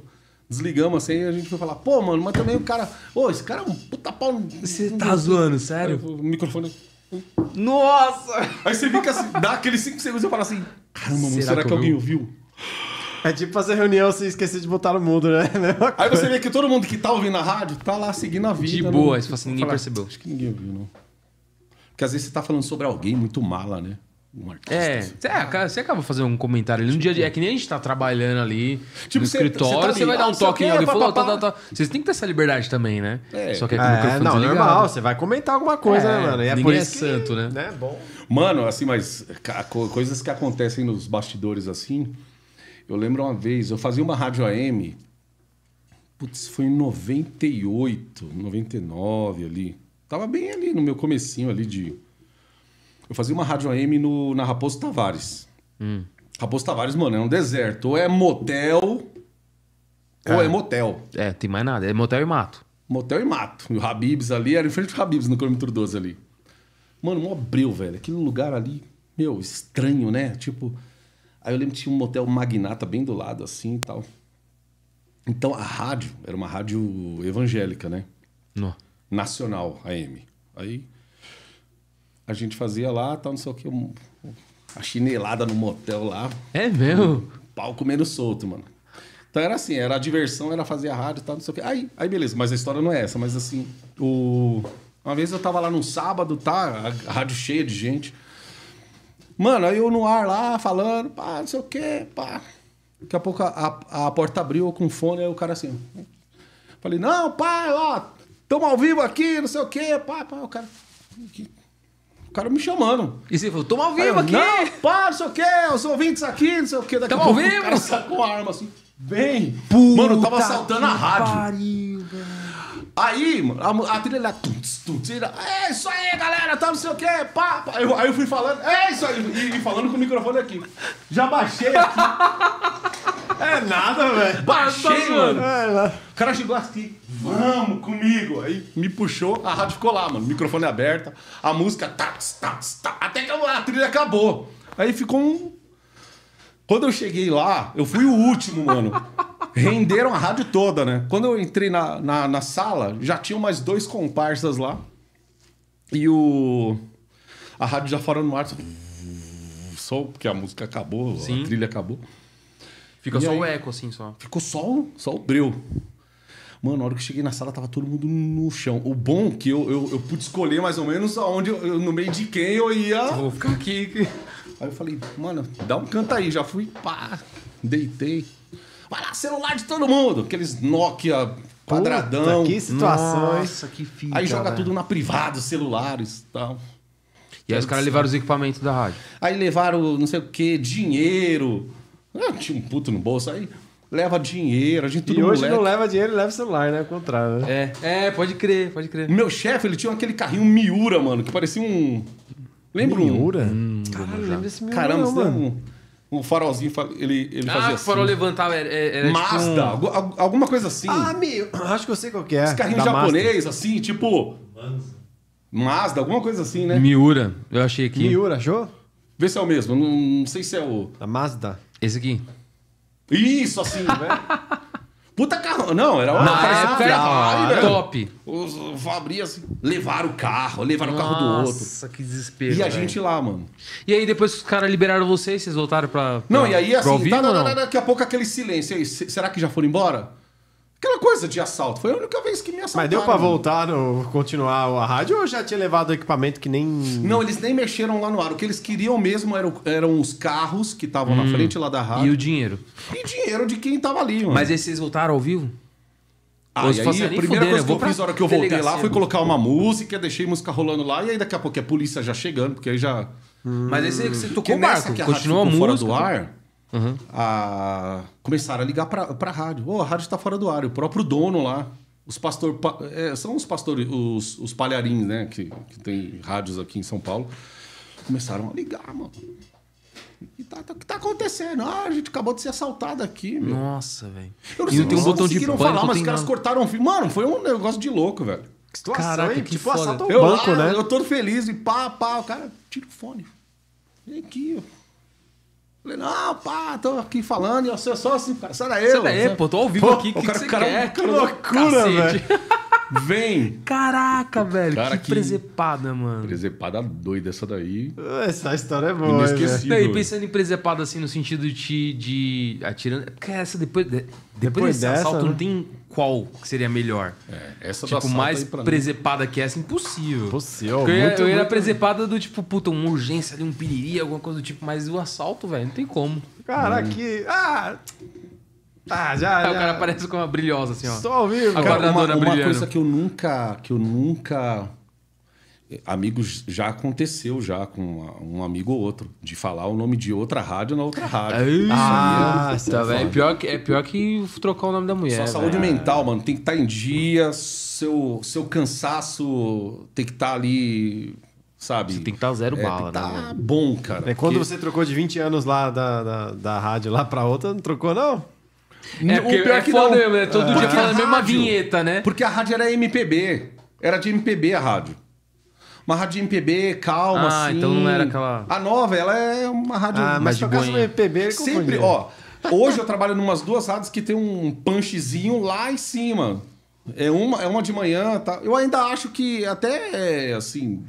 Speaker 3: desligamos assim, e a gente foi falar, pô, mano, mas também o cara. Ô, esse cara é um puta pau.
Speaker 2: Você tá zoando, sério?
Speaker 3: O microfone.
Speaker 2: Nossa!
Speaker 3: Aí você fica assim, dá aqueles 5 segundos e fala assim: caramba,
Speaker 2: Será
Speaker 3: será,
Speaker 2: que
Speaker 3: que, alguém
Speaker 2: vi?
Speaker 3: ouviu?
Speaker 1: É tipo fazer reunião sem esquecer de botar no mudo, né? Mesma
Speaker 3: Aí você vê que todo mundo que tá ouvindo a rádio tá lá seguindo a vida.
Speaker 2: De boa, você fala assim, ninguém
Speaker 3: Fala,
Speaker 2: percebeu.
Speaker 3: Acho que ninguém ouviu, não. Porque às vezes você tá falando sobre alguém muito mala, né? Um artista.
Speaker 2: É,
Speaker 3: assim.
Speaker 2: você, acaba- você acaba fazendo um comentário ali no dia a dia. É que nem a gente tá trabalhando ali
Speaker 3: Tipo,
Speaker 2: no
Speaker 3: você-
Speaker 2: escritório,
Speaker 3: você tá
Speaker 2: você, vai dar um toque em alguém e
Speaker 3: pá,
Speaker 2: tá,
Speaker 3: pá.
Speaker 2: tá, tá. Vocês têm que ter essa liberdade também, né?
Speaker 3: É.
Speaker 2: Só que aqui o
Speaker 1: É,
Speaker 2: microfone
Speaker 1: não,
Speaker 2: desligado.
Speaker 1: normal, você vai comentar alguma coisa,
Speaker 2: É,
Speaker 1: né, mano? E é
Speaker 2: ninguém
Speaker 1: por
Speaker 2: é
Speaker 1: isso que,
Speaker 2: santo, né?
Speaker 1: né? Bom.
Speaker 3: Mano, assim, mas coisas que acontecem nos bastidores assim. Eu lembro uma vez, eu fazia uma rádio AM. Putz, foi em 98, 99 ali. Tava bem ali no meu comecinho ali de. Eu fazia uma rádio AM no, na Raposo Tavares.
Speaker 2: Hum.
Speaker 3: Raposo Tavares, mano, é um deserto. Ou é motel, ou é motel.
Speaker 2: É, tem mais nada. É motel e mato.
Speaker 3: Motel e mato. E o Habibs ali, era em frente ao Habibs, no quilômetro 12 ali. Mano, um abril, velho. Aquele lugar ali, meu, estranho, né? Tipo. Aí eu lembro que tinha um motel magnata bem do lado, assim e tal. Então a rádio era uma rádio evangélica, né?
Speaker 2: Não.
Speaker 3: Nacional, AM. Aí a gente fazia lá, tal, não sei o que, um- a chinelada no motel lá,
Speaker 2: É mesmo?
Speaker 3: pau comendo solto, mano. Então era assim, era a diversão, era fazer a rádio e tal, não sei o quê. Aí, aí beleza, mas a história não é essa, mas assim, o... uma vez eu tava lá num sábado, tá? A rádio cheia de gente. Mano, aí eu no ar lá, falando, pá, não sei o quê, pá. Daqui a pouco a, a, a porta abriu com fone, aí o cara assim. Falei, não, pai, ó, tamo ao vivo aqui, não sei o quê, pá, pá. O cara. O cara me chamando.
Speaker 2: E você falou, toma ao
Speaker 3: eu,
Speaker 2: vivo aqui!
Speaker 3: Não, pá, não sei o quê, os ouvintes aqui, não sei o quê. Daqui
Speaker 2: Tamo
Speaker 3: a
Speaker 2: ao
Speaker 3: pouco
Speaker 2: vivo?
Speaker 3: o cara sacou a arma assim. Vem! Mano, tava assaltando a rádio. Aí, mano, a, a trilha lá, tuts, tuts, é isso aí, galera, tá não sei o quê, pá, pá. Aí eu, aí eu fui falando, é isso aí, e, e falando com o microfone aqui. Já baixei aqui,
Speaker 1: É nada, velho.
Speaker 3: baixei, mano.
Speaker 1: É, lá.
Speaker 3: O cara chegou aqui, vamos comigo. Aí me puxou, a rádio ficou lá, mano. Microfone aberta, a música, tats, tats, tats, até que a trilha acabou. Aí ficou um. Quando eu cheguei lá, eu fui o último, mano. Renderam a rádio toda, né? Quando eu entrei na, na, na sala, já tinham mais dois comparsas lá. E o. A rádio já fora no ar. Só porque a música acabou,
Speaker 2: Sim.
Speaker 3: a trilha acabou.
Speaker 2: Fica
Speaker 3: E
Speaker 2: só
Speaker 3: aí?
Speaker 2: o eco, assim, só.
Speaker 3: Ficou só, o- só o breu. Mano, na hora que eu cheguei na sala, tava todo mundo no chão. O bom que eu, eu, eu pude escolher mais ou menos aonde eu- no meio de quem eu ia.
Speaker 2: Vou ficar aqui.
Speaker 3: Aí eu falei, mano, dá um canto aí. Já fui, pá, deitei. Vai lá, celular de todo mundo. Aqueles Nokia quadradão.
Speaker 1: Puta, que situação?
Speaker 2: Nossa, que fita.
Speaker 3: Aí joga
Speaker 2: velho.
Speaker 3: tudo na privada, os celulares e tal.
Speaker 2: E aí os caras levaram os equipamentos da rádio.
Speaker 3: Aí levaram não sei o que, dinheiro. Ah, tinha um puto no bolso. Aí leva dinheiro, a gente tudo
Speaker 1: E hoje
Speaker 3: moleque.
Speaker 1: não leva dinheiro, leva celular, né? Ao contrário, né?
Speaker 2: É, é, pode crer, pode crer.
Speaker 3: Meu chefe, ele tinha aquele carrinho Miura, mano, que parecia um. Lembra um.
Speaker 1: Miura? Caralho, lembra desse Miura
Speaker 3: Caramba,
Speaker 1: não,
Speaker 3: você
Speaker 1: mano.
Speaker 3: Um, um farolzinho, fa- ele, ele fazia
Speaker 2: Ah,
Speaker 3: assim.
Speaker 2: o farol levantava, era, era
Speaker 3: Mazda,
Speaker 2: tipo um-
Speaker 3: algu- algu- alguma coisa assim.
Speaker 1: Ah, meu, acho que eu sei qual que é.
Speaker 3: Esse carrinho
Speaker 1: Da
Speaker 3: japonês, assim, tipo. Mazda, alguma coisa assim, né?
Speaker 2: Miura, eu achei aqui.
Speaker 1: Miura, achou?
Speaker 3: Vê se é o mesmo, não, não sei se é o.
Speaker 1: Da Mazda.
Speaker 2: Esse aqui.
Speaker 3: Isso, assim, né? Puta carro. Não, era uma uma
Speaker 2: época
Speaker 3: Ferrari, velho.
Speaker 2: top.
Speaker 3: Os os Fabri, assim, levaram o carro, levaram o carro do outro.
Speaker 2: Nossa, que desespero.
Speaker 3: E a
Speaker 2: velho.
Speaker 3: gente lá, mano.
Speaker 2: E aí depois que os caras liberaram vocês, vocês voltaram pra.
Speaker 3: Não,
Speaker 2: pra-
Speaker 3: e aí assim, tá, tá,
Speaker 2: não?
Speaker 3: tá, daqui a pouco aquele silêncio aí. se- Será que já foram embora? Aquela coisa de assalto. Foi a única vez que me assaltaram.
Speaker 1: Mas deu pra voltar, no, continuar a rádio ou já tinha levado o equipamento que nem.
Speaker 3: Não, eles nem mexeram lá no ar. O que eles queriam mesmo eram, eram os carros que estavam na frente lá da
Speaker 2: E
Speaker 3: rádio.
Speaker 2: o dinheiro.
Speaker 3: E, dinheiro de quem tava ali, mano.
Speaker 2: Mas aí vocês voltaram ao vivo?
Speaker 3: Ah,
Speaker 2: Ou
Speaker 3: e
Speaker 2: se
Speaker 3: aí, a
Speaker 2: nem
Speaker 3: primeira
Speaker 2: fudendo,
Speaker 3: coisa
Speaker 2: eu
Speaker 3: que
Speaker 2: vou
Speaker 3: eu
Speaker 2: pra
Speaker 3: fiz na hora que eu voltei lá foi colocar uma música, deixei música rolando lá, e aí daqui a pouco a polícia já chegando, porque aí já.
Speaker 2: Mas aí você, você tocou o
Speaker 3: nessa
Speaker 2: barco,
Speaker 3: que a rádio
Speaker 2: continuou a
Speaker 3: ficou
Speaker 2: música.
Speaker 3: fora do ar, a... começaram a ligar pra, pra rádio. Ô, a rádio tá fora do ar. E o próprio dono lá, os pastores... são os pastores, os, os palharins, né? Que, que tem rádios aqui em São Paulo. Começaram a ligar, mano. E tá, tá, o que tá acontecendo? Ah, a gente acabou de ser assaltado aqui, meu.
Speaker 2: Nossa, velho.
Speaker 3: Eu não
Speaker 2: E
Speaker 3: sei,
Speaker 2: não tem um botão de pânico,
Speaker 3: falar, mas os caras
Speaker 2: nada.
Speaker 3: cortaram o fio. Mano, foi um negócio de louco, velho.
Speaker 1: Que situação,
Speaker 2: Caraca,
Speaker 1: hein?
Speaker 2: que
Speaker 1: tipo,
Speaker 2: foda.
Speaker 1: assalto ao
Speaker 3: Eu
Speaker 1: banco,
Speaker 3: lá,
Speaker 1: né?
Speaker 3: eu todo feliz e pá, pá, o cara tira o fone. Vem aqui, ó. Falei, não, pá, tô aqui falando, e você só assim, cara, sai daí,
Speaker 2: Sai daí,
Speaker 3: ó.
Speaker 2: pô, tô ao vivo
Speaker 3: Pô,
Speaker 2: aqui, o que,
Speaker 3: o cara-
Speaker 2: que você
Speaker 3: cara-
Speaker 2: quer?
Speaker 3: que
Speaker 1: loucura,
Speaker 2: Cacete.
Speaker 3: Vem.
Speaker 2: Caraca, velho,
Speaker 3: Cara,
Speaker 2: que
Speaker 3: que-
Speaker 2: presepada, mano.
Speaker 3: Presepada doida essa daí.
Speaker 1: Essa história é boa, velho?
Speaker 3: Inesquecível.
Speaker 2: Não, e pensando em presepada assim, no sentido de, de atirando. Porque essa depois. de- depois,
Speaker 1: Depois
Speaker 2: desse
Speaker 1: dessa,
Speaker 2: assalto
Speaker 1: né?
Speaker 2: não tem qual que seria melhor.
Speaker 3: É, essa do
Speaker 2: Tipo,
Speaker 3: assalto
Speaker 2: mais
Speaker 3: aí pra mim.
Speaker 2: presepada que essa, impossível.
Speaker 1: Possível,
Speaker 2: Porque eu ia,
Speaker 1: muito,
Speaker 2: eu na
Speaker 1: muito-
Speaker 2: presepada do tipo, puta, uma urgência ali, um piriri, alguma coisa do tipo, mas o assalto, velho, não tem como.
Speaker 1: Cara, que... Ah! Ah, já,
Speaker 2: Aí
Speaker 1: já.
Speaker 2: o cara aparece com uma brilhosa assim, ó.
Speaker 1: Estou ao vivo.
Speaker 2: Agora-
Speaker 3: Cara, uma, uma
Speaker 2: brilhando.
Speaker 3: coisa que eu nunca, que eu nunca, amigos já aconteceu já com um amigo ou outro de falar o nome de outra rádio na outra rádio.
Speaker 1: Ah,
Speaker 2: Isso tá, velho. É pior, que, é pior que trocar o nome da mulher.
Speaker 3: Sua
Speaker 2: velho.
Speaker 3: saúde mental, mano, tem que estar em dia, seu, seu cansaço tem que estar ali, sabe?
Speaker 2: Você tem que estar zero
Speaker 3: É,
Speaker 2: bala,
Speaker 3: tem que
Speaker 2: né?
Speaker 3: tá
Speaker 2: velho?
Speaker 3: bom, cara.
Speaker 1: É quando
Speaker 3: porque-
Speaker 1: você trocou de 20 anos lá da, da, da rádio lá pra outra, não trocou, não?
Speaker 2: É, porque
Speaker 3: O pior
Speaker 2: é
Speaker 3: que
Speaker 2: foda
Speaker 3: não.
Speaker 2: mesmo, né? Todo dia
Speaker 3: Porque
Speaker 2: falando a mesma
Speaker 3: rádio-
Speaker 2: vinheta, né?
Speaker 3: Porque a rádio era MPB. Era de MPB a rádio. Uma rádio MPB, calma,
Speaker 2: Ah,
Speaker 3: assim.
Speaker 2: então não era aquela-
Speaker 3: A nova, ela é uma rádio...
Speaker 1: Ah,
Speaker 2: mais
Speaker 1: mas tocasse no
Speaker 2: boinha.
Speaker 1: MPB,
Speaker 3: Sempre, ó. Hoje eu trabalho em umas duas rádios que tem um punchzinho lá em cima. É uma, é uma de manhã, tá? Eu ainda acho que até, é, assim...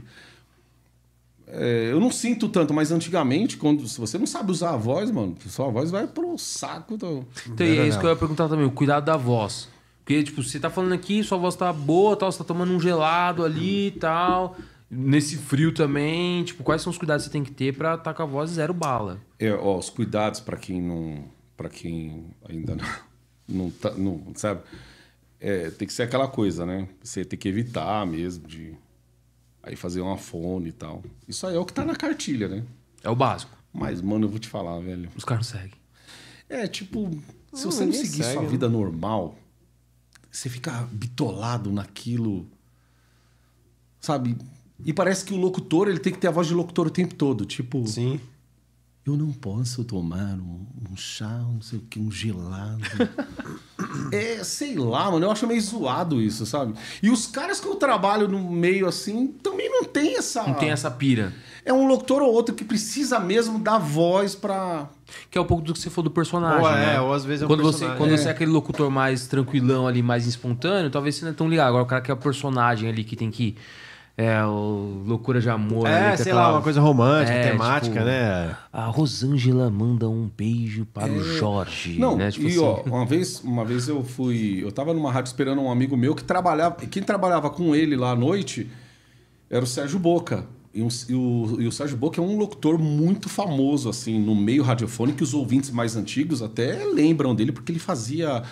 Speaker 3: é, eu não sinto tanto, mas antigamente, quando se você não sabe usar a voz, mano, sua voz vai pro saco. Do...
Speaker 2: Então, é isso que eu ia perguntar também, o cuidado da voz. Porque, tipo, você tá falando aqui, sua voz tá boa, tal, você tá tomando um gelado ali e tal. Nesse frio também, tipo, quais são os cuidados que você tem que ter pra estar com a voz zero bala?
Speaker 3: É, ó, os cuidados para quem não, para quem ainda não, não, tá, não sabe, é, tem que ser aquela coisa, né? Você tem que evitar mesmo de aí fazer uma fone e tal. Isso aí é o que tá na cartilha, né?
Speaker 2: É o básico.
Speaker 3: Mas mano, eu vou te falar, velho.
Speaker 2: Os caras não seguem.
Speaker 3: É tipo, se
Speaker 1: Não,
Speaker 3: você não seguir
Speaker 1: segue,
Speaker 3: sua
Speaker 1: né?
Speaker 3: vida normal, você fica bitolado naquilo, sabe? E parece que o locutor ele tem que ter a voz de locutor o tempo todo, tipo.
Speaker 1: Sim.
Speaker 3: Eu não posso tomar um, um chá, não sei o que, um gelado. é, sei lá, mano, eu acho meio zoado isso, sabe? E os caras que eu trabalho no meio assim também não tem essa.
Speaker 2: Não tem essa pira.
Speaker 3: É um locutor ou outro que precisa mesmo dar voz pra.
Speaker 2: Que é um pouco do que você falou do personagem,
Speaker 1: Ou é,
Speaker 2: né?
Speaker 1: ou às vezes é um
Speaker 2: quando você
Speaker 1: personagem.
Speaker 2: Quando
Speaker 3: É.
Speaker 2: você é aquele locutor mais tranquilão ali, mais espontâneo, talvez você não é tão ligado. Agora o cara que é o personagem ali, que tem que... É, o loucura de amor. ali,
Speaker 1: É,
Speaker 2: que
Speaker 1: sei
Speaker 2: aquela-
Speaker 1: lá, uma coisa romântica,
Speaker 2: É,
Speaker 1: temática,
Speaker 2: tipo,
Speaker 1: né?
Speaker 2: A Rosângela manda um beijo para o Jorge.
Speaker 3: Não,
Speaker 2: né? Tipo
Speaker 3: e
Speaker 2: assim.
Speaker 3: ó, uma vez, uma vez eu fui. Eu tava numa rádio esperando um amigo meu que trabalhava. Quem trabalhava com ele lá à noite era o Sérgio Boca. E, um- e o, e o Sérgio Boca é um locutor muito famoso, assim, no meio radiofônico, que os ouvintes mais antigos até lembram dele, porque ele fazia.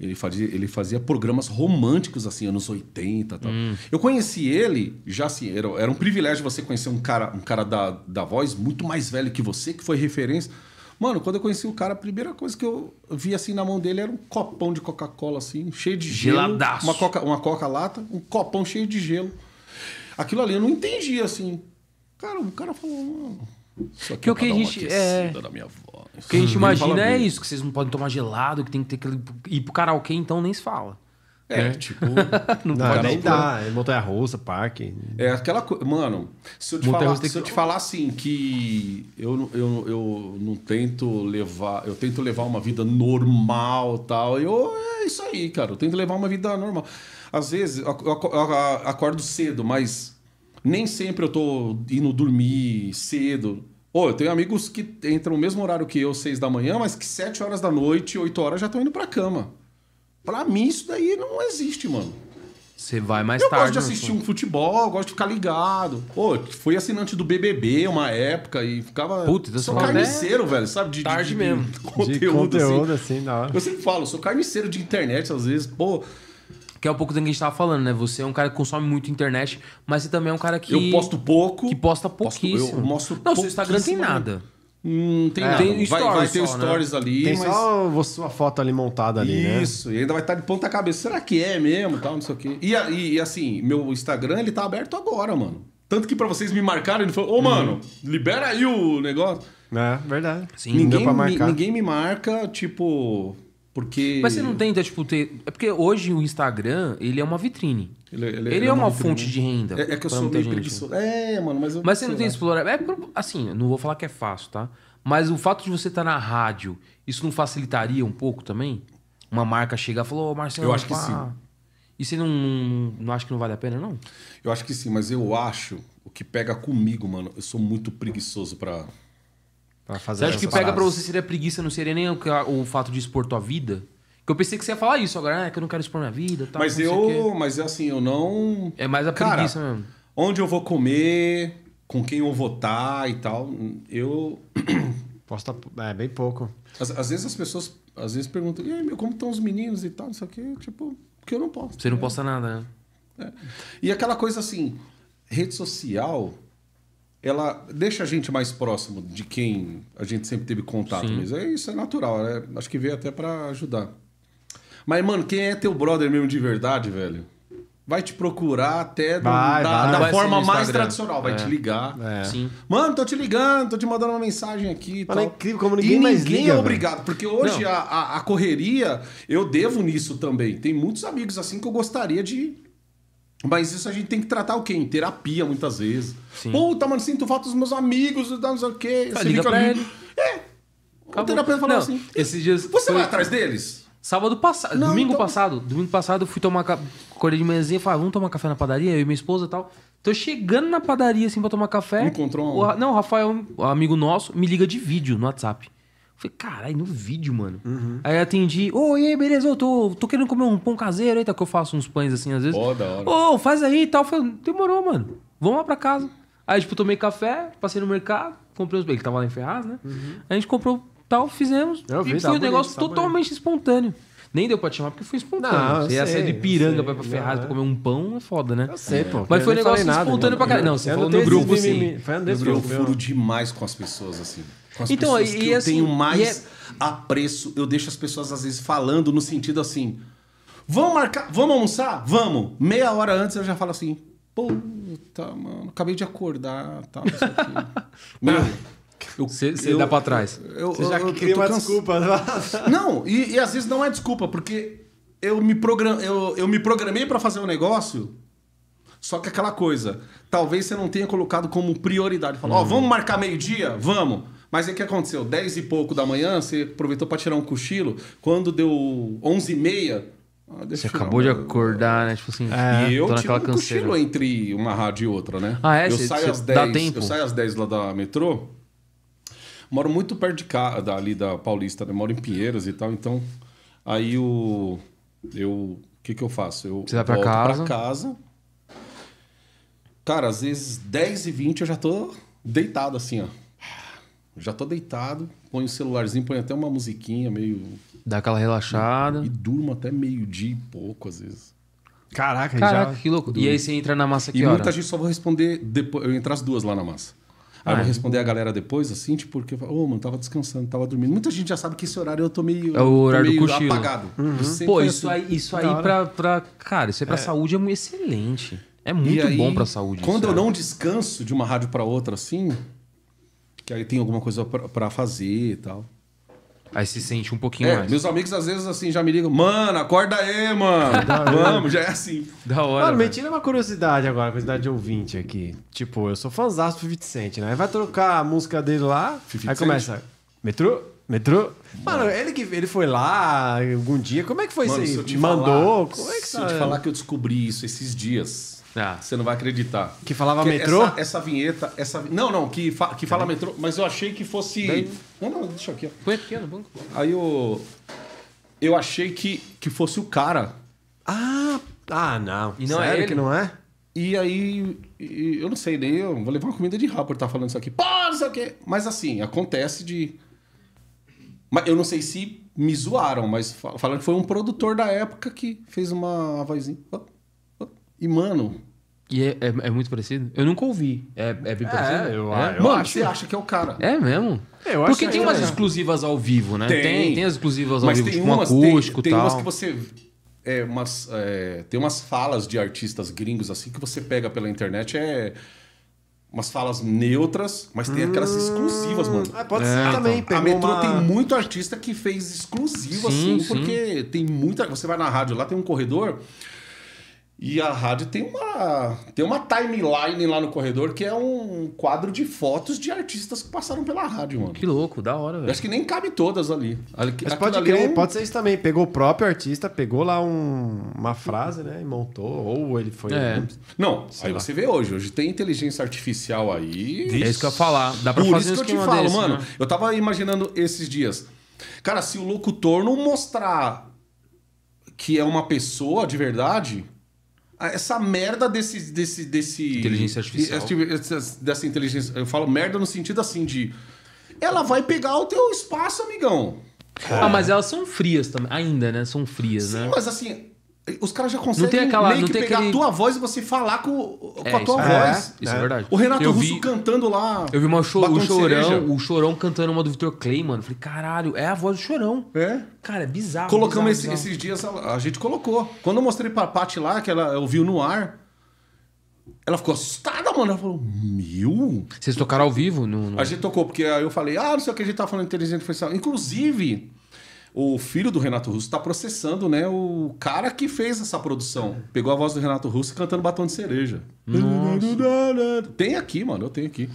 Speaker 3: Ele fazia, ele fazia programas românticos, assim, anos 80 e tal. Eu conheci ele, já assim, era, era um privilégio você conhecer um cara, um cara da, da voz muito mais velho que você, que foi referência. Mano, quando eu conheci o cara, a primeira coisa que eu vi assim na mão dele era um copão de Coca-Cola, assim, cheio de gelo.
Speaker 2: Geladaço.
Speaker 3: Uma coca, uma coca-lata, um copão cheio de gelo. Aquilo ali eu não entendi, assim. Cara, o cara falou, mano. Isso aqui
Speaker 2: Que o que a gente- é-
Speaker 3: minha voz.
Speaker 2: O que a gente imagina é isso, que vocês não podem tomar gelado, que tem que ter aquele. Ir pro karaokê, então nem se fala.
Speaker 3: É, tipo.
Speaker 2: Não,
Speaker 1: Não,
Speaker 2: pode
Speaker 1: nem
Speaker 2: não.
Speaker 1: dá. É montanha russa, parque.
Speaker 3: É aquela coisa. Mano, se eu te,
Speaker 2: Montanha
Speaker 3: falar, se eu
Speaker 2: que-
Speaker 3: te falar assim que eu, não- eu, eu não tento levar. Eu tento levar uma vida normal tal. Eu, é isso aí, cara. Eu tento levar uma vida normal. Às vezes eu, eu eu acordo cedo, mas nem sempre eu tô indo dormir cedo. Pô, eu tenho amigos que entram no mesmo horário que eu, seis da manhã, mas que sete horas da noite, oito horas já estão indo pra cama. Pra mim, isso daí não existe, mano.
Speaker 2: Você vai mais
Speaker 3: Eu
Speaker 2: tarde.
Speaker 3: gosto de
Speaker 2: né?
Speaker 3: assistir um futebol, eu gosto de ficar ligado. Pô, fui assinante do BBB uma época e ficava.
Speaker 2: Puta, então
Speaker 3: sou
Speaker 2: você fala
Speaker 3: carniceiro, velho, sabe? De,
Speaker 2: tarde
Speaker 3: de- de
Speaker 2: mesmo.
Speaker 3: Conteúdo,
Speaker 1: de conteúdo,
Speaker 3: assim.
Speaker 1: assim, da hora.
Speaker 3: Eu sempre falo, sou carniceiro de internet, às vezes, pô.
Speaker 2: Que é um pouco do que a gente tava falando, né? Você é um cara que consome muito internet, mas você também é um cara que.
Speaker 3: Eu posto pouco.
Speaker 2: Que posta
Speaker 3: Posto-
Speaker 2: pouquíssimo.
Speaker 3: eu mostro
Speaker 2: Não, seu Instagram tem nada.
Speaker 3: Hum, tem
Speaker 1: É,
Speaker 3: nada.
Speaker 2: tem
Speaker 3: vai, vai
Speaker 2: stories
Speaker 3: ter
Speaker 2: só, né?
Speaker 3: stories ali,
Speaker 1: Tem
Speaker 3: mas...
Speaker 1: só sua foto ali montada ali, né?
Speaker 3: Isso, e ainda vai estar de ponta cabeça. Será que é mesmo, tal, não sei o quê. E, e, e, assim, meu Instagram, ele tá aberto agora, mano. Tanto que pra vocês me marcarem, ele falou, ô, mano, libera aí o negócio.
Speaker 1: É, verdade.
Speaker 2: Sim.
Speaker 3: Ninguém,
Speaker 1: pra
Speaker 3: me,
Speaker 1: marcar.
Speaker 3: ninguém me marca, tipo, porque...
Speaker 2: Mas você não tenta, tipo, ter. É porque hoje o Instagram, ele é uma vitrine.
Speaker 3: Ele,
Speaker 2: Ele, é uma,
Speaker 3: vitrine.
Speaker 2: fonte de renda.
Speaker 3: É, é que eu sou meio
Speaker 2: gente.
Speaker 3: preguiçoso. É, mano, mas eu...
Speaker 2: Mas você não tem
Speaker 3: lá.
Speaker 2: explorar. É, assim, eu não vou falar que é fácil, tá? Mas o fato de você estar na rádio, isso não facilitaria um pouco também? Uma marca chegar e falar, ô Marcelo,
Speaker 3: Eu acho que
Speaker 2: pá.
Speaker 3: sim.
Speaker 2: E você não, não, não acha que não vale a pena, não?
Speaker 3: Eu acho que sim, mas eu acho... O que pega comigo, mano, eu sou muito preguiçoso pra...
Speaker 2: Você acha que
Speaker 1: essas
Speaker 2: pega pra
Speaker 1: paradas.
Speaker 2: você seria preguiça, não seria nem o, o fato de expor tua vida? Que eu pensei que você ia falar isso agora, ah, que eu não quero expor minha vida tal.
Speaker 3: Mas eu... Mas assim, eu não...
Speaker 2: É mais a
Speaker 3: Cara,
Speaker 2: preguiça mesmo.
Speaker 3: Onde eu vou comer, com quem eu vou estar e tal. Eu.
Speaker 1: Posta, é, bem pouco.
Speaker 3: Às, às vezes as pessoas às vezes perguntam, e aí, meu, como estão os meninos e tal, não sei o quê. Tipo, porque eu não posso.
Speaker 2: Você não posta nada, né?
Speaker 3: E aquela coisa assim, rede social, ela deixa a gente mais próximo de quem a gente sempre teve contato
Speaker 2: Sim.
Speaker 3: mesmo. É isso, é natural. é- acho que veio até pra ajudar. Mas, mano, quem é teu brother mesmo de verdade, velho? Vai te procurar até do-
Speaker 1: Vai,
Speaker 3: da,
Speaker 1: vai.
Speaker 3: da
Speaker 2: Vai
Speaker 3: forma mais tradicional. Vai
Speaker 2: É.
Speaker 3: te ligar.
Speaker 1: É.
Speaker 2: Sim.
Speaker 3: Mano, tô te ligando, tô te mandando uma mensagem aqui e
Speaker 1: Mano, é incrível como ninguém
Speaker 3: e
Speaker 1: mais
Speaker 3: ninguém
Speaker 1: liga,
Speaker 3: é
Speaker 1: velho.
Speaker 3: obrigado, porque hoje a, a, a correria, eu devo nisso também. Tem muitos amigos assim que eu gostaria de... Mas isso a gente tem que tratar o quê? Em terapia, muitas vezes.
Speaker 2: Sim.
Speaker 3: Puta, mano, sinto falta dos meus amigos, não sei o quê.
Speaker 2: Ah,
Speaker 3: Você
Speaker 2: liga pra ele.
Speaker 3: É. O
Speaker 2: Acabou.
Speaker 3: terapeuta falou assim...
Speaker 2: Esses dias.
Speaker 3: Você
Speaker 2: foi-
Speaker 3: vai atrás deles?
Speaker 2: Sábado passado,
Speaker 3: Não,
Speaker 2: domingo
Speaker 3: então-
Speaker 2: passado, domingo passado eu fui tomar ca... acordei de manhãzinha e falei, ah, vamos tomar café na padaria, eu e minha esposa e tal. Tô chegando na padaria assim pra tomar café.
Speaker 3: Encontrou um-
Speaker 2: o, Não, o Rafael, um amigo nosso, me liga de vídeo no WhatsApp. Falei, caralho, no vídeo, mano.
Speaker 3: Uhum.
Speaker 2: Aí atendi, ô, e aí, beleza, eu tô, tô querendo comer um pão caseiro aí, tá? Que eu faço uns pães assim às vezes.
Speaker 3: Ó, da hora.
Speaker 2: Ô, faz aí e tal. Falei, demorou, mano. Vamos lá pra casa. Aí, tipo, tomei café, passei no mercado, comprei os. Ele tava lá em Ferraz, né? A gente comprou tal, fizemos.
Speaker 1: Eu vi,
Speaker 2: e
Speaker 1: tá
Speaker 2: foi um negócio
Speaker 1: bonito.
Speaker 2: totalmente espontâneo. Nem deu pra te chamar porque foi espontâneo.
Speaker 1: Não,
Speaker 2: Você ia sair de piranga pra ir pra Ferraz pra
Speaker 1: é.
Speaker 2: comer um pão, é foda, né?
Speaker 1: Eu sei, pô.
Speaker 2: Mas foi um negócio
Speaker 1: nada,
Speaker 2: espontâneo
Speaker 1: mano.
Speaker 2: pra caralho. Não, você
Speaker 1: Eu
Speaker 2: falou no grupo, sim.
Speaker 1: Foi um desse
Speaker 3: Eu
Speaker 1: grupo.
Speaker 3: furo demais com as pessoas, assim. Com as
Speaker 2: Então,
Speaker 3: pessoas
Speaker 2: e-
Speaker 3: que
Speaker 2: e
Speaker 3: eu
Speaker 2: assim,
Speaker 3: tenho mais apreço. Eu deixo as pessoas, às vezes, falando no sentido assim... Vamos marcar... Vamos almoçar? Vamos. Meia hora antes eu já falo assim... Puta, mano, acabei de acordar, tal. Meu... eu-
Speaker 2: Você dá pra trás.
Speaker 3: Eu,
Speaker 1: Você já
Speaker 3: eu- eu
Speaker 1: cria
Speaker 3: tô
Speaker 1: uma desculpa.
Speaker 3: Não, e, e às vezes não é desculpa, porque eu me, program... eu, eu me programei pra fazer um negócio, só que aquela coisa, talvez você não tenha colocado como prioridade. Falou,
Speaker 1: Uhum.
Speaker 3: ó, vamos marcar meio-dia? Vamos. Mas aí o que aconteceu? 10 e pouco da manhã, você aproveitou pra tirar um cochilo. Quando deu 11 e meia... ah,
Speaker 2: Você acabou de acordar, né? Tipo assim,
Speaker 3: E eu
Speaker 2: tô
Speaker 3: tiro
Speaker 2: naquela
Speaker 3: um
Speaker 2: canseira.
Speaker 3: cochilo entre uma rádio e outra, né?
Speaker 2: Ah, é?
Speaker 3: Eu
Speaker 2: Cê-
Speaker 3: saio
Speaker 2: cê
Speaker 3: às
Speaker 2: dá
Speaker 3: 10.
Speaker 2: tempo?
Speaker 3: Eu saio às 10 lá da metrô. Moro muito perto de cá, da- ali da Paulista, né? Moro em Pinheiros e tal, então. Aí o. Eu. O que que eu faço? Eu
Speaker 2: Você vai pra casa?
Speaker 3: pra casa. Cara, às vezes 10 e 20 eu já tô deitado assim, ó. Já tô deitado, ponho o celularzinho, ponho até uma musiquinha meio.
Speaker 2: Dá aquela relaxada.
Speaker 3: E durmo até meio-dia e pouco, às vezes.
Speaker 1: Caraca,
Speaker 2: Caraca,
Speaker 1: já...
Speaker 2: que louco. E aí você entra na massa que
Speaker 3: E
Speaker 2: hora?
Speaker 3: muita gente só vou responder depois. Eu entro as duas lá na massa. Aí eu vou responder a galera depois, assim, tipo, porque, ô, mano, tava descansando, tava dormindo. Muita gente já sabe que esse horário eu tô meio.
Speaker 2: É o horário do cochilo.
Speaker 3: apagado. Sempre
Speaker 2: Pô, isso
Speaker 3: assim.
Speaker 2: aí, isso aí pra, pra. Cara, isso aí pra saúde é excelente. É muito
Speaker 3: aí,
Speaker 2: bom pra saúde.
Speaker 3: Quando
Speaker 2: isso,
Speaker 3: eu
Speaker 2: é.
Speaker 3: não descanso de uma rádio pra outra, assim, que aí tem alguma coisa pra, pra fazer e tal.
Speaker 2: Aí se sente um pouquinho
Speaker 3: É,
Speaker 2: mais.
Speaker 3: meus amigos às vezes assim já me ligam, mano, acorda aí, mano. Vamos, já é assim.
Speaker 2: Da hora.
Speaker 1: Mano, me
Speaker 2: velho.
Speaker 1: tira uma curiosidade agora, curiosidade de ouvinte aqui. Tipo, eu sou fãzão do 50 Cent, né? Aí vai trocar a música dele lá,
Speaker 3: 50
Speaker 1: aí começa... Metrô? Metrô? Mano, ele que ele foi lá algum dia, como é que foi
Speaker 3: Mano,
Speaker 1: isso aí? Mandou?
Speaker 3: falar,
Speaker 1: como é que
Speaker 3: se eu te
Speaker 1: tá?
Speaker 3: falar que eu descobri isso esses dias,
Speaker 2: Ah.
Speaker 3: você não vai acreditar.
Speaker 1: Que falava
Speaker 3: Que
Speaker 1: metrô?
Speaker 3: Essa, essa vinheta, essa não, não, que, fa- que fala metrô, mas eu achei que fosse
Speaker 2: Daí-
Speaker 3: Não, não, deixa aqui. ó.
Speaker 2: Põe aqui no banco.
Speaker 3: Aí eu eu achei que, que fosse o cara.
Speaker 1: Ah, ah, não.
Speaker 2: E não é
Speaker 1: Sério
Speaker 2: ele?
Speaker 1: que não é?
Speaker 3: E aí, e- eu não sei, nem eu vou levar uma comida de rabo por estar falando isso aqui. Pô, não sei o quê. Mas assim, acontece de. Mas eu não sei se me zoaram, mas fa- falaram que foi um produtor da época que fez uma vozinha. E, mano,
Speaker 2: E é, é, é muito parecido? Eu nunca ouvi. É, é bem parecido?
Speaker 1: eu-
Speaker 2: é?
Speaker 1: eu-
Speaker 3: mano,
Speaker 1: acho-
Speaker 3: você acha que é o cara.
Speaker 2: É mesmo?
Speaker 1: Eu acho
Speaker 2: Porque
Speaker 1: que
Speaker 2: tem
Speaker 1: é,
Speaker 2: umas exclusivas ao vivo, né?
Speaker 3: Tem.
Speaker 2: Tem, tem as exclusivas ao
Speaker 3: Mas
Speaker 2: vivo,
Speaker 3: tem
Speaker 2: tipo um
Speaker 3: umas, tem-
Speaker 2: acústico e
Speaker 3: tem,
Speaker 2: tal.
Speaker 3: umas que você. É, umas, é, tem umas falas de artistas gringos assim que você pega pela internet, é. Umas falas neutras, mas tem aquelas exclusivas, mano.
Speaker 1: Ah, pode
Speaker 2: É,
Speaker 1: ser também.
Speaker 3: A
Speaker 1: Pegou
Speaker 3: Metrô
Speaker 1: uma...
Speaker 3: tem muito artista que fez exclusivo,
Speaker 2: Sim,
Speaker 3: assim,
Speaker 2: sim.
Speaker 3: porque tem muita. Você vai na rádio, lá tem um corredor. E a rádio tem uma, tem uma timeline lá no corredor que é um quadro de fotos de artistas que passaram pela rádio, mano.
Speaker 2: Que louco, da hora, velho.
Speaker 3: acho que nem cabe todas ali. Ali-
Speaker 1: Mas pode
Speaker 3: ali é
Speaker 1: crer,
Speaker 3: um-
Speaker 1: pode ser isso também. Pegou o próprio artista, pegou lá um- uma frase, né? E montou. Ou ele foi.
Speaker 2: É.
Speaker 3: Não, aí você vê hoje. Hoje tem inteligência artificial aí.
Speaker 2: É isso que eu ia falar. Dá pra
Speaker 3: Por
Speaker 2: fazer
Speaker 3: isso que eu te falo,
Speaker 2: desse,
Speaker 3: mano.
Speaker 2: né?
Speaker 3: Eu tava imaginando esses dias. Cara, se o locutor não mostrar que é uma pessoa de verdade, essa merda desse. desse, desse
Speaker 2: Inteligência artificial.
Speaker 3: esse- Dessa inteligência. Eu falo merda no sentido assim de. Ela vai pegar o teu espaço, amigão.
Speaker 2: Ah, mas elas são frias também. Ainda, né? São frias,
Speaker 3: Sim,
Speaker 2: né?
Speaker 3: mas assim, os caras já conseguem
Speaker 2: tem aquela-
Speaker 3: meio
Speaker 2: não
Speaker 3: que pegar
Speaker 2: aquele-
Speaker 3: a tua voz e você falar com, com
Speaker 2: É,
Speaker 3: a tua
Speaker 2: isso é-
Speaker 3: voz.
Speaker 2: Isso é,
Speaker 1: É.
Speaker 2: verdade.
Speaker 3: O Renato
Speaker 2: eu
Speaker 3: Russo
Speaker 2: vi,
Speaker 3: cantando lá.
Speaker 2: Eu vi uma cho
Speaker 3: Batom
Speaker 2: o Chorão,
Speaker 3: cereja.
Speaker 2: o Chorão cantando uma do Vitor Clay, mano. Falei, caralho, é a voz do Chorão.
Speaker 3: É.
Speaker 2: Cara, é bizarro.
Speaker 3: Colocamos
Speaker 2: bizarro,
Speaker 3: esse-
Speaker 2: bizarro.
Speaker 3: esses dias, a, a gente colocou. Quando eu mostrei pra Paty lá, que ela ouviu no ar, ela ficou assustada, mano. Ela falou, meu?
Speaker 2: Vocês tocaram ao vivo? No, no-
Speaker 3: A gente tocou, porque aí eu falei, ah, não sei o que a gente tá falando de inteligência artificial. Inclusive, o filho do Renato Russo tá processando, né, o cara que fez essa produção. Pegou a voz do Renato Russo cantando batom de cereja. Tem aqui, mano, eu tenho aqui.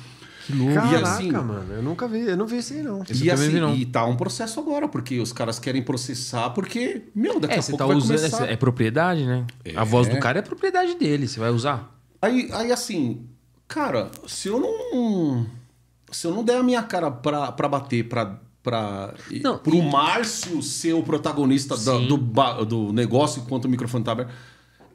Speaker 2: Que louco.
Speaker 1: Caraca,
Speaker 3: assim-
Speaker 1: mano. Eu nunca vi. Eu não vi isso aí, não.
Speaker 3: E, assim,
Speaker 2: vi, não.
Speaker 3: e tá um processo agora, porque os caras querem processar, porque, meu, daqui
Speaker 2: É,
Speaker 3: a
Speaker 2: você
Speaker 3: pouco
Speaker 2: tá
Speaker 3: vai
Speaker 2: usando.
Speaker 3: começar...
Speaker 2: É propriedade, né? A voz do cara é propriedade dele. Você vai usar?
Speaker 3: Aí, aí assim, cara, se eu não. Se eu não der a minha cara pra, pra bater, pra. Pro
Speaker 2: e-
Speaker 3: Márcio ser o protagonista da- do, do negócio enquanto o microfone tá aberto,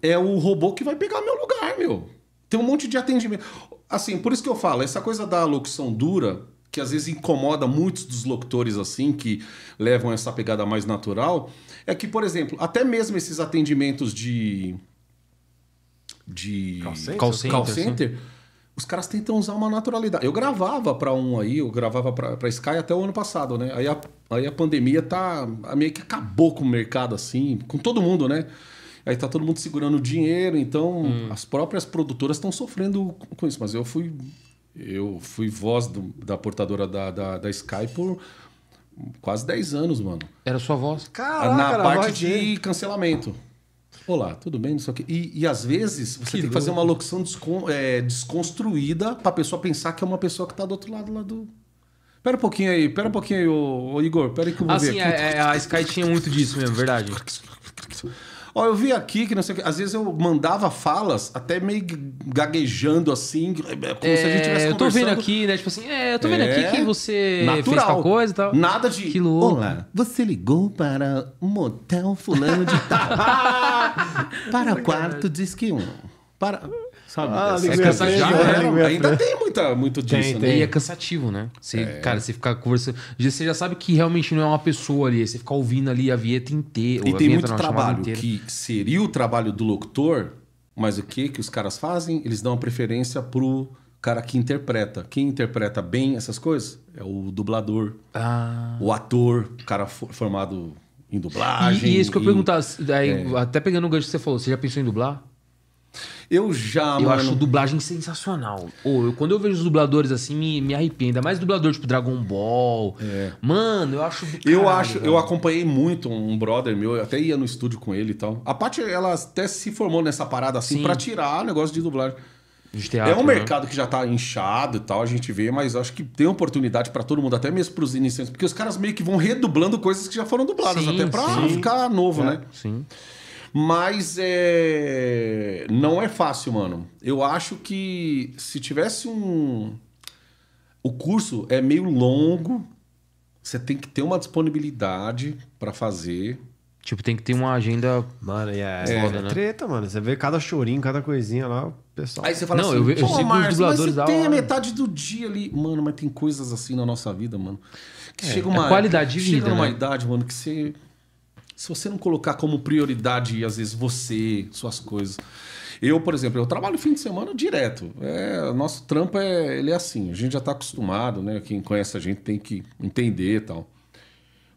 Speaker 3: é o robô que vai pegar meu lugar, meu. Tem um monte de atendimento. Assim, por isso que eu falo, essa coisa da locução dura, que às vezes incomoda muitos dos locutores assim, que levam essa pegada mais natural, é que, por exemplo, até mesmo esses atendimentos de. de
Speaker 1: Call center?
Speaker 2: Call center,
Speaker 3: call center, os caras tentam usar uma naturalidade. Eu gravava pra um aí, eu gravava pra, pra Sky até o ano passado, né? Aí a, aí a pandemia tá. meio que acabou com o mercado, assim, com todo mundo, né? Aí tá todo mundo segurando dinheiro, então
Speaker 2: Hum.
Speaker 3: as próprias produtoras estão sofrendo com isso. Mas eu fui. Eu fui voz do- da portadora da, da, da Sky por quase 10 anos, mano.
Speaker 2: Era sua voz.
Speaker 1: Caraca,
Speaker 3: na parte
Speaker 1: voz
Speaker 3: de cancelamento. Olá, tudo bem? Não sei o quê. E, e às vezes você tem que fazer uma locução descon- é, desconstruída pra pessoa pensar que é uma pessoa que tá do outro lado lá do. Pera um pouquinho aí, pera um pouquinho aí, ô, ô Igor, pera aí que eu vou
Speaker 2: Assim,
Speaker 3: ver aqui.
Speaker 2: é- é, a Sky tinha muito disso mesmo, verdade.
Speaker 3: Ó, eu vi aqui que não sei o que. Às vezes eu mandava falas até meio gaguejando assim, como se a gente
Speaker 2: É,
Speaker 3: tivesse
Speaker 2: eu tô vendo aqui, né? Tipo assim, é, eu tô vendo
Speaker 3: É,
Speaker 2: aqui que você
Speaker 3: natural.
Speaker 2: fez tal coisa e tal.
Speaker 3: Nada de.
Speaker 2: Que louco.
Speaker 3: Olá, você ligou para um motel fulano de tal. para quarto diz que um. Para. Sabe?
Speaker 1: Ah,
Speaker 2: presa,
Speaker 3: já
Speaker 2: né?
Speaker 1: linguinha
Speaker 3: Ainda tem muita, muito disso,
Speaker 1: Tem,
Speaker 3: né?
Speaker 1: tem.
Speaker 2: E é cansativo, né? Você, Cara, você ficar conversando. Você já sabe que realmente não é uma pessoa ali. Você ficar ouvindo ali a vinheta inteira.
Speaker 3: E tem muito trabalho que seria o trabalho do locutor, mas o que que os caras fazem? Eles dão a preferência pro cara que interpreta. Quem interpreta bem essas coisas é o dublador,
Speaker 2: Ah.
Speaker 3: o ator, o cara fo- formado em
Speaker 2: E,
Speaker 3: dublagem.
Speaker 2: e isso que eu
Speaker 3: em-
Speaker 2: perguntar, aí,
Speaker 3: é.
Speaker 2: até pegando o gancho que você falou, você já pensou em dublar?
Speaker 3: Eu já,
Speaker 2: eu
Speaker 3: mano.
Speaker 2: acho dublagem sensacional. Ou eu, quando eu vejo os dubladores assim, me, me arrepia. Ainda mais dublador tipo Dragon Ball. Mano, eu acho. do
Speaker 3: Eu
Speaker 2: caralho,
Speaker 3: acho, eu acompanhei muito um brother meu, eu até ia no estúdio com ele e tal. A Paty, ela até se formou nessa parada assim
Speaker 2: Sim.
Speaker 3: pra tirar negócio de dublagem.
Speaker 2: De teatro,
Speaker 3: é um
Speaker 2: né?
Speaker 3: mercado que já tá inchado e tal, a gente vê, mas acho que tem oportunidade pra todo mundo, até mesmo pros iniciantes, porque os caras meio que vão redublando coisas que já foram dubladas,
Speaker 2: Sim,
Speaker 3: até pra
Speaker 2: sim.
Speaker 3: ficar novo, né?
Speaker 2: Sim.
Speaker 3: Mas é... não é fácil, mano. Eu acho que se tivesse um. O curso é meio longo, você tem que ter uma disponibilidade pra fazer.
Speaker 2: Tipo, tem que ter uma agenda.
Speaker 1: Mano, e é,
Speaker 2: É,
Speaker 1: é,
Speaker 2: né?
Speaker 1: treta, mano. Você vê cada chorinho, cada coisinha lá, o pessoal.
Speaker 3: Aí você fala
Speaker 2: Não,
Speaker 3: assim,
Speaker 2: eu eu
Speaker 3: pô,
Speaker 2: sigo os
Speaker 3: Márcio, mas você tem a metade do dia ali. Mano, mas tem coisas assim na nossa vida, mano. Que chega uma
Speaker 2: é qualidade de
Speaker 3: chega
Speaker 2: vida,
Speaker 3: numa
Speaker 2: né?
Speaker 3: idade, mano, que você se você não colocar como prioridade às vezes você, suas coisas. Eu, por exemplo, eu trabalho fim de semana direto. É, nosso trampo é, ele é assim, a gente já tá acostumado, né? Quem conhece a gente tem que entender e tal.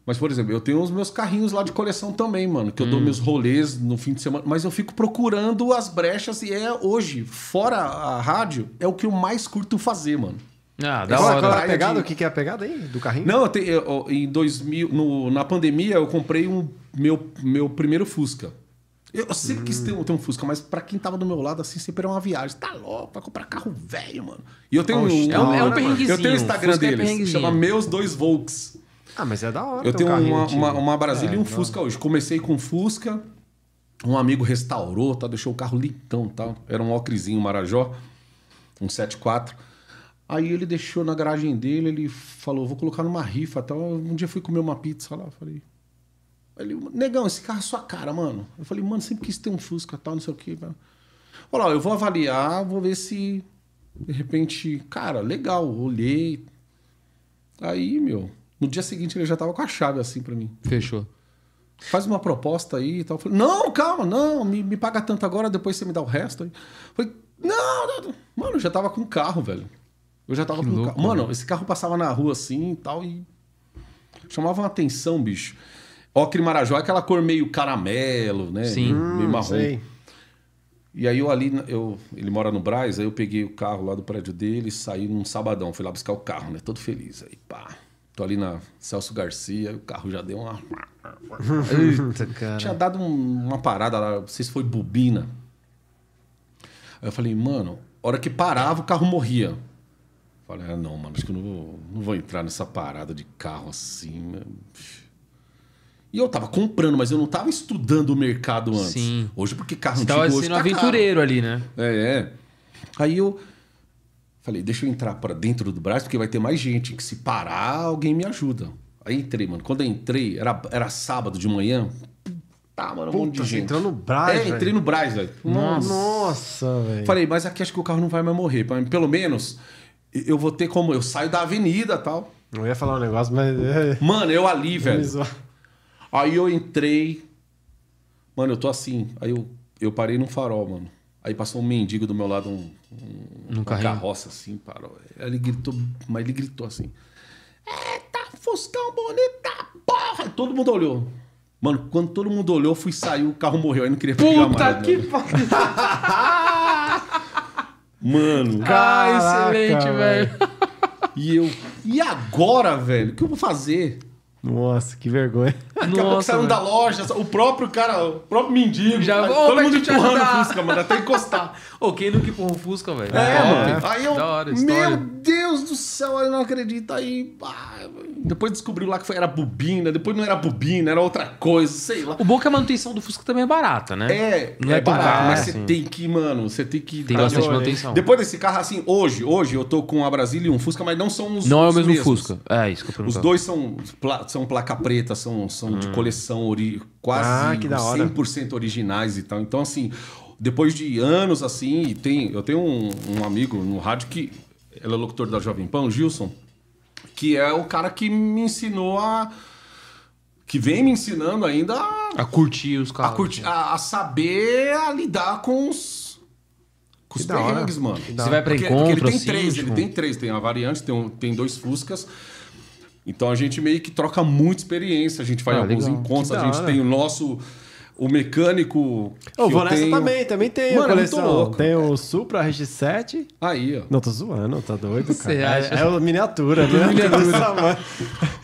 Speaker 3: Mas, por exemplo, eu tenho os meus carrinhos lá de coleção também, mano, que eu
Speaker 2: Hum.
Speaker 3: dou meus rolês no fim de semana, mas eu fico procurando as brechas e é hoje, fora a rádio, é o que eu mais curto fazer, mano.
Speaker 2: Ah, da
Speaker 1: Qual,
Speaker 2: hora.
Speaker 1: qual é a pegada?
Speaker 3: de-
Speaker 1: O que, que é a pegada aí do carrinho?
Speaker 3: Não, eu tenho, eu- em 2000, no- na pandemia, eu comprei um meu, meu primeiro Fusca. Eu sempre quis ter um, ter um Fusca, mas pra quem tava do meu lado, assim, sempre era uma viagem. Tá louco, vai comprar carro velho, mano. E eu tenho
Speaker 1: Oxe,
Speaker 3: um,
Speaker 1: é um- é um
Speaker 3: eu tenho o Instagram
Speaker 2: Fusca é
Speaker 3: deles,
Speaker 2: perrenguezinho.
Speaker 3: chama Meus Dois Volks.
Speaker 1: Ah, mas é da hora.
Speaker 3: Eu
Speaker 1: ter um
Speaker 3: tenho
Speaker 1: carrinho
Speaker 3: uma, uma, uma Brasília
Speaker 1: É,
Speaker 3: e um Fusca hoje. Comecei com Fusca, um amigo restaurou, tá, deixou o carro litão, tá? Era um Ocrezinho Marajó, um 74. Aí ele deixou na garagem dele, ele falou, vou colocar numa rifa, tal. Um dia fui comer uma pizza lá, falei, ele, negão, esse carro é sua cara, mano. Eu falei, mano, sempre quis ter um Fusca, tal, não sei o quê. velho." Olha lá, eu vou avaliar, vou ver se de repente, cara, legal, olhei. Aí, meu, no dia seguinte ele já tava com a chave assim pra mim.
Speaker 2: Fechou.
Speaker 3: Faz uma proposta aí e tal. Eu falei, não, calma, não, me, me paga tanto agora, depois você me dá o resto. Eu falei, não, não, mano, já tava com carro, velho. Eu já tava
Speaker 2: Que
Speaker 3: com o
Speaker 2: louco,
Speaker 3: carro. Mano, esse carro passava na rua assim e tal e chamava uma atenção, bicho. Ocre Marajó é aquela cor meio caramelo, né?
Speaker 2: Sim.
Speaker 3: meio marrom.
Speaker 1: sei.
Speaker 3: E aí eu ali, eu, ele mora no Braz, aí eu peguei o carro lá do prédio dele, saí num sabadão, fui lá buscar o carro, né? Todo feliz. Aí, pá, tô ali na Celso Garcia, aí o carro já deu uma...
Speaker 1: Eita, cara.
Speaker 3: Tinha dado um- uma parada lá, não sei se foi bobina. Aí eu falei, mano, hora que parava, o carro morria. Falei, ah, não, mano, acho que eu não vou, não vou entrar nessa parada de carro assim. né? E eu tava comprando, mas eu não tava estudando o mercado antes.
Speaker 2: Sim.
Speaker 3: Hoje, porque carro
Speaker 2: Você
Speaker 3: antigo
Speaker 2: tava
Speaker 3: hoje
Speaker 2: sendo
Speaker 3: tá caro.
Speaker 2: aventureiro ali, né?
Speaker 3: É, é. Aí eu falei, deixa eu entrar para dentro do Brás, porque vai ter mais gente. Que se parar, alguém me ajuda. Aí entrei, mano. Quando eu entrei, era, era sábado de manhã. Tá, mano, um monte de
Speaker 1: Puta,
Speaker 3: gente.
Speaker 1: entrou no Brás,
Speaker 3: É,
Speaker 1: velho.
Speaker 3: entrei no Brás, velho.
Speaker 1: Nossa, Nossa velho.
Speaker 3: Falei, mas aqui acho que o carro não vai mais morrer. Pelo menos eu vou ter como. Eu saio da avenida tal.
Speaker 1: Eu ia falar um negócio, mas. é,
Speaker 3: Mano, eu ali, velho. Aí eu entrei. Mano, eu tô assim. Aí eu, eu parei num farol, mano. Aí passou um mendigo do meu lado, um, um
Speaker 2: carrinho.
Speaker 3: carroça assim, parou. Aí ele gritou, mas ele gritou assim: Eita, Fuscão bonita, porra! Todo mundo olhou. Mano, quando todo mundo olhou, eu fui sair, o carro morreu. Aí não queria pegar
Speaker 2: Puta
Speaker 3: mais.
Speaker 2: que
Speaker 3: né?
Speaker 2: pariu.
Speaker 3: Mano,
Speaker 2: Ah,
Speaker 1: Caraca,
Speaker 2: excelente, velho.
Speaker 3: e eu. E agora, velho? O que eu vou fazer?
Speaker 1: Nossa, que vergonha.
Speaker 3: Daqui a pouco
Speaker 2: velho.
Speaker 3: da loja, o próprio cara, o próprio mendigo.
Speaker 2: Já- Ô,
Speaker 3: todo mundo
Speaker 2: te
Speaker 3: empurrando o Fusca, mano, até encostar.
Speaker 2: Ô, quem nunca empurra um Fusca, velho?
Speaker 3: É,
Speaker 2: Top.
Speaker 3: mano. Aí eu.
Speaker 2: Hora,
Speaker 3: meu. Deus do céu, eu não acredito. Aí. ah, depois descobriu lá que foi, era bobina, depois não era bobina, era outra coisa, sei lá.
Speaker 2: O bom é que a manutenção do Fusca também é barata, né?
Speaker 3: É,
Speaker 2: Não é
Speaker 3: é, barato,
Speaker 2: caro,
Speaker 3: mas
Speaker 2: assim.
Speaker 3: você tem que, mano, você tem que.
Speaker 2: Tem bastante manutenção.
Speaker 3: Depois desse carro, assim, hoje, hoje eu tô com a Brasília e um Fusca, mas não são os
Speaker 2: Não é o
Speaker 3: os
Speaker 2: mesmo
Speaker 3: mesmos.
Speaker 2: Fusca. É isso que eu
Speaker 3: Os
Speaker 2: pergunto.
Speaker 3: dois são, são placa preta, são, são de coleção ori quase
Speaker 1: Ah, que da hora.
Speaker 3: 100% originais e tal. Então, assim, depois de anos assim, e tem, eu tenho um, um amigo no rádio que ele é locutor da Jovem Pan, o Gilson, que é o cara que me ensinou a. que vem me ensinando ainda a,
Speaker 2: A curtir os
Speaker 3: a,
Speaker 2: carros.
Speaker 3: curtir- a- a saber a lidar com os. com os perrengues, mano.
Speaker 2: Você vai pra
Speaker 3: Porque,
Speaker 2: encontro,
Speaker 3: porque ele tem
Speaker 2: assim,
Speaker 3: três,
Speaker 2: tipo-
Speaker 3: ele tem três, tem a variante, tem, um- tem dois Fuscas. Então a gente meio que troca muita experiência, a gente faz
Speaker 2: Ah,
Speaker 3: alguns
Speaker 2: legal.
Speaker 3: encontros,
Speaker 1: Que
Speaker 3: a gente tem o nosso o mecânico. que
Speaker 1: Ô, vou
Speaker 3: eu
Speaker 1: nessa
Speaker 3: tenho.
Speaker 1: também, também tem
Speaker 3: Mano,
Speaker 1: a
Speaker 3: é louco.
Speaker 1: Tem o Supra RX-7.
Speaker 3: Aí, ó.
Speaker 1: Não, tô zoando, tá doido, cara. É, é o miniatura, né? Miniatura.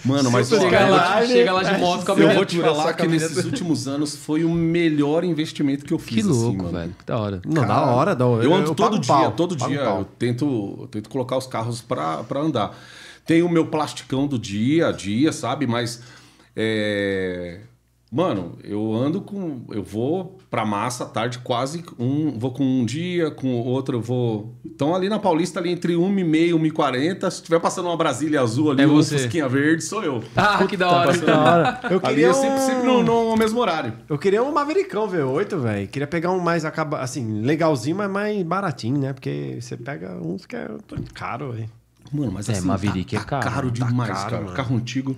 Speaker 3: Mano, mas
Speaker 2: Chega
Speaker 1: Super
Speaker 2: lá, chega lá de moto com a
Speaker 3: eu vou te falar que nesses últimos anos foi o melhor investimento que eu fiz.
Speaker 2: Que
Speaker 3: assim,
Speaker 2: louco,
Speaker 3: mano.
Speaker 2: velho. Que da hora.
Speaker 1: Não, da hora, da hora.
Speaker 3: Eu ando todo
Speaker 1: pago
Speaker 3: dia,
Speaker 1: pau,
Speaker 3: todo dia.
Speaker 1: pau.
Speaker 3: Eu tento, eu tento colocar os carros pra pra andar. Tem o meu plasticão do dia a dia, sabe? Mas é, Mano, eu ando com. Eu vou pra massa à tarde quase. Um, vou com um dia, com o outro eu vou. Então ali na Paulista, ali entre 1 e meia, 1 e 40 se tiver passando uma Brasília azul ali,
Speaker 2: É
Speaker 3: um
Speaker 2: você.
Speaker 3: Fusquinha verde, sou eu.
Speaker 2: Ah, que da hora.
Speaker 1: Que da hora. Eu
Speaker 3: Ali
Speaker 1: queria
Speaker 3: eu
Speaker 1: um...
Speaker 3: sempre, sempre no, no mesmo horário.
Speaker 1: Eu queria um Mavericão V8, velho. Queria pegar um mais acaba assim, legalzinho, mas mais baratinho, né? Porque você pega uns que é caro, velho.
Speaker 3: Mano, mas
Speaker 2: É,
Speaker 3: assim,
Speaker 2: Maverick
Speaker 3: tá,
Speaker 2: é caro,
Speaker 3: tá caro
Speaker 1: tá
Speaker 3: demais,
Speaker 1: caro,
Speaker 3: cara.
Speaker 1: mano.
Speaker 3: Carro antigo.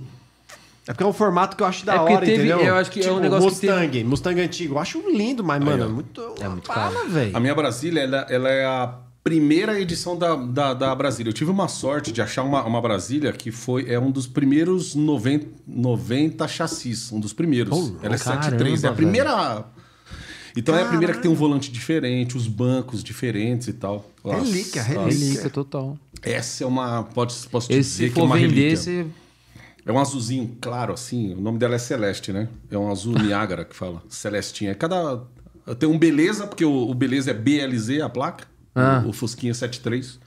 Speaker 1: É porque é um formato que eu acho da
Speaker 2: É
Speaker 1: hora,
Speaker 2: teve-
Speaker 1: entendeu?
Speaker 2: eu acho que é um negócio que
Speaker 1: Mustang, Mustang antigo. Eu acho lindo, mas, mano,
Speaker 3: ó.
Speaker 1: é muito...
Speaker 2: É muito
Speaker 1: Fala,
Speaker 2: caro.
Speaker 1: velho.
Speaker 3: A minha Brasília, ela, ela é a primeira edição da, da, da Brasília. Eu tive uma sorte de achar uma, uma Brasília que foi é um dos primeiros 90, 90 chassis. Um dos primeiros.
Speaker 1: Oh,
Speaker 3: ela é
Speaker 2: caramba,
Speaker 3: 7.3. É a
Speaker 1: velho.
Speaker 3: Então é a primeira que tem um volante diferente, os bancos diferentes e tal.
Speaker 1: Relíquia,
Speaker 3: Nossa,
Speaker 1: relíquia.
Speaker 2: Relíquia total.
Speaker 3: Essa é uma... Pode, posso te
Speaker 2: Esse,
Speaker 3: dizer
Speaker 2: se
Speaker 3: que é uma
Speaker 2: vender,
Speaker 3: relíquia.
Speaker 2: você...
Speaker 3: É um azulzinho claro, assim. O nome dela é Celeste, né? É um azul Niágara que fala. Celestinha. É Cada. Tem um Beleza, porque o, o Beleza é BLZ, a placa.
Speaker 2: Ah.
Speaker 3: O, o Fusquinha é 73.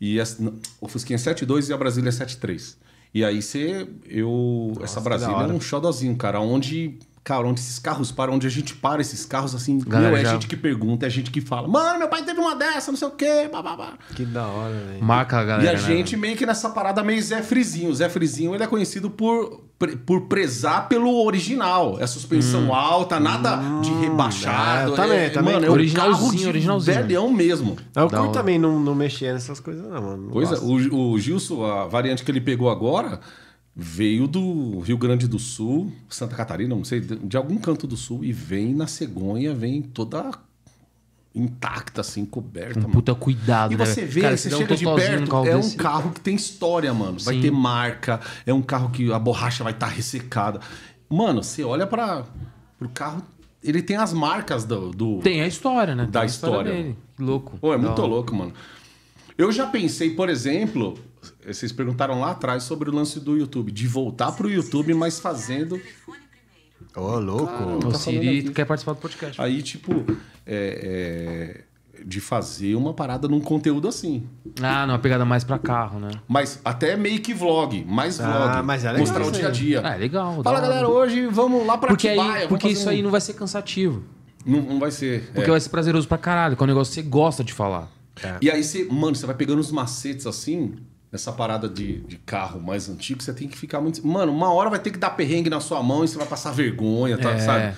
Speaker 3: E essa- não, o Fusquinha é 72 e a Brasília é 73. E aí você. Eu. essa
Speaker 1: que
Speaker 3: Brasília é um xodozinho, cara. Onde. Cara, onde esses carros param, onde a gente para esses carros assim.
Speaker 2: Galera,
Speaker 3: meu, é
Speaker 2: já-
Speaker 3: gente que pergunta, é gente que fala. Mano, meu pai teve uma dessa, não sei o quê, bababá.
Speaker 1: Que da hora, velho.
Speaker 2: Marca a galera,
Speaker 3: E a
Speaker 2: né,
Speaker 3: gente meio que nessa parada meio Zé Frizinho. O Zé Frizinho ele é conhecido por, por prezar pelo original. É suspensão alta, nada de rebaixado.
Speaker 1: é, também,
Speaker 3: é,
Speaker 1: também.
Speaker 3: Mano, é um
Speaker 2: Originalzinho,
Speaker 3: de
Speaker 2: originalzinho.
Speaker 3: velhão mesmo.
Speaker 1: Eu curto também não, não mexer nessas coisas, não, mano. Não
Speaker 3: Pois é, o, o Gilson, a variante que ele pegou agora, veio do Rio Grande do Sul, Santa Catarina, não sei, de, algum canto do sul, e vem na cegonha, vem toda intacta, assim, coberta,
Speaker 2: Um
Speaker 3: mano.
Speaker 2: puta cuidado,
Speaker 3: E
Speaker 2: né?
Speaker 3: você vê,
Speaker 2: Cara,
Speaker 3: você
Speaker 2: um
Speaker 3: chega de perto, é um
Speaker 2: desse-
Speaker 3: carro que tem história, mano. Vai
Speaker 2: Sim.
Speaker 3: ter marca, é um carro que a borracha vai estar ressecada. Mano, você olha para o carro, ele tem as marcas do... do...
Speaker 2: Tem a história, né?
Speaker 3: Da história.
Speaker 2: dele. Que louco.
Speaker 3: Pô, é muito louco, mano. Eu já pensei, por exemplo, vocês perguntaram lá atrás sobre o lance do YouTube, de voltar pro YouTube, mas fazendo...
Speaker 1: Ô, louco.
Speaker 3: Caramba.
Speaker 2: O
Speaker 3: Tá
Speaker 2: Siri quer participar do podcast.
Speaker 3: Aí, tipo, é, é, de fazer uma parada num conteúdo assim.
Speaker 2: Ah, não, uma pegada mais pra carro, né?
Speaker 3: Mas até meio que vlog, mais
Speaker 1: Ah,
Speaker 3: vlog.
Speaker 1: mas é legal
Speaker 3: mostrar o dia a
Speaker 1: aí.
Speaker 3: dia.
Speaker 2: Ah, é legal.
Speaker 3: Fala, galera, hoje vamos lá pra
Speaker 2: Porque, aí,
Speaker 3: Atibaia, vamos
Speaker 2: porque isso
Speaker 3: um-
Speaker 2: aí não vai ser cansativo.
Speaker 3: não, não vai ser.
Speaker 2: Porque
Speaker 3: é.
Speaker 2: vai ser prazeroso pra caralho, que é um negócio que você gosta de falar.
Speaker 3: E aí você, mano, você vai pegando os macetes assim, nessa parada de, de carro mais antigo, você tem que ficar muito. Mano, uma hora vai ter que dar perrengue na sua mão e você vai passar vergonha, tá,
Speaker 2: É.
Speaker 3: sabe?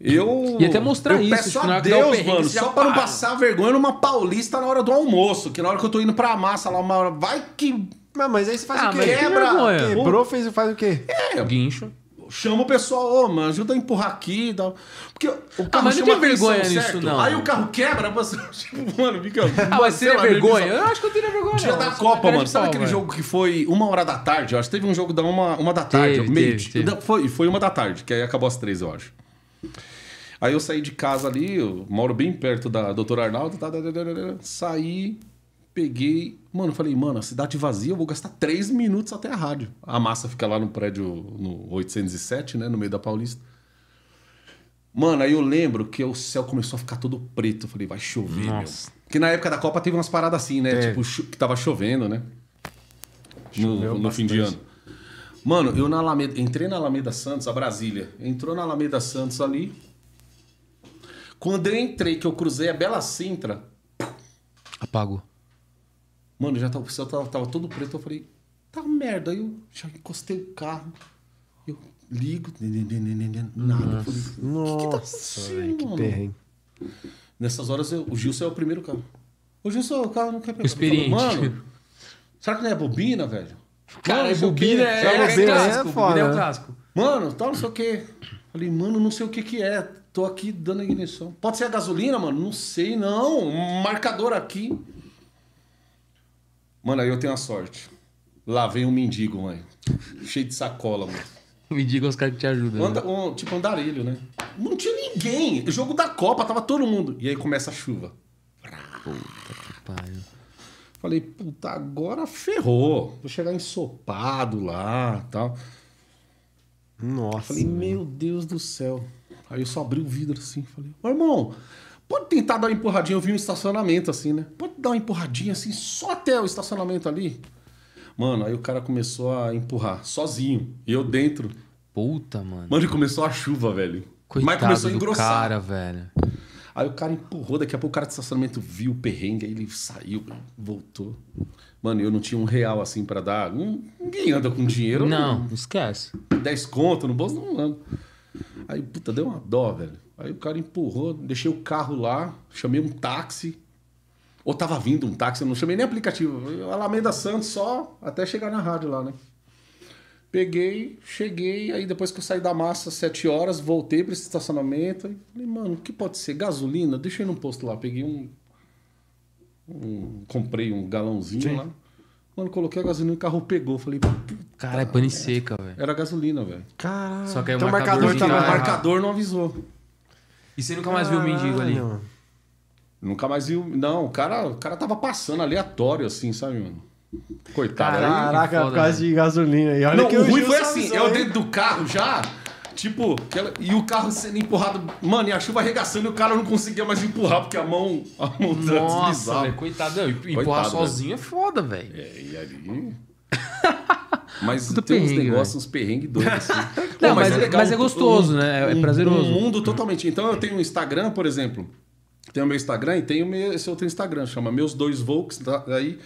Speaker 3: Eu.
Speaker 2: E até mostrar
Speaker 3: eu
Speaker 2: isso,
Speaker 3: Peço a
Speaker 2: que
Speaker 3: Deus, mano, só pra não
Speaker 2: para.
Speaker 3: passar vergonha numa paulista na hora do almoço. Que na hora que eu tô indo pra massa lá, uma hora. Vai que.
Speaker 1: Mas, aí você faz
Speaker 2: Ah,
Speaker 1: o quê?
Speaker 2: que
Speaker 3: Quebra.
Speaker 2: vergonha.
Speaker 1: Quebrou, fez, faz o quê?
Speaker 3: É,
Speaker 2: Guincho.
Speaker 3: Chama o pessoal, ô, mano, ajuda a empurrar aqui e tal. Porque o carro
Speaker 2: mas não
Speaker 3: chama
Speaker 2: tem vergonha nisso,
Speaker 3: certo?
Speaker 2: não.
Speaker 3: Aí o carro quebra, você, tipo, mano, fica.
Speaker 2: Ah, mas
Speaker 3: meio
Speaker 2: vergonha? Eu acho que eu teria vergonha.
Speaker 3: Dia
Speaker 2: não.
Speaker 3: da Copa, mano. Sabe
Speaker 2: pau,
Speaker 3: aquele
Speaker 2: velho.
Speaker 3: jogo que foi uma hora da tarde? Eu acho que teve um jogo da uma, uma da tarde,
Speaker 2: Teve,
Speaker 3: meio
Speaker 2: teve, teve.
Speaker 3: Foi, foi uma da tarde, que aí acabou às três, eu acho. Aí eu saí de casa ali, eu moro bem perto da Doutora Arnaldo, tá, tá, tá, tá, tá, saí, peguei. Mano, eu falei, mano, a cidade vazia, eu vou gastar três minutos até a rádio. A massa fica lá no prédio no 807, né, no meio da Paulista. Mano, aí eu lembro que o céu começou a ficar todo preto. Eu falei, vai chover,
Speaker 2: Nossa.
Speaker 3: meu. Porque na época da Copa teve umas paradas assim, né?
Speaker 1: Teve.
Speaker 3: Tipo, que tava chovendo, né? No,
Speaker 1: Choveu
Speaker 3: no fim de ano. Mano, eu na Alameda, entrei na Alameda Santos, a Brasília. Entrou na Alameda Santos ali. Quando eu entrei, que eu cruzei a Bela Sintra,
Speaker 2: Apagou.
Speaker 3: Mano, já tava, o céu tava, tava todo preto. Eu falei, tá merda. Aí eu já encostei o carro. Eu ligo, nada. Eu falei, o que, que tá
Speaker 1: velho, que
Speaker 3: mano?
Speaker 1: perrengue.
Speaker 3: Nessas horas, eu- o Gilson é o primeiro carro. O Gilson, o carro não quer pegar.
Speaker 2: Experiente.
Speaker 3: Falo, Mano, será que não é bobina, velho?
Speaker 2: Cara,
Speaker 3: Mano,
Speaker 2: é
Speaker 3: o quê.
Speaker 2: bobina, é, é,
Speaker 1: que é
Speaker 2: bobina
Speaker 1: foda,
Speaker 2: é
Speaker 1: né?
Speaker 2: clássico.
Speaker 3: Mano, tal, não sei o quê. Falei, mano, não sei o que que é. Tô aqui dando a ignição. Pode ser a gasolina, mano? Não sei, não. Um marcador aqui. Mano, aí eu tenho a sorte. Lá vem um mendigo, mãe. Cheio de sacola, mano.
Speaker 2: Me diga os caras que te ajudam.
Speaker 3: Anda,
Speaker 2: né?
Speaker 3: um, tipo andarilho, né? Não tinha ninguém. Jogo da Copa, tava todo mundo. E aí começa a chuva.
Speaker 2: Pariu.
Speaker 3: Falei, puta, agora ferrou. Vou chegar ensopado lá tal.
Speaker 1: Nossa.
Speaker 3: Falei, meu Deus do céu. Aí eu só abri o vidro assim, falei, ô irmão, pode tentar dar uma empurradinha. Eu vi um estacionamento assim, né? Pode dar uma empurradinha assim, só até o estacionamento ali. Mano, aí o cara começou a empurrar sozinho. E eu dentro.
Speaker 2: Puta, mano.
Speaker 3: Mano, e começou a chuva, velho.
Speaker 2: Coitado
Speaker 3: Mas começou a engrossar.
Speaker 2: cara, velho.
Speaker 3: Aí o cara empurrou, daqui a pouco o cara de estacionamento viu o perrengue, aí ele saiu, voltou. Mano, eu não tinha um real assim pra dar. Ninguém anda com dinheiro.
Speaker 2: Não, esquece.
Speaker 3: 10 conto no bolso, não ando. Aí, puta, deu uma dó, velho. Aí o cara empurrou, deixei o carro lá, chamei um táxi. Ou tava vindo um táxi, eu não chamei nem aplicativo. Eu, Alameda Santos só, até chegar na rádio lá, né? Peguei, cheguei, aí depois que eu saí da massa, 7 horas, voltei para esse estacionamento. Aí falei, mano, o que pode ser? Gasolina? Deixei num posto lá, peguei um. um- comprei um galãozinho lá. Mano, coloquei a gasolina e o carro pegou. Falei,
Speaker 2: Cara, é pane seca, velho.
Speaker 3: era gasolina, velho.
Speaker 1: Caralho.
Speaker 2: Só que aí o
Speaker 1: então o
Speaker 2: marcador
Speaker 1: marcador tava
Speaker 3: O marcador não avisou.
Speaker 2: E você nunca mais viu o mendigo ali?
Speaker 1: Caralho.
Speaker 3: Nunca mais viu. Não, o cara, o cara tava passando aleatório, assim, sabe, mano? Coitado. aí-
Speaker 1: Caraca,
Speaker 2: foda,
Speaker 1: por causa
Speaker 2: né?
Speaker 1: de gasolina. E olha
Speaker 3: Não,
Speaker 1: que
Speaker 3: o ruim foi assim,
Speaker 1: isso
Speaker 3: eu
Speaker 1: aí.
Speaker 3: dentro do carro já, tipo, aquela- e o carro sendo empurrado, mano, e a chuva arregaçando e o cara não conseguia mais empurrar, porque a mão, a mão
Speaker 2: Nossa,
Speaker 3: deslizava.
Speaker 2: velho, coitado. Não, empurrar
Speaker 3: Coitado,
Speaker 2: sozinho é foda, velho.
Speaker 3: É, e ali... Mas
Speaker 2: Puta
Speaker 3: tem uns negócios, uns perrengues doidos, assim. Pô,
Speaker 2: Não, mas é- mas é gostoso, né? É
Speaker 3: um-
Speaker 2: prazeroso.
Speaker 3: Um mundo totalmente. Então eu tenho um Instagram, por exemplo. Tenho o meu Instagram e tenho meu- esse outro Instagram, chama Meus Dois Volks. tá? Aí,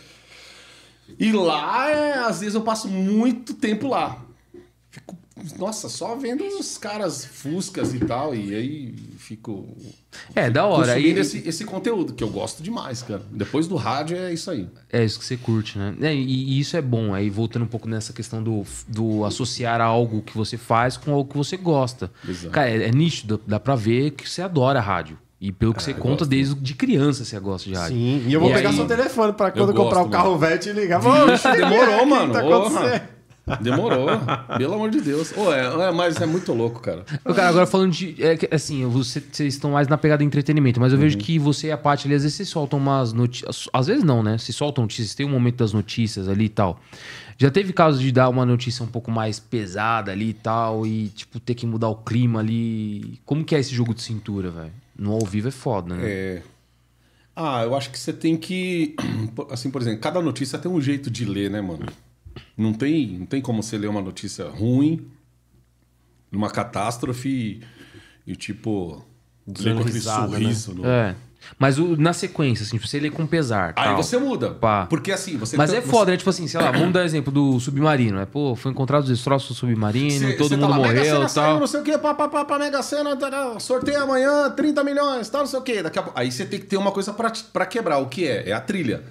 Speaker 3: e lá, é, às vezes, eu passo muito tempo lá. Fico, nossa, só vendo os caras fuscas e tal. E aí fico
Speaker 2: É, da hora. Aí,
Speaker 3: consumindo esse, esse conteúdo, que eu gosto demais, cara. Depois do rádio é isso aí.
Speaker 2: É isso que você curte, né? É, e, e isso é bom. Aí voltando um pouco nessa questão do, do associar algo que você faz com algo que você gosta.
Speaker 3: Exato.
Speaker 2: Cara, é, é nítido, dá pra ver que você adora rádio. E pelo que você conta, desde de criança você gosta de rádio.
Speaker 1: Sim, e eu vou
Speaker 2: E
Speaker 1: pegar
Speaker 2: aí-
Speaker 1: seu telefone pra quando eu
Speaker 3: gosto,
Speaker 1: comprar o carro
Speaker 3: mano.
Speaker 1: velho e te ligar. Ô,
Speaker 3: Vixe, demorou, mano.
Speaker 1: tá
Speaker 3: Porra. Demorou. Pelo amor de Deus. Ô, é, é, mas é muito louco, cara.
Speaker 2: Ô, Cara, agora falando de. É, assim, você- vocês estão mais na pegada de entretenimento, mas eu
Speaker 3: Uhum.
Speaker 2: vejo que você e a Paty ali, às vezes vocês soltam umas notícias. Às vezes não, né? Se soltam notícias, tem um momento das notícias ali e tal. Já teve caso de dar uma notícia um pouco mais pesada ali e tal, e, tipo, ter que mudar o clima ali. Como que é esse jogo de cintura, velho? No ao vivo é foda, né?
Speaker 3: É. Ah, eu acho que você tem que. Assim, por exemplo, cada notícia tem um jeito de ler, né, mano? Não tem, não tem como você ler uma notícia ruim, numa catástrofe e, tipo, ler com aquele
Speaker 1: né?
Speaker 3: sorriso. no-
Speaker 2: É. Mas o- na sequência, assim, você lê com pesar.
Speaker 3: Aí
Speaker 2: tal.
Speaker 3: você muda.
Speaker 2: Pá.
Speaker 3: Porque assim, você.
Speaker 2: Mas
Speaker 3: tá-
Speaker 2: é foda, né? Tipo assim, sei lá, vamos dar exemplo do submarino. É, pô, foi encontrado os destroços do submarino,
Speaker 3: Cê-
Speaker 2: todo
Speaker 3: cê tá
Speaker 2: mundo
Speaker 3: lá, Mega
Speaker 2: morreu
Speaker 3: Sena
Speaker 2: e
Speaker 3: saiu,
Speaker 2: tal.
Speaker 3: não sei o quê, pá, pá, pá, pá, Mega Sena, tará, sorteio amanhã, 30 milhões, tal, não sei o quê. Daqui a Aí você tem que ter uma coisa pra, pra quebrar. O que é? É a trilha.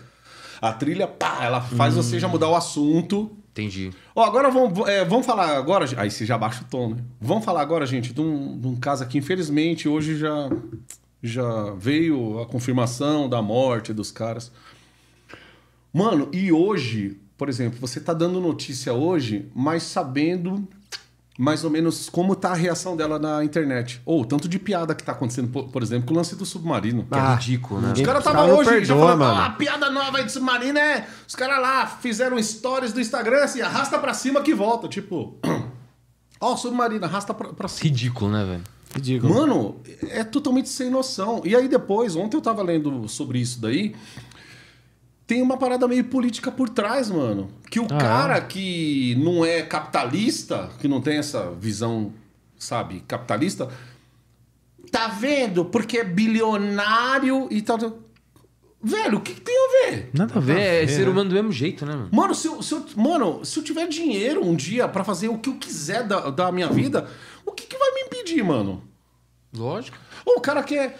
Speaker 3: A trilha, pá, ela faz
Speaker 2: Hum.
Speaker 3: você já mudar o assunto.
Speaker 2: Entendi.
Speaker 3: Ó, agora vamos, é, vamos falar agora. Aí você já baixa o tom, né? Vamos falar agora, gente, de um, de um caso aqui. Infelizmente, hoje já, já veio a confirmação da morte dos caras. Mano, e hoje, por exemplo, você tá dando notícia hoje, mas sabendo mais ou menos como tá a reação dela na internet. Ou tanto de piada que tá acontecendo, por, por exemplo, com o lance do submarino.
Speaker 2: Que é
Speaker 1: Ah,
Speaker 2: ridículo, né?
Speaker 3: Os caras estavam
Speaker 1: cara
Speaker 3: hoje já
Speaker 1: perdoa,
Speaker 3: falando,
Speaker 1: mano.
Speaker 3: "Ah, a piada nova aí de submarino é. Os caras lá fizeram stories do Instagram assim, arrasta pra cima que volta. Tipo, ó, o submarino, arrasta pra, pra cima.
Speaker 2: Ridículo, né, velho?
Speaker 1: Ridículo.
Speaker 3: Mano, é totalmente sem noção. E aí depois, ontem eu tava lendo sobre isso daí. Tem uma parada meio política por trás, mano. Que o
Speaker 2: Ah,
Speaker 3: cara que não é capitalista, que não tem essa visão, sabe, capitalista, tá vendo? Porque é bilionário e tal. Velho, o que, que tem a ver?
Speaker 2: Nada a ver, é
Speaker 1: ver,
Speaker 2: ser
Speaker 1: né?
Speaker 2: humano do mesmo jeito, né, mano?
Speaker 3: Mano, se eu, se eu- mano, se eu tiver dinheiro um dia pra fazer o que eu quiser da, da minha vida, o que, que vai me impedir, mano?
Speaker 2: Lógico.
Speaker 3: Ou o cara quer.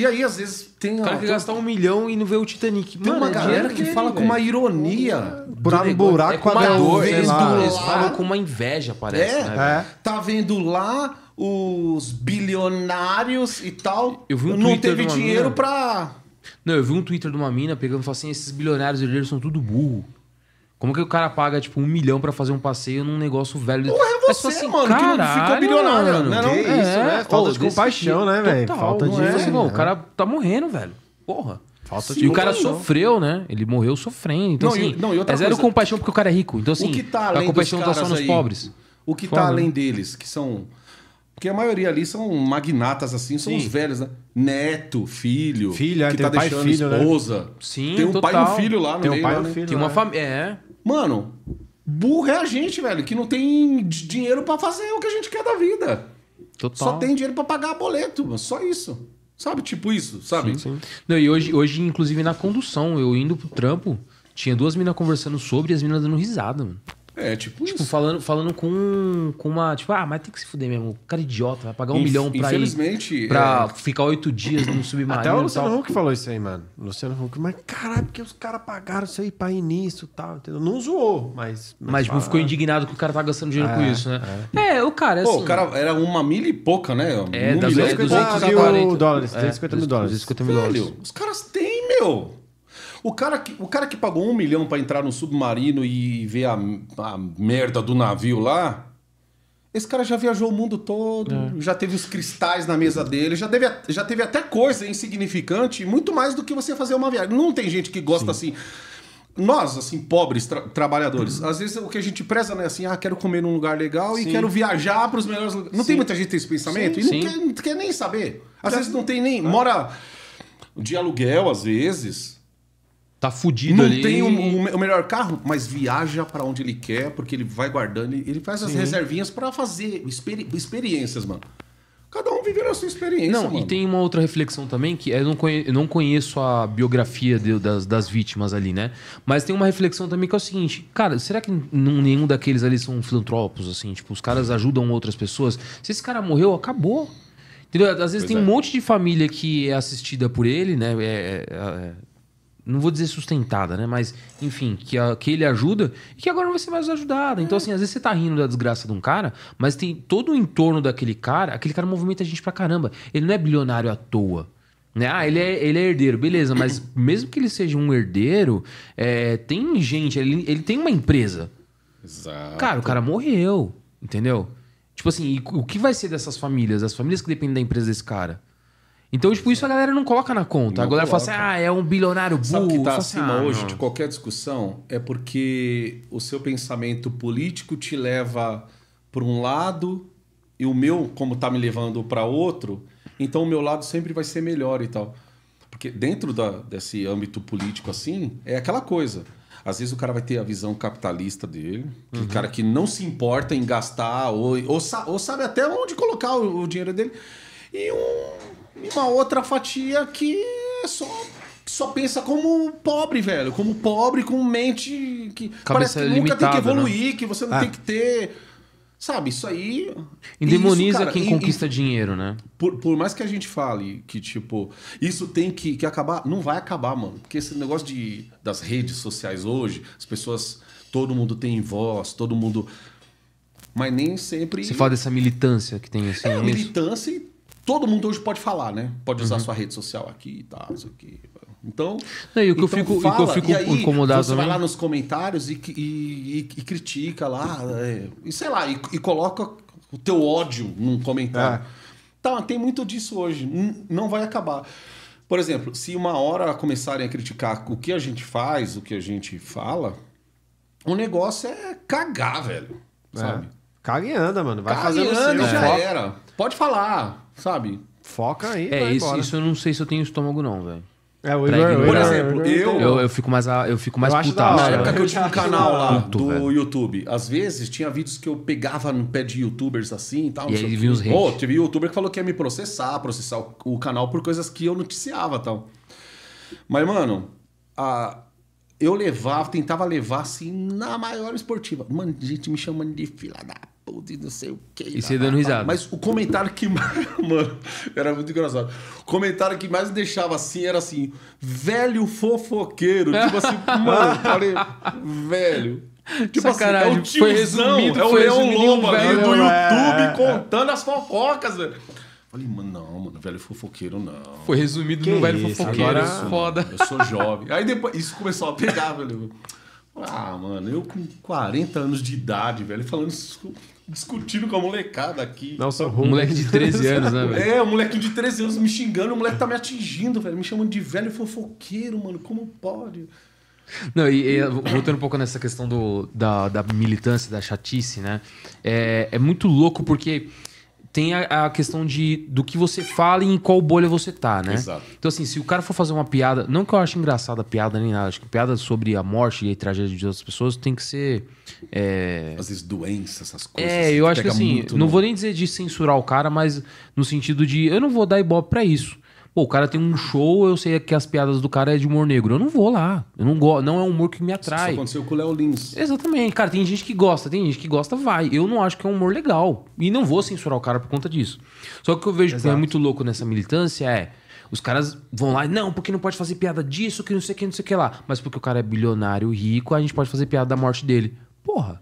Speaker 3: E aí, às vezes, tem.
Speaker 2: O cara
Speaker 3: tem-
Speaker 2: gastar um milhão e não vê o Titanic.
Speaker 3: Tem
Speaker 2: Mano,
Speaker 3: uma
Speaker 2: é
Speaker 3: galera
Speaker 2: dinheiro
Speaker 3: que
Speaker 2: dele,
Speaker 3: fala com uma ironia.
Speaker 1: Por um buraco
Speaker 2: é com uma dor,
Speaker 1: sei
Speaker 2: eles,
Speaker 1: lá.
Speaker 2: eles
Speaker 3: lá.
Speaker 2: falam com uma inveja, parece,
Speaker 3: É.
Speaker 2: né?
Speaker 1: É.
Speaker 3: Tá vendo lá os bilionários e tal.
Speaker 2: Eu vi um
Speaker 3: não
Speaker 2: Twitter
Speaker 3: teve
Speaker 2: de uma
Speaker 3: dinheiro
Speaker 2: mina.
Speaker 3: pra.
Speaker 2: Não, eu vi um Twitter de uma mina pegando e falando assim: esses bilionários herdeiros são tudo burro. Como que o cara paga, tipo, um milhão pra fazer um passeio num negócio velho?
Speaker 3: Porra, é você,
Speaker 2: assim,
Speaker 3: mano, que não ficou
Speaker 2: "Caralho,
Speaker 3: bilionário,
Speaker 2: mano,
Speaker 3: né, não?
Speaker 1: Que isso, né? Falta de
Speaker 2: desse
Speaker 1: compaixão, né, velho?
Speaker 2: Total,
Speaker 1: Falta
Speaker 2: não
Speaker 1: de-
Speaker 2: é? Assim, não,
Speaker 1: é.
Speaker 2: O cara tá morrendo, velho. Porra.
Speaker 1: Falta
Speaker 2: e
Speaker 1: de
Speaker 2: o cara sofreu, né? Ele morreu sofrendo. Então,
Speaker 3: Não, e-
Speaker 2: assim,
Speaker 3: não, e
Speaker 2: é zero
Speaker 3: coisa-
Speaker 2: compaixão porque o cara é rico. Então, assim,
Speaker 3: o que tá
Speaker 2: a compaixão tá só nos
Speaker 3: aí,
Speaker 2: pobres.
Speaker 3: O que
Speaker 2: Foda,
Speaker 3: tá
Speaker 2: né?
Speaker 3: além deles, que são. Porque a maioria ali são magnatas, assim, são os velhos, né? Neto, filho.
Speaker 1: Filho, é,
Speaker 3: que tá
Speaker 1: pai e
Speaker 3: deixando
Speaker 1: filho, né?
Speaker 3: esposa.
Speaker 2: Sim,
Speaker 3: Tem um pai e
Speaker 2: total.
Speaker 3: um filho lá no
Speaker 1: Tem um pai e
Speaker 3: lá,
Speaker 1: um
Speaker 3: né?
Speaker 1: filho.
Speaker 2: Tem uma
Speaker 1: né?
Speaker 2: família. É.
Speaker 3: Mano, Burro é a gente, velho, que não tem dinheiro pra fazer o que a gente quer da vida.
Speaker 2: Total.
Speaker 3: Só tem dinheiro pra pagar boleto, mano. Só isso. Sabe? Tipo isso, sabe?
Speaker 2: Não, e hoje, hoje, inclusive, na condução, eu indo pro trampo, tinha duas minas conversando sobre e as minas dando risada, mano.
Speaker 3: É, tipo,
Speaker 2: Tipo,
Speaker 3: isso.
Speaker 2: falando, falando com, com uma. Tipo, ah, mas tem que se fuder mesmo. O cara é idiota, vai pagar um
Speaker 3: Inf-
Speaker 2: milhão pra
Speaker 3: infelizmente,
Speaker 2: ir. Pra
Speaker 3: é.
Speaker 2: ficar oito dias no submarino.
Speaker 1: Até o Luciano
Speaker 2: tal.
Speaker 1: Huck falou isso aí, mano. Luciano Huck, mas caralho, porque os caras pagaram isso aí pra ir nisso e tal, entendeu? Não zoou, mas...
Speaker 2: Mas, tipo, ficou indignado que o cara tá gastando dinheiro com
Speaker 1: É,
Speaker 2: isso, né? É, o cara, é assim.
Speaker 3: Pô, o cara era uma milha e pouca, né?
Speaker 2: É,
Speaker 3: um
Speaker 2: das-
Speaker 3: milhão
Speaker 2: é, 240
Speaker 1: mil dólares, 250 mil dólares.
Speaker 2: 250 mil dólares.
Speaker 3: Os caras têm, meu. O cara, que, o cara que pagou um milhão pra entrar no submarino e ver a, a merda do navio lá, esse cara já viajou o mundo todo,
Speaker 2: É.
Speaker 3: já teve os cristais na mesa dele, já, teve, já teve até coisa insignificante, muito mais do que você fazer uma viagem. Não tem gente que gosta assim. Nós, assim, pobres tra- trabalhadores, às vezes o que a gente preza, né, assim, ah, quero comer num lugar legal e
Speaker 1: Sim.
Speaker 3: quero viajar para os melhores lugares. Não tem muita gente que tem esse pensamento
Speaker 2: Sim,
Speaker 3: e não
Speaker 2: sim.
Speaker 3: quer, não quer nem saber. Às vezes não tem nem. Mora de aluguel, às vezes.
Speaker 2: Tá fudido
Speaker 3: Não
Speaker 2: ali.
Speaker 3: tem o, melhor carro, mas viaja para onde ele quer, porque ele vai guardando. Ele faz as reservinhas para fazer experi- experiências, mano. Cada um vive a sua experiência.
Speaker 2: Não,
Speaker 3: mano.
Speaker 2: e tem uma outra reflexão também, que eu não, conhe- eu não conheço a biografia de- das, das vítimas ali, né? Mas tem uma reflexão também que é o seguinte, cara, será que não- nenhum daqueles ali são filantropos, assim? Tipo, os caras ajudam outras pessoas? Se esse cara morreu, acabou. Entendeu? Às vezes
Speaker 3: Pois
Speaker 2: tem
Speaker 3: é.
Speaker 2: um monte de família que é assistida por ele, né? É- é- é- não vou dizer sustentada, né? Mas, enfim, que, a- que ele ajuda e que agora não vai ser mais ajudada. Então, assim, às vezes você tá rindo da desgraça de um cara, mas tem todo o entorno daquele cara, aquele cara movimenta a gente pra caramba. Ele não é bilionário à toa. Né? Ah, ele é, ele é herdeiro, beleza, mas mesmo que ele seja um herdeiro, é, tem gente, ele, ele tem uma empresa.
Speaker 3: Exato.
Speaker 2: Cara, o cara morreu, entendeu? Tipo assim, o que vai ser dessas famílias? As famílias que dependem da empresa desse cara. Então, tipo, isso a galera não coloca na conta.
Speaker 3: Não
Speaker 2: a galera fala assim,
Speaker 3: coloca.
Speaker 2: ah, é um bilionário burro.
Speaker 3: Sabe o que tá
Speaker 2: Fala assim,
Speaker 3: acima
Speaker 2: ah,
Speaker 3: hoje
Speaker 2: não.
Speaker 3: de qualquer discussão? É porque o seu pensamento político te leva por um lado e o meu, como tá me levando para outro, então o meu lado sempre vai ser melhor e tal. Porque dentro da, desse âmbito político assim, é aquela coisa. Às vezes o cara vai ter a visão capitalista dele, aquele cara que não se importa em gastar ou, ou, ou sabe até onde colocar o, o dinheiro dele. E, um- e uma outra fatia que é só, só pensa como pobre, velho. Como pobre, com mente que parece que nunca tem que
Speaker 2: limitada,
Speaker 3: evoluir, que você não
Speaker 1: Ah.
Speaker 3: tem que ter. Sabe, isso aí.
Speaker 2: E demoniza
Speaker 3: isso, cara,
Speaker 2: quem
Speaker 3: e-
Speaker 2: conquista dinheiro, né?
Speaker 3: por, por mais que a gente fale que, tipo, isso tem que, que acabar, não vai acabar, mano. Porque esse negócio de, das redes sociais hoje, as pessoas, todo mundo tem voz, todo mundo. Mas nem sempre.
Speaker 2: Você fala dessa militância que tem assim.
Speaker 3: É, a
Speaker 2: isso?
Speaker 3: militância e todo mundo hoje pode falar, né? Pode
Speaker 2: Uhum.
Speaker 3: usar sua rede social aqui e tal, isso aqui. Então.
Speaker 2: Não, e o que eu
Speaker 3: então
Speaker 2: fico- e o que eu fico
Speaker 3: aí
Speaker 2: incomodado
Speaker 3: Você vai
Speaker 2: também-
Speaker 3: lá nos comentários e, e- e- e critica lá, é, e sei lá, e, coloca o teu ódio num comentário.
Speaker 1: É.
Speaker 3: Tá, tem muito disso hoje. Não vai acabar. Por exemplo, se uma hora começarem a criticar o que a gente faz, o que a gente fala, o negócio é cagar, velho. Sabe?
Speaker 1: É. Caga e anda, mano. Vai
Speaker 3: Caga
Speaker 1: fazendo
Speaker 3: e
Speaker 1: o seu.
Speaker 3: anda, já era. Pode falar, sabe?
Speaker 1: foca aí,
Speaker 2: É,
Speaker 1: vai
Speaker 2: isso,
Speaker 1: embora.
Speaker 2: isso eu não sei se eu tenho estômago, não, velho.
Speaker 1: É, o Igor,
Speaker 3: Por exemplo,
Speaker 1: Igor-
Speaker 3: eu-
Speaker 2: Eu, eu fico mais, eu fico mais
Speaker 1: Eu
Speaker 2: putaço.
Speaker 3: Na época que eu tinha um canal lá
Speaker 2: puto,
Speaker 3: do
Speaker 2: velho.
Speaker 3: YouTube, às vezes tinha vídeos que eu pegava no pé de youtubers assim e tal.
Speaker 2: E aí vinha os hate.
Speaker 3: Pô, teve youtuber que falou que ia me processar, processar o, o canal por coisas que eu noticiava e tal. Mas, mano, a- eu levava, tentava levar assim na maior esportiva. Mano, gente me chamando de fila da puta e não sei o que.
Speaker 2: E você dando risada.
Speaker 3: Mas o comentário que mais. Mano, era muito engraçado. O comentário que mais me deixava assim era assim: velho fofoqueiro. Tipo assim, mano, eu falei, velho. Tipo
Speaker 2: Sacanagem,
Speaker 3: assim, é o
Speaker 2: foi
Speaker 3: tiozão,
Speaker 2: resumido,
Speaker 3: é o
Speaker 2: foi
Speaker 3: Leão Lobo ali
Speaker 2: velho,
Speaker 3: do
Speaker 1: é,
Speaker 3: YouTube contando as fofocas, velho. Falei, mano, não, mano, velho fofoqueiro não.
Speaker 2: Foi resumido
Speaker 1: Que
Speaker 2: no velho
Speaker 1: isso,
Speaker 2: fofoqueiro.
Speaker 1: agora-
Speaker 2: Foda.
Speaker 3: Eu sou jovem. Aí depois isso começou a pegar, velho. Ah, mano, eu com 40 anos de idade, velho, falando isso, discutindo com a molecada aqui.
Speaker 1: Não, sou
Speaker 2: Um
Speaker 1: ruim.
Speaker 2: moleque de 13 anos, né, velho?
Speaker 3: É, o molequinho de 13 anos me xingando, o moleque tá me atingindo, velho. Me chamando de velho fofoqueiro, mano. Como pode?
Speaker 2: Não, e, e, voltando um pouco nessa questão do, da, da militância, da chatice, né? É, é muito louco porque tem a, a questão de do que você fala e em qual bolha você tá, né?
Speaker 3: Exato.
Speaker 2: Então, assim, se o cara for fazer uma piada, não que eu ache engraçada a piada nem nada, acho que piada sobre a morte e a tragédia de outras pessoas tem que ser. é,
Speaker 3: Às vezes doença, essas coisas.
Speaker 2: é, eu acho que assim,
Speaker 3: muito
Speaker 2: não vou nem dizer de censurar o cara, mas no sentido de eu não vou dar ibope pra isso. Pô, o cara tem um show, eu sei que as piadas do cara é de humor negro. Eu não vou lá. Eu não gosto, não é um humor que me
Speaker 3: Isso
Speaker 2: atrai.
Speaker 3: aconteceu com o Léo Lins.
Speaker 2: Exatamente, cara, tem gente que gosta, tem gente que gosta, vai. Eu não acho que é um humor legal. E não vou censurar o cara por conta disso. Só que o que eu vejo que é muito louco nessa militância é. Os caras vão lá, não, porque não pode fazer piada disso, que não sei o que, não sei o que lá. Mas porque o cara é bilionário, rico, a gente pode fazer piada da morte dele. Porra,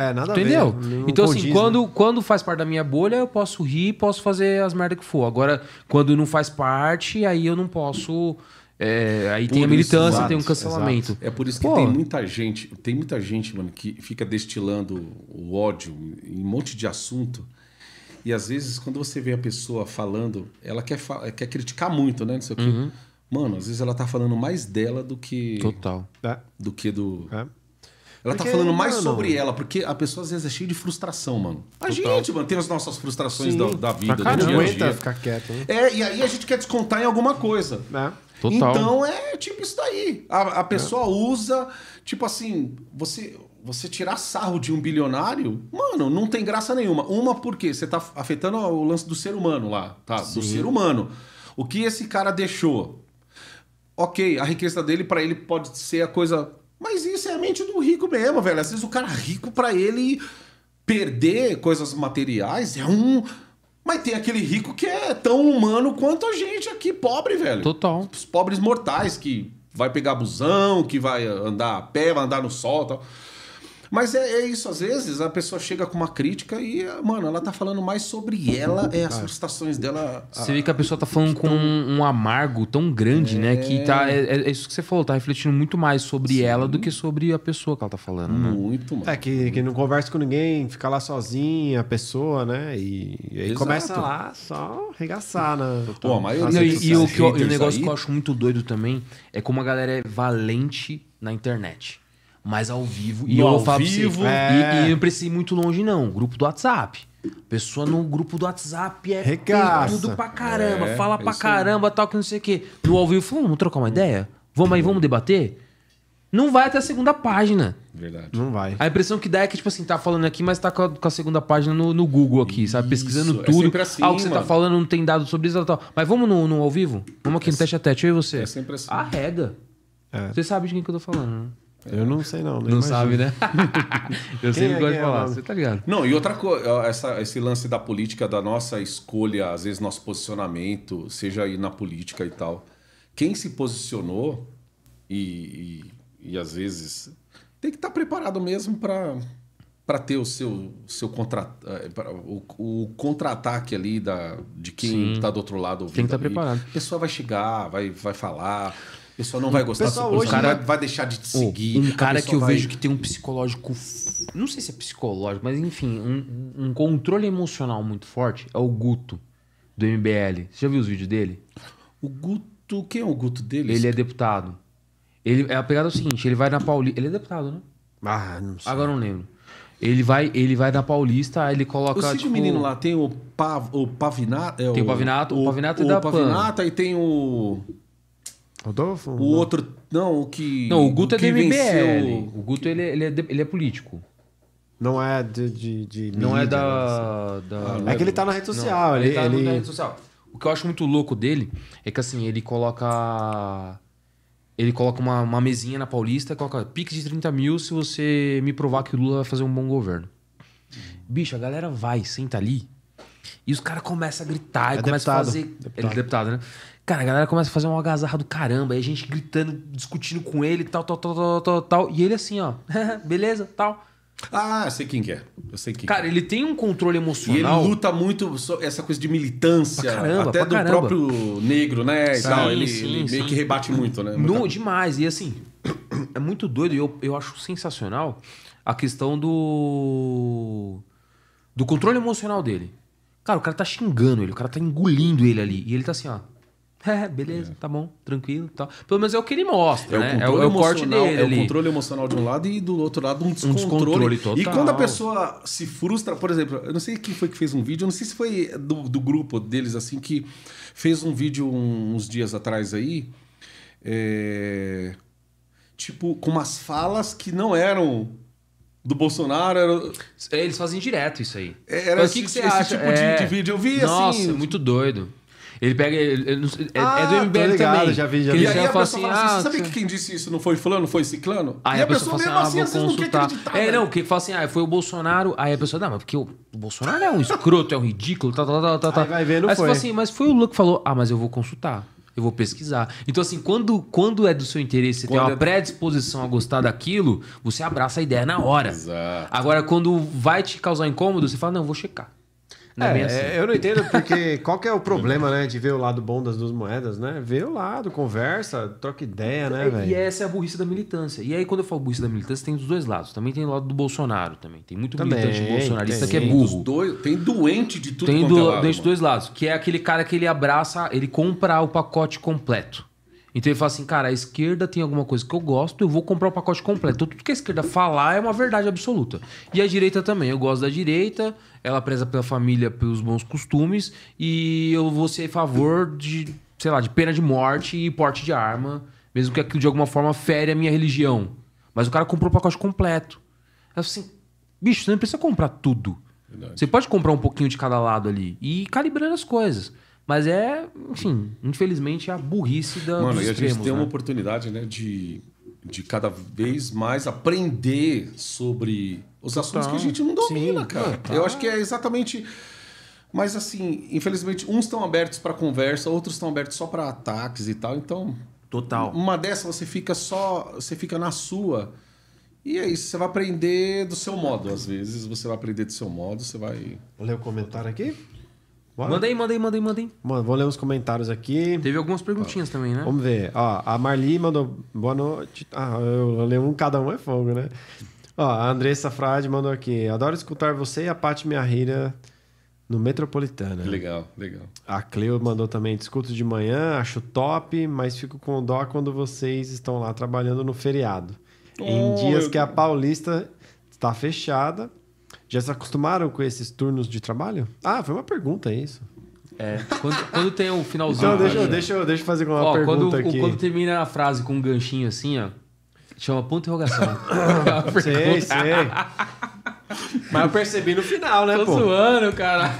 Speaker 1: É, nada
Speaker 2: Entendeu?
Speaker 1: a ver.
Speaker 2: então, assim,
Speaker 1: né?
Speaker 2: quando, quando faz parte da minha bolha, eu posso rir, posso fazer as merdas que for. Agora, quando não faz parte, aí eu não posso. é, aí tem a
Speaker 3: Por isso,
Speaker 2: militância,
Speaker 1: exato,
Speaker 2: tem um cancelamento.
Speaker 3: É por isso que
Speaker 2: Pô.
Speaker 3: tem muita gente, tem muita gente, mano, que fica destilando o ódio em um monte de assunto. E às vezes, quando você vê a pessoa falando, ela quer, fa- quer criticar muito, né? Não sei o quê.
Speaker 2: Uhum.
Speaker 3: Mano, às vezes ela tá falando mais dela do que.
Speaker 2: Total.
Speaker 1: É,
Speaker 3: Do que do.
Speaker 1: é.
Speaker 3: Ela tá
Speaker 1: Porque,
Speaker 3: falando mais
Speaker 1: mano,
Speaker 3: sobre ela, porque a pessoa às vezes é cheia de frustração, mano. A gente, mano, tem as nossas frustrações
Speaker 1: Sim,
Speaker 3: da, da vida, do dia a dia.
Speaker 1: ficar quieto, né?
Speaker 3: É, e aí a gente quer descontar em alguma coisa.
Speaker 1: É.
Speaker 2: Total.
Speaker 3: Então é tipo isso daí. A, a pessoa usa, tipo assim, você você tirar sarro de um bilionário, mano, não tem graça nenhuma. Uma porque você tá afetando o lance do ser humano lá, tá? Do ser humano. O que esse cara deixou? Ok, a riqueza dele pra ele pode ser a coisa, mas isso é a mente do rico mesmo, velho. Às vezes o cara rico pra ele perder coisas materiais é um mas tem aquele rico que é tão humano quanto a gente aqui, pobre, velho
Speaker 2: Total.
Speaker 3: os pobres mortais que vai pegar busão, que vai andar a pé, vai andar no sol e tal. Mas é, é isso, às vezes a pessoa chega com uma crítica e, mano, ela tá falando mais sobre ela, é as frustrações dela.
Speaker 2: Você vê que a pessoa tá falando com um, um amargo tão grande, né? Que tá. É, é isso que você falou, tá refletindo muito mais sobre ela do que sobre a pessoa que ela tá falando, né?
Speaker 3: Muito, mano.
Speaker 1: É, que, que não conversa com ninguém, fica lá sozinha, a pessoa, né? E, e aí
Speaker 3: Exato.
Speaker 1: começa lá só arregaçar, né?
Speaker 3: Pô, a maioria
Speaker 2: e, e o, que eu- e o negócio
Speaker 3: aí-
Speaker 2: que eu acho muito doido também é como a galera é valente na internet. Mas ao vivo. E
Speaker 3: No
Speaker 2: eu
Speaker 3: ao vivo,
Speaker 1: é.
Speaker 2: e, e não precisa ir muito longe, não. Grupo do WhatsApp. Pessoa no grupo do WhatsApp é
Speaker 1: Regaça.
Speaker 2: tudo pra caramba,
Speaker 3: É,
Speaker 2: fala
Speaker 3: é
Speaker 2: pra
Speaker 3: isso
Speaker 2: caramba, tal, que não sei o quê. No ao vivo, falou, vamos trocar uma ideia? Vamos aí, vamos debater? Não vai até a segunda página.
Speaker 3: Verdade.
Speaker 1: Não vai.
Speaker 2: A impressão que dá é que, tipo assim, tá falando aqui, mas tá com a, com a segunda página no, no Google aqui, sabe? Pesquisando
Speaker 3: Isso, é
Speaker 2: tudo.
Speaker 3: sempre assim,
Speaker 2: ah, o que você tá falando não tem dado sobre isso e tal. Mas vamos no, no ao vivo? Vamos aqui no tete a tete, eu e você.
Speaker 3: é sempre assim.
Speaker 2: Arrega.
Speaker 1: É.
Speaker 2: Você sabe de quem que eu tô falando, né?
Speaker 1: Eu não sei não.
Speaker 2: Não
Speaker 1: imagino.
Speaker 2: sabe, né? eu
Speaker 1: Quem
Speaker 2: sempre
Speaker 1: é,
Speaker 2: gosto de
Speaker 1: é
Speaker 2: falar,
Speaker 1: nome?
Speaker 2: você tá ligado?
Speaker 3: Não, e outra coisa, esse lance da política, da nossa escolha, às vezes nosso posicionamento, seja aí na política e tal. Quem se posicionou e, e, e às vezes tem que estar preparado mesmo para para ter o seu seu contra, pra- o, o contra-ataque ali da, de quem está do outro lado ouvindo.
Speaker 2: Tem que tá
Speaker 3: ali.
Speaker 2: preparado.
Speaker 3: A pessoa vai chegar, vai, vai falar, a pessoa não vai gostar
Speaker 1: pessoal hoje-
Speaker 2: cara-
Speaker 3: vai, vai deixar de te seguir.
Speaker 2: um cara que eu
Speaker 3: vai-
Speaker 2: vejo que tem um psicológico. Não sei se é psicológico, mas enfim, um, um controle emocional muito forte é o Guto, do MBL. Você já viu os vídeos dele?
Speaker 3: O Guto, quem é o Guto dele?
Speaker 2: Ele é deputado. Ele, é a pegada é o seguinte, ele vai na Paulista. Ele é deputado, né?
Speaker 1: Ah, não sei.
Speaker 2: Agora eu não lembro. Ele vai, ele vai na Paulista, aí ele coloca.
Speaker 3: Eu
Speaker 2: tipo,
Speaker 3: o menino lá, tem o, Pav, o Pavinato. É
Speaker 2: Tem o Pavinato, o Pavinato é
Speaker 3: o
Speaker 2: da
Speaker 3: Pavinato, aí tem o.
Speaker 1: Rodolfo?
Speaker 3: O outro. Não, o que.
Speaker 2: Não, o Guto é do MBL.
Speaker 3: venceu-
Speaker 2: O Guto ele, ele, é, ele é político.
Speaker 1: Não é de, de, de
Speaker 2: Não é
Speaker 1: mídia, né?
Speaker 2: da. da-
Speaker 1: É que ele tá na rede social.
Speaker 2: Não,
Speaker 1: ele,
Speaker 2: ele tá
Speaker 1: ele-
Speaker 2: na rede social. O que eu acho muito louco dele é que assim, ele coloca. Ele coloca uma, uma mesinha na Paulista e coloca pique de 30 mil se você me provar que o Lula vai fazer um bom governo. Bicho, a galera vai, senta ali e os caras começam a gritar e
Speaker 1: É
Speaker 2: começam a fazer.
Speaker 1: Deputado.
Speaker 2: Ele é deputado, né? Cara, a galera começa a fazer uma algazarra do caramba, aí a gente gritando, discutindo com ele, tal, tal, tal, tal, tal, tal. E ele assim, ó, beleza, tal.
Speaker 3: Ah, eu sei quem que é. Eu sei quem
Speaker 2: Cara, ele tem um controle
Speaker 3: E ele
Speaker 2: emocional.
Speaker 3: luta muito essa coisa de militância,
Speaker 2: Pra caramba,
Speaker 3: até do
Speaker 2: caramba.
Speaker 3: próprio negro, né? e
Speaker 2: Sim,
Speaker 3: tal. Ele,
Speaker 2: sim,
Speaker 3: ele meio
Speaker 2: sim.
Speaker 3: que rebate muito, né?
Speaker 2: No,
Speaker 3: Muita-
Speaker 2: demais. E assim, é muito doido. E eu, eu acho sensacional a questão do. do controle emocional dele. Cara, o cara tá xingando ele, o cara tá engolindo ele ali. E ele tá assim, ó. É, beleza, tá bom, tranquilo tal. Pelo menos é o que ele mostra,
Speaker 3: É o
Speaker 2: né?
Speaker 3: controle
Speaker 2: é o corte
Speaker 3: emocional,
Speaker 2: dele
Speaker 3: é o controle emocional de um lado e do outro lado um descontrole.
Speaker 2: descontrole
Speaker 3: E
Speaker 2: total.
Speaker 3: quando a pessoa se frustra, por exemplo, eu não sei quem foi que fez um vídeo, eu não sei se foi do, do grupo deles assim que fez um vídeo uns dias atrás aí, é, tipo com umas falas que não eram do Bolsonaro, era,
Speaker 2: É, Eles fazem direto isso aí.
Speaker 3: Era
Speaker 2: Mas o que,
Speaker 3: esse-
Speaker 2: que você
Speaker 3: esse
Speaker 2: acha?
Speaker 3: tipo de- de vídeo. Eu vi,
Speaker 2: Nossa,
Speaker 3: assim,
Speaker 2: muito doido. Ele pega. Ele, ele é,
Speaker 1: Ah,
Speaker 2: é do
Speaker 1: tô
Speaker 2: MBL
Speaker 1: ligado,
Speaker 2: também.
Speaker 1: já vi, já vi.
Speaker 3: E aí
Speaker 2: já
Speaker 3: a
Speaker 2: fala
Speaker 3: pessoa
Speaker 2: assim,
Speaker 3: fala assim,
Speaker 2: ah,
Speaker 3: você- que quem disse isso não foi fulano, foi ciclano?
Speaker 2: Aí
Speaker 3: e
Speaker 2: a, pessoa fala assim, ah,
Speaker 3: mesmo
Speaker 2: vou
Speaker 3: não
Speaker 2: consultar.
Speaker 3: acreditar.
Speaker 2: É,
Speaker 3: velho.
Speaker 2: não, o que fala assim, ah, foi o Bolsonaro. Aí a pessoa, não, mas porque o, Bolsonaro é um escroto, é um ridículo, tá, tá, tá, tá, tá.
Speaker 1: Aí vai ver, não
Speaker 2: Aí você
Speaker 1: foi.
Speaker 2: fala assim, mas foi o Lu que falou, ah, mas eu vou consultar. Eu vou pesquisar. Então, assim, quando, quando é do seu interesse, você tem
Speaker 3: Quando
Speaker 2: uma
Speaker 3: é-
Speaker 2: predisposição a gostar daquilo, você abraça a ideia na hora.
Speaker 3: Exato.
Speaker 2: Agora, quando vai te causar incômodo, você fala, não, vou checar. Não é,
Speaker 1: É,
Speaker 2: assim.
Speaker 1: é, eu não entendo porque qual que é o problema, né, de ver o lado bom das duas moedas, né? Vê o lado, conversa, troca ideia, né,
Speaker 2: É,
Speaker 1: velho?
Speaker 2: E essa é a burrice da militância. E aí, quando eu falo burrice da militância, tem dos dois lados. Também tem o lado do Bolsonaro também. Tem muito
Speaker 1: Também,
Speaker 2: militante bolsonarista
Speaker 1: tem.
Speaker 2: que é burro.
Speaker 3: dois- tem doente de tudo
Speaker 2: Tem
Speaker 3: quanto é
Speaker 2: do,
Speaker 3: lado,
Speaker 2: dos dois lados. Que é aquele cara que ele abraça, ele compra o pacote completo. Então ele fala assim, cara, a esquerda tem alguma coisa que eu gosto, eu vou comprar o pacote completo. Então tudo que a esquerda falar é uma verdade absoluta. E a direita também. Eu gosto da direita, ela preza pela família, pelos bons costumes, e eu vou ser a favor de, sei lá, de pena de morte e porte de arma, mesmo que aquilo de alguma forma fere a minha religião. Mas o cara comprou o pacote completo. Eu assim, bicho, você não precisa comprar tudo.
Speaker 3: Verdade.
Speaker 2: Você pode comprar um pouquinho de cada lado ali e ir calibrando as coisas. Mas é, enfim, infelizmente é a burrice da,
Speaker 3: Mano, e a gente tem
Speaker 2: né?
Speaker 3: uma oportunidade, né, de, de cada vez mais aprender sobre os assuntos que a gente não domina,
Speaker 1: Sim,
Speaker 3: cara.
Speaker 1: total.
Speaker 3: Eu acho que é exatamente. Mas assim, infelizmente, uns estão abertos para conversa, outros estão abertos só para ataques e tal. Então,
Speaker 2: Total.
Speaker 3: uma dessa você fica só, você fica na sua. E é isso, você vai aprender do seu modo. Às vezes você vai aprender do seu modo, você vai.
Speaker 1: Vou ler o comentário aqui? Bora?
Speaker 2: Manda aí, manda aí, manda aí, manda aí.
Speaker 1: Mano, vou ler os comentários aqui.
Speaker 2: Teve algumas perguntinhas também, né?
Speaker 1: Vamos ver. Ó, a Marli mandou boa noite. Ah, eu leio um, cada um é fogo, né? Ó, a Andressa Frade mandou aqui. Adoro escutar você e a Paty Miarrira no Metropolitana.
Speaker 3: Legal, legal.
Speaker 1: A Cleo mandou também, discuto de manhã, acho top, mas fico com dó quando vocês estão lá trabalhando no feriado. em
Speaker 3: Oh,
Speaker 1: dias
Speaker 3: eu-
Speaker 1: que a Paulista está fechada. Já se acostumaram com esses turnos de trabalho? Ah, foi uma pergunta isso.
Speaker 2: É. Quando, quando tem o finalzinho.
Speaker 1: Então, deixa, deixa, deixa eu fazer uma
Speaker 2: ó, quando,
Speaker 1: pergunta
Speaker 2: o-
Speaker 1: aqui.
Speaker 2: quando termina a frase com um ganchinho assim, ó. Chama ponto de interrogação.
Speaker 1: Sei, sei. Mas eu percebi no final, né,
Speaker 2: Tô
Speaker 1: pô?
Speaker 2: zoando, cara.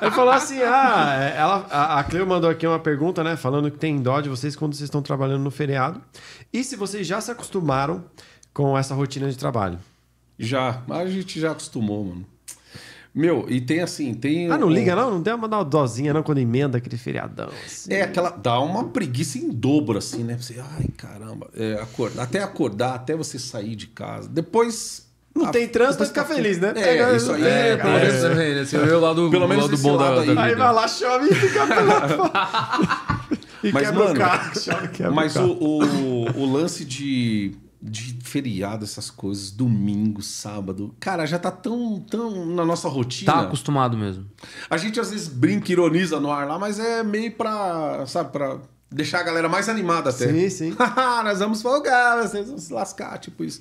Speaker 1: Ele falou assim: ah, é, ela, a, a Cleo mandou aqui uma pergunta, né? Falando que tem dó de vocês quando vocês estão trabalhando no feriado. E se vocês já se acostumaram com essa rotina de trabalho?
Speaker 3: Já, mas a gente já acostumou, mano. Meu, e tem assim, tem.
Speaker 1: Ah, não
Speaker 3: o-
Speaker 1: liga, não? Não deu uma dozinha, não, quando emenda aquele feriadão. assim.
Speaker 3: É aquela. Dá uma preguiça em dobro, assim, né? Você, ai, caramba. É, acordar, até acordar, até você sair de casa. Depois.
Speaker 1: Não
Speaker 3: a-
Speaker 1: tem trânsito,
Speaker 3: depois
Speaker 1: fica
Speaker 3: tá-
Speaker 1: fez, né?
Speaker 3: É, isso aí
Speaker 2: É,
Speaker 3: é,
Speaker 2: pelo
Speaker 3: cara.
Speaker 2: menos também, né? Você vê o lado,
Speaker 3: Pelo
Speaker 2: o
Speaker 3: menos
Speaker 2: lado bom da,
Speaker 3: lado
Speaker 2: da
Speaker 3: aí.
Speaker 2: vida.
Speaker 1: Aí vai lá, chove e fica pela E
Speaker 3: Mas,
Speaker 1: quebra
Speaker 3: mano,
Speaker 1: o carro. Chove, quebra
Speaker 3: Mas
Speaker 1: o carro.
Speaker 3: o, o, o lance de, de feriado, essas coisas, domingo, sábado, cara, já tá tão, tão na nossa rotina.
Speaker 2: Tá acostumado mesmo.
Speaker 3: A gente às vezes brinca, ironiza no ar lá, mas é meio pra, sabe, pra deixar a galera mais animada até.
Speaker 1: Sim, sim.
Speaker 3: Nós vamos folgar, vocês vão se lascar, tipo isso.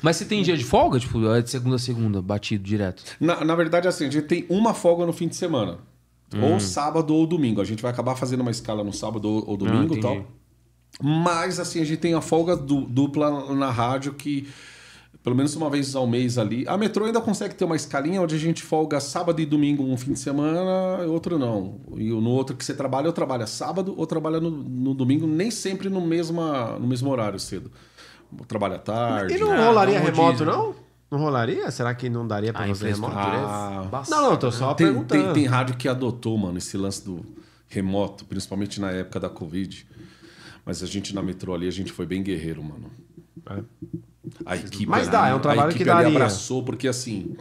Speaker 2: Mas você tem dia de folga? Tipo, é de segunda a segunda, batido direto.
Speaker 3: Na, na verdade, assim, a gente tem uma folga no fim de semana.
Speaker 2: Hum.
Speaker 3: Ou sábado ou domingo. A gente vai acabar fazendo uma escala no sábado ou, ou domingo e
Speaker 2: Ah,
Speaker 3: tal. Mas, assim, a gente tem a folga du- dupla na rádio que, pelo menos uma vez ao mês ali. A metrô ainda consegue ter uma escalinha onde a gente folga sábado e domingo um fim de semana, outro não. E no outro que você trabalha, ou trabalha sábado ou trabalha no, no domingo, nem sempre no, mesma, no mesmo horário cedo. Trabalha à tarde.
Speaker 1: E não
Speaker 2: Ah,
Speaker 1: rolaria
Speaker 2: um
Speaker 1: remoto,
Speaker 2: rodízio.
Speaker 1: não? Não rolaria? Será que não daria pra
Speaker 2: A
Speaker 1: fazer remoto?
Speaker 3: Ah,
Speaker 1: Não, não, tô só
Speaker 3: Tem,
Speaker 1: perguntando.
Speaker 3: tem, tem rádio que adotou, mano, esse lance do remoto, principalmente na época da Covid. Mas a gente na metrô ali, a gente foi bem guerreiro, mano.
Speaker 1: É.
Speaker 3: A equipe
Speaker 1: Mas
Speaker 3: ali,
Speaker 1: dá, é um trabalho
Speaker 3: a equipe
Speaker 1: que daria.
Speaker 3: abraçou, porque assim,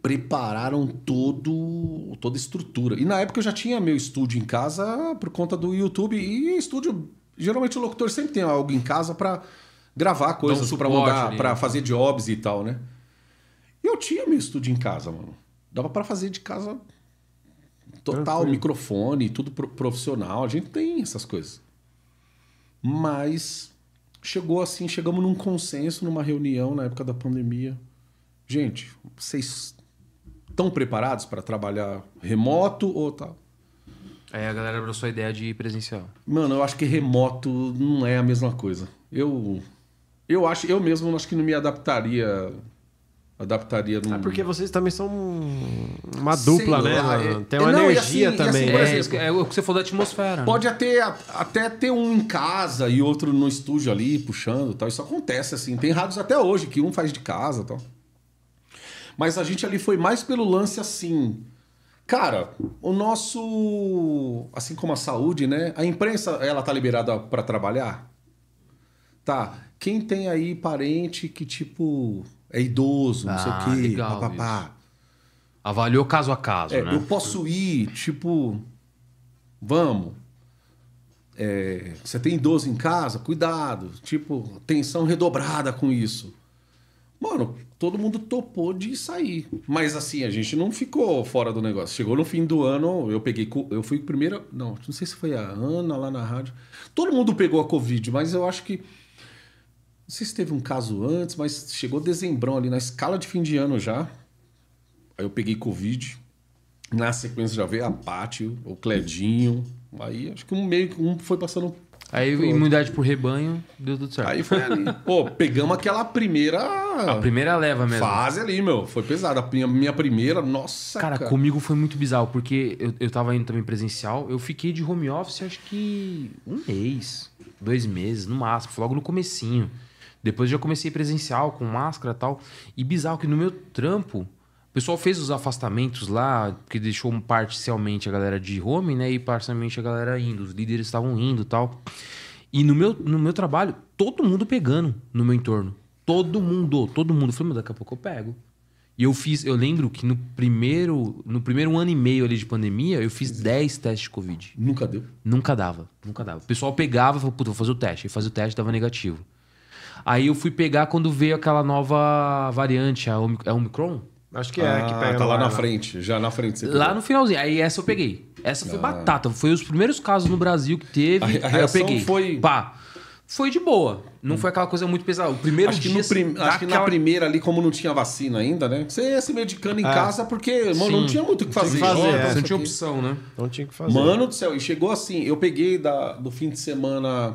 Speaker 3: prepararam todo, toda a estrutura. E na época eu já tinha meu estúdio em casa por conta do YouTube. E estúdio, geralmente o locutor sempre tem algo em casa pra gravar coisas, pra
Speaker 2: suporte
Speaker 3: mandar,
Speaker 2: ali,
Speaker 3: pra
Speaker 2: né?
Speaker 3: fazer jobs e tal, né? E eu tinha meu estúdio em casa, mano. Dava pra fazer de casa Total, microfone, tudo pro- profissional. A gente tem essas coisas. Mas chegou assim, chegamos num consenso numa reunião na época da pandemia. Gente, vocês estão preparados para trabalhar remoto ou tal?
Speaker 2: Aí a galera abraçou a ideia de ir presencial.
Speaker 3: Mano, eu acho que remoto não é a mesma coisa. Eu eu acho, eu mesmo acho que não me adaptaria adaptaria num
Speaker 1: É porque vocês também são uma dupla,
Speaker 3: Sei
Speaker 1: né?
Speaker 3: lá,
Speaker 1: mano?
Speaker 3: é-
Speaker 1: Tem uma
Speaker 3: não, e
Speaker 1: energia
Speaker 3: assim-
Speaker 1: também.
Speaker 3: assim,
Speaker 2: É,
Speaker 3: exemplo,
Speaker 2: que- é o que você falou da atmosfera. né?
Speaker 3: Pode até, até ter um em casa e outro no estúdio ali, puxando e tal. Isso acontece, assim. Tem rádios até hoje que um faz de casa e tal. Mas a gente ali foi mais pelo lance assim. Cara, o nosso. Assim como a saúde, né? A imprensa, ela tá liberada para trabalhar? Tá. Quem tem aí parente que, tipo, é idoso, não sei
Speaker 2: Ah,
Speaker 3: o quê,
Speaker 2: legal
Speaker 3: papapá.
Speaker 2: Avaliou caso a caso,
Speaker 3: É,
Speaker 2: né?
Speaker 3: Eu posso ir, tipo, vamos. É, você tem idoso em casa? Cuidado. Tipo, atenção redobrada com isso. Mano, todo mundo topou de sair. Mas assim, a gente não ficou fora do negócio. Chegou no fim do ano, eu peguei. Eu fui primeira. Não, não sei se foi a Ana lá na rádio. Todo mundo pegou a Covid, mas eu acho que. Não sei se teve um caso antes, mas chegou dezembrão ali na escala de fim de ano já. Aí eu peguei Covid. Na sequência já veio a Pátio, o Cledinho. Aí acho que um meio que um foi passando.
Speaker 2: Aí imunidade por rebanho, deu tudo certo.
Speaker 3: Aí foi ali. Pô, pegamos aquela primeira.
Speaker 2: a primeira leva mesmo.
Speaker 3: fase ali, meu. Foi pesada. A minha, primeira, nossa.
Speaker 2: Cara, comigo foi muito bizarro, porque eu, eu tava indo também presencial, eu fiquei de home office acho que um mês, dois meses, no máximo, foi logo no comecinho. Depois eu já comecei presencial, com máscara e tal. E bizarro que no meu trampo, o pessoal fez os afastamentos lá, porque deixou parcialmente a galera de home, né? E parcialmente a galera indo. Os líderes estavam indo e tal. E no meu, no meu trabalho, todo mundo pegando no meu entorno. Todo mundo, todo mundo. Eu falei, mas daqui a pouco eu pego. E eu fiz, eu lembro que no primeiro, no primeiro ano e meio ali de pandemia, eu fiz 10 testes de Covid.
Speaker 3: Nunca deu.
Speaker 2: Nunca dava, nunca dava. O pessoal pegava e falava, puta, vou fazer o teste. Aí fazia o teste dava negativo. Aí eu fui pegar quando veio aquela nova variante, a Omi- é Omicron.
Speaker 1: Acho que é, que
Speaker 3: Ah,
Speaker 1: pega
Speaker 3: tá lá na frente. Já na frente. Você
Speaker 2: Lá
Speaker 3: pegou.
Speaker 2: no finalzinho. Aí essa eu peguei. Essa foi batata. Foi os primeiros casos no Brasil que teve.
Speaker 3: A a
Speaker 2: aí eu
Speaker 3: reação
Speaker 2: peguei.
Speaker 3: foi-
Speaker 2: Pá. Foi de boa. Não foi aquela coisa muito pesada. O primeiro
Speaker 3: Acho que,
Speaker 2: dia...
Speaker 3: no prim-
Speaker 2: dá
Speaker 3: acho que na
Speaker 2: aquela-
Speaker 3: primeira ali, como não tinha vacina ainda, né? Você ia se medicando em casa porque, mano, não tinha muito o que
Speaker 1: que
Speaker 3: fazer.
Speaker 1: fazer,
Speaker 3: Joga,
Speaker 1: é.
Speaker 2: não tinha opção, né?
Speaker 1: Então tinha que fazer.
Speaker 3: Mano do céu, e chegou assim, eu peguei da, do fim de semana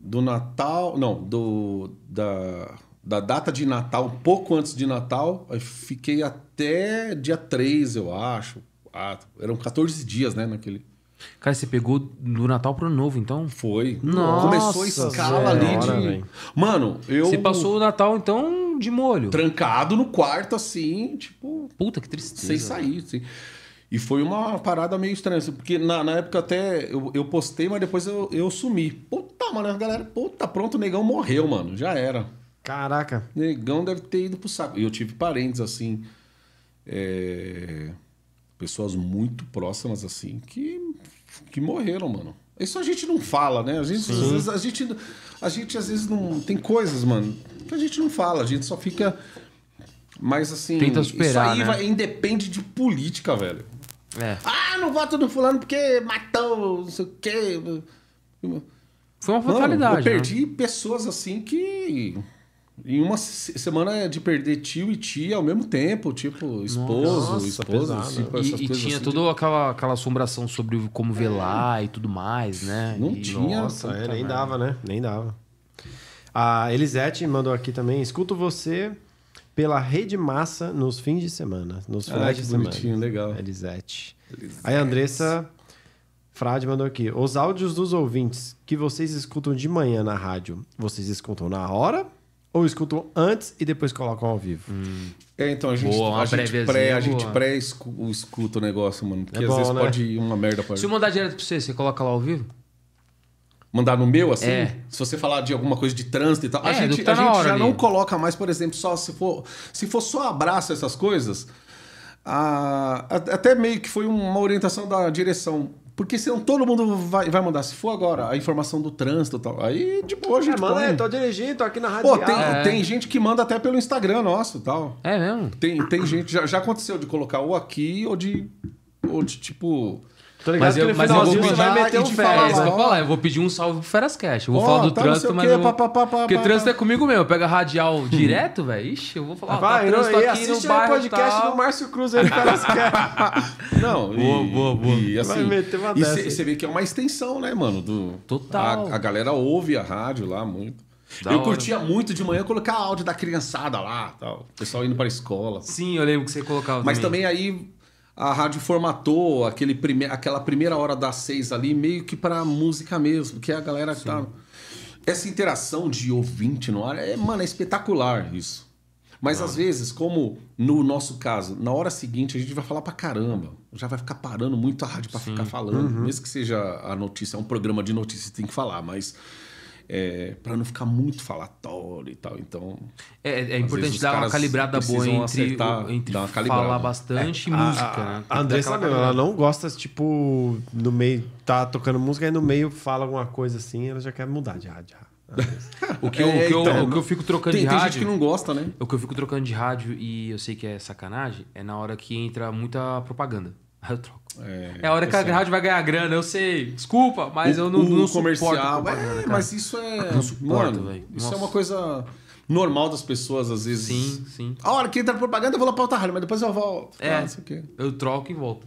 Speaker 3: do Natal, não, do da, da data de Natal, um pouco antes de Natal, aí fiquei até dia 3, eu acho. Ah, eram 14 dias, né, naquele.
Speaker 2: Cara, você pegou do Natal pro Novo, então?
Speaker 3: Foi.
Speaker 2: Nossa
Speaker 3: Começou a escala ali de...
Speaker 1: velho.
Speaker 3: Mano, eu...
Speaker 2: Você passou o Natal, então, de molho.
Speaker 3: Trancado no quarto, assim, tipo...
Speaker 2: Puta, que tristeza.
Speaker 3: sem sair, assim. E foi uma parada meio estranha, assim, porque na, na época até eu, eu postei, mas depois eu, eu sumi. Puta, mano, a galera, puta, pronto, o negão morreu, mano, já era.
Speaker 1: Caraca.
Speaker 3: Negão deve ter ido pro saco. E eu tive parentes, assim, é, pessoas muito próximas, assim, que, que morreram, mano. Isso a gente não fala, né? A gente, às vezes, a gente, a gente às vezes não. Tem coisas, mano, que a gente não fala, a gente só fica. Mas assim.
Speaker 2: Tenta superar,
Speaker 3: Isso aí
Speaker 2: né?
Speaker 3: vai- independe de política, velho.
Speaker 2: É.
Speaker 3: Ah, não voto no fulano porque matou, não sei o quê.
Speaker 2: Foi uma
Speaker 3: Mano,
Speaker 2: fatalidade.
Speaker 3: eu
Speaker 2: né?
Speaker 3: perdi pessoas assim que. Em uma se- semana de perder tio e tia ao mesmo tempo, tipo, esposo,
Speaker 1: Nossa,
Speaker 3: esposa, tipo,
Speaker 2: E,
Speaker 3: essas
Speaker 2: e tinha
Speaker 3: assim.
Speaker 2: toda aquela, aquela assombração sobre como velar e tudo mais, né?
Speaker 3: Não
Speaker 2: E-
Speaker 3: tinha.
Speaker 1: Nossa, é, nem dava, né? Nem dava. A Elisete mandou aqui também. Escuto você pela Rede Massa nos fins de semana. Nos
Speaker 3: Ah,
Speaker 1: finais
Speaker 3: que
Speaker 1: de semana.
Speaker 3: bonitinho, legal.
Speaker 1: Elisete. Aí a Andressa Frade mandou aqui. Os áudios dos ouvintes que vocês escutam de manhã na rádio, vocês escutam na hora? Ou escutam antes e depois colocam ao vivo?
Speaker 3: É, então a gente,
Speaker 2: Boa, uma
Speaker 3: a gente pré, a gente pré escu- escuta o negócio, mano. Porque
Speaker 1: É
Speaker 3: às
Speaker 1: bom,
Speaker 3: vezes
Speaker 1: né?
Speaker 3: pode ir uma merda pra
Speaker 2: Se eu mandar direto pra você, você coloca lá ao vivo?
Speaker 3: Mandar no meu, assim?
Speaker 2: É.
Speaker 3: Se você falar de alguma coisa de trânsito e tal. a
Speaker 2: É, do
Speaker 3: gente,
Speaker 2: tá
Speaker 3: a gente
Speaker 2: hora
Speaker 3: já
Speaker 2: ali.
Speaker 3: não coloca mais, por exemplo, só se for. Se for só abraço, essas coisas. a- a- até meio que foi uma orientação da direção. Porque senão todo mundo vai, vai mandar. Se for agora a informação do trânsito e tal. Aí de boa a gente
Speaker 1: mano,
Speaker 3: põe.
Speaker 1: é, tô dirigindo, tô aqui na rádio.
Speaker 3: Pô, tem,
Speaker 2: É.
Speaker 3: tem gente que manda até pelo Instagram nosso e tal.
Speaker 2: É mesmo?
Speaker 3: Tem, tem gente, já, já aconteceu de colocar ou aqui ou de. Ou, ou de, tipo.
Speaker 1: Tô ligado
Speaker 2: Mas eu- mas eu vou
Speaker 1: você vai
Speaker 3: pedir
Speaker 1: meter
Speaker 3: e
Speaker 1: um
Speaker 3: te
Speaker 1: fé.
Speaker 3: falar
Speaker 2: É, falar. Eu vou pedir um salve pro Ferascast. Eu vou
Speaker 3: Ó,
Speaker 2: falar do
Speaker 3: tá, não
Speaker 2: trânsito,
Speaker 3: o
Speaker 2: mas
Speaker 3: quê,
Speaker 2: eu vou...
Speaker 3: pá, pá, pá,
Speaker 2: Porque
Speaker 3: pá,
Speaker 2: trânsito
Speaker 3: pá.
Speaker 2: é comigo mesmo. Pega radial direto, velho. Ixi, eu vou falar,
Speaker 1: Vai,
Speaker 2: tá
Speaker 1: não, e assiste o podcast
Speaker 2: tal.
Speaker 1: do Márcio Cruz aí do Ferascast.
Speaker 3: Não, e,
Speaker 2: Boa, boa, boa.
Speaker 3: E, assim,
Speaker 1: Vai meter uma
Speaker 3: e
Speaker 1: dessa aí.
Speaker 3: você vê que é uma extensão, né, mano? Do,
Speaker 2: Total.
Speaker 3: A, a galera ouve a rádio lá muito.
Speaker 2: Da
Speaker 3: eu
Speaker 2: hora.
Speaker 3: curtia muito de manhã colocar áudio da criançada lá, tal. O pessoal indo pra escola.
Speaker 2: Sim, eu lembro que você colocava
Speaker 3: Mas também aí a rádio formatou aquele prime... aquela primeira hora das seis ali meio que pra música mesmo, que a galera tá. Essa interação de ouvinte no ar é, mano, é espetacular isso. Mas às vezes, como no nosso caso, na hora seguinte a gente vai falar pra caramba. Já vai ficar parando muito a rádio pra ficar falando. Mesmo que seja a notícia, é um programa de notícias, tem que falar, mas. É, para não ficar muito falatório e tal. Então.
Speaker 2: É, é importante dar uma calibrada boa entre,
Speaker 3: acertar,
Speaker 2: entre
Speaker 3: dar uma calibrada.
Speaker 2: falar bastante e
Speaker 1: A-
Speaker 2: música,
Speaker 1: a,
Speaker 2: né?
Speaker 1: A Andressa mesmo, ela não gosta, tipo, no meio, tá tocando música, aí no meio fala alguma coisa assim, ela já quer mudar de rádio.
Speaker 2: O que, eu,
Speaker 3: É,
Speaker 2: o, que eu,
Speaker 3: então,
Speaker 2: o que eu fico trocando
Speaker 3: Tem,
Speaker 2: de
Speaker 3: tem
Speaker 2: rádio...
Speaker 3: gente que não gosta, né?
Speaker 2: O que eu fico trocando de rádio e eu sei que é sacanagem é na hora que entra muita propaganda. Aí eu troco.
Speaker 3: É,
Speaker 2: É a hora que a
Speaker 3: sei.
Speaker 2: rádio vai ganhar grana, eu sei. Desculpa, mas
Speaker 3: o,
Speaker 2: eu não,
Speaker 3: o
Speaker 2: não
Speaker 3: comercial.
Speaker 2: propaganda,
Speaker 3: é,
Speaker 2: cara.
Speaker 3: mas isso é.
Speaker 2: Não suporto,
Speaker 3: mano. Isso
Speaker 2: Nossa.
Speaker 3: é uma coisa normal das pessoas, às vezes.
Speaker 2: Sim, sim.
Speaker 3: A hora que entra propaganda, eu vou lá pra outra rádio, mas depois eu volto.
Speaker 2: É.
Speaker 3: Ah, não sei o quê.
Speaker 2: Eu troco e volto.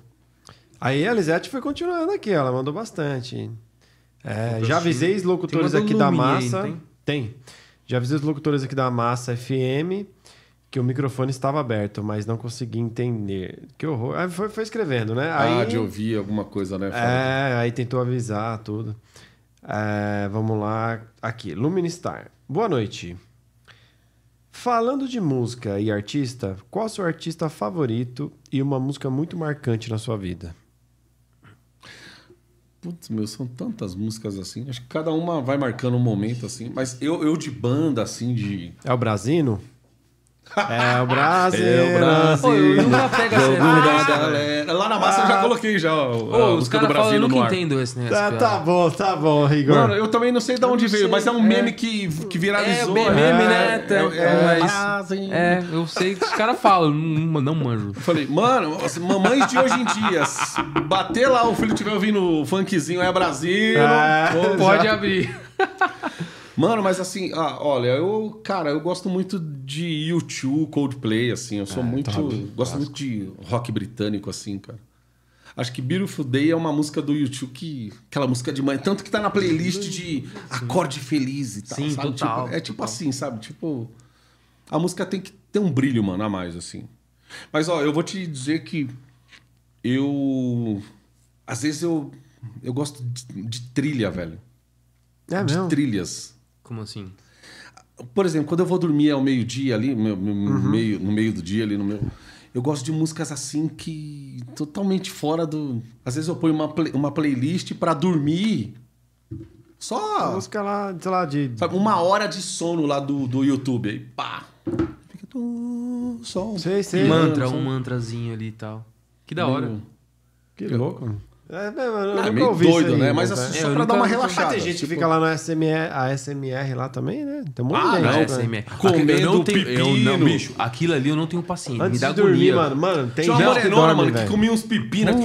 Speaker 1: Aí a Lisete foi continuando aqui, ela mandou bastante. É, já avisei os locutores
Speaker 2: Tem
Speaker 1: aqui da
Speaker 2: Lume aí,
Speaker 1: Massa.
Speaker 2: não
Speaker 1: tem? Já avisei os locutores aqui da Massa FM que o microfone estava aberto, mas não consegui entender. Que horror. Aí foi, foi escrevendo, né? Aí,
Speaker 3: Ah, de ouvir alguma coisa, né?
Speaker 1: É, aí tentou avisar tudo. É, vamos lá. Aqui, Luministar. Boa noite. Falando de música e artista, qual o seu artista favorito e uma música muito marcante na sua vida?
Speaker 3: Putz, meu, são tantas músicas assim. Acho que cada uma vai marcando um momento assim. Mas eu, eu de banda, assim, de.
Speaker 1: É o Brasino? É o Brasil.
Speaker 3: É o Brasil.
Speaker 2: Pô, eu nunca pego essa
Speaker 3: galera. Lá na massa eu já coloquei já ó,
Speaker 2: os caras falam,
Speaker 3: Brasil
Speaker 2: eu nunca entendo esse negócio.
Speaker 1: Tá, tá bom, tá bom, Igor.
Speaker 3: Mano, eu também não sei de onde veio,
Speaker 1: sei,
Speaker 3: mas é um
Speaker 1: é.
Speaker 3: meme que, que viralizou.
Speaker 2: É, meme, né?
Speaker 3: É,
Speaker 2: É,
Speaker 3: é,
Speaker 2: mas-
Speaker 3: Brasil.
Speaker 2: É, eu sei que os caras falam, não, não manjo.
Speaker 3: Eu falei, mano, mamães de hoje em dia, bater lá, o filho estiver ouvindo o funkzinho, é Brasil.
Speaker 1: É,
Speaker 3: pô,
Speaker 2: Pode
Speaker 3: já-
Speaker 2: abrir.
Speaker 3: Mano, mas assim, ah, olha, eu, cara, eu gosto muito de YouTube, Coldplay, assim, eu sou muito, gosto muito de rock britânico, assim, cara. Acho que Beautiful Day é uma música do YouTube que. Aquela música de manhã, tanto que tá na playlist de acorde feliz e tal.
Speaker 2: Sim,
Speaker 3: sabe?
Speaker 2: total,
Speaker 3: Tipo, é tipo
Speaker 2: total.
Speaker 3: assim, sabe? Tipo. A música tem que ter um brilho, mano, a mais, assim. Mas, ó, eu vou te dizer que eu. Às vezes eu. Eu gosto de, de trilha, velho.
Speaker 1: É
Speaker 3: de
Speaker 1: mesmo?
Speaker 3: trilhas.
Speaker 2: Como assim?
Speaker 3: Por exemplo, quando eu vou dormir ao meio-dia ali, meu- meu-
Speaker 1: Uhum.
Speaker 3: meio, no meio do dia ali no meu. Eu gosto de músicas assim que. totalmente fora do. Às vezes eu ponho uma, play- uma playlist pra dormir. Só.
Speaker 1: Música lá, sei lá, de.
Speaker 3: Sabe, uma hora de sono lá do, do YouTube. Aí, pá. Fica tu, som.
Speaker 1: Sei, sei.
Speaker 2: Mantra, um mantrazinho ali e tal. Que da hora.
Speaker 3: Meio-
Speaker 1: Que louco. É, é, mano, eu
Speaker 3: Ah,
Speaker 1: nunca
Speaker 3: é meio
Speaker 1: ouvi isso
Speaker 3: doido,
Speaker 1: aí,
Speaker 3: né? Mas assim,
Speaker 2: É,
Speaker 3: só pra dar uma relaxada.
Speaker 1: Tem gente que
Speaker 3: tipo,
Speaker 1: fica lá no SMR, a SMR lá também, né? Tem um monte
Speaker 3: Ah,
Speaker 1: de gente.
Speaker 3: não,
Speaker 1: né?
Speaker 2: SMR.
Speaker 3: Comendo
Speaker 2: eu não tenho, eu não,
Speaker 3: pepino.
Speaker 2: bicho. Aquilo ali eu não tenho paciência.
Speaker 1: Antes
Speaker 2: me dá
Speaker 1: de dormir,
Speaker 2: agonia.
Speaker 1: mano. Mano, tem
Speaker 3: Tinha
Speaker 1: gente que
Speaker 3: morenona, mano, que
Speaker 1: velho.
Speaker 3: comia uns pepinos.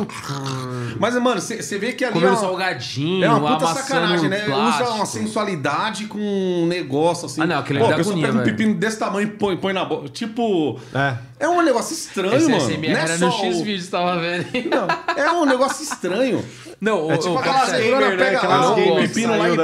Speaker 3: Mas, mano, você vê que ali.
Speaker 2: Comendo
Speaker 3: ó,
Speaker 2: salgadinho,
Speaker 3: É uma puta sacanagem, né?
Speaker 2: plástico.
Speaker 3: Usa uma sensualidade com um negócio assim.
Speaker 2: Ah, não, aquele
Speaker 3: Pô,
Speaker 2: ali
Speaker 3: a pessoa
Speaker 2: agonia,
Speaker 3: pega um
Speaker 2: velho.
Speaker 3: pepino desse tamanho e põe, põe na boca. Tipo.
Speaker 1: É.
Speaker 3: É um negócio estranho,
Speaker 2: Esse
Speaker 3: mano.
Speaker 2: SMR
Speaker 3: Não é
Speaker 2: era
Speaker 3: só
Speaker 2: no X-Vídeos, tava vendo.
Speaker 3: Não, é um negócio estranho.
Speaker 2: Não,
Speaker 1: É tipo
Speaker 2: o-
Speaker 1: aquelas
Speaker 2: sério,
Speaker 1: gamer,
Speaker 3: Ela
Speaker 1: né?
Speaker 3: pega
Speaker 1: Aquelas
Speaker 3: lá o pepino lá e
Speaker 1: do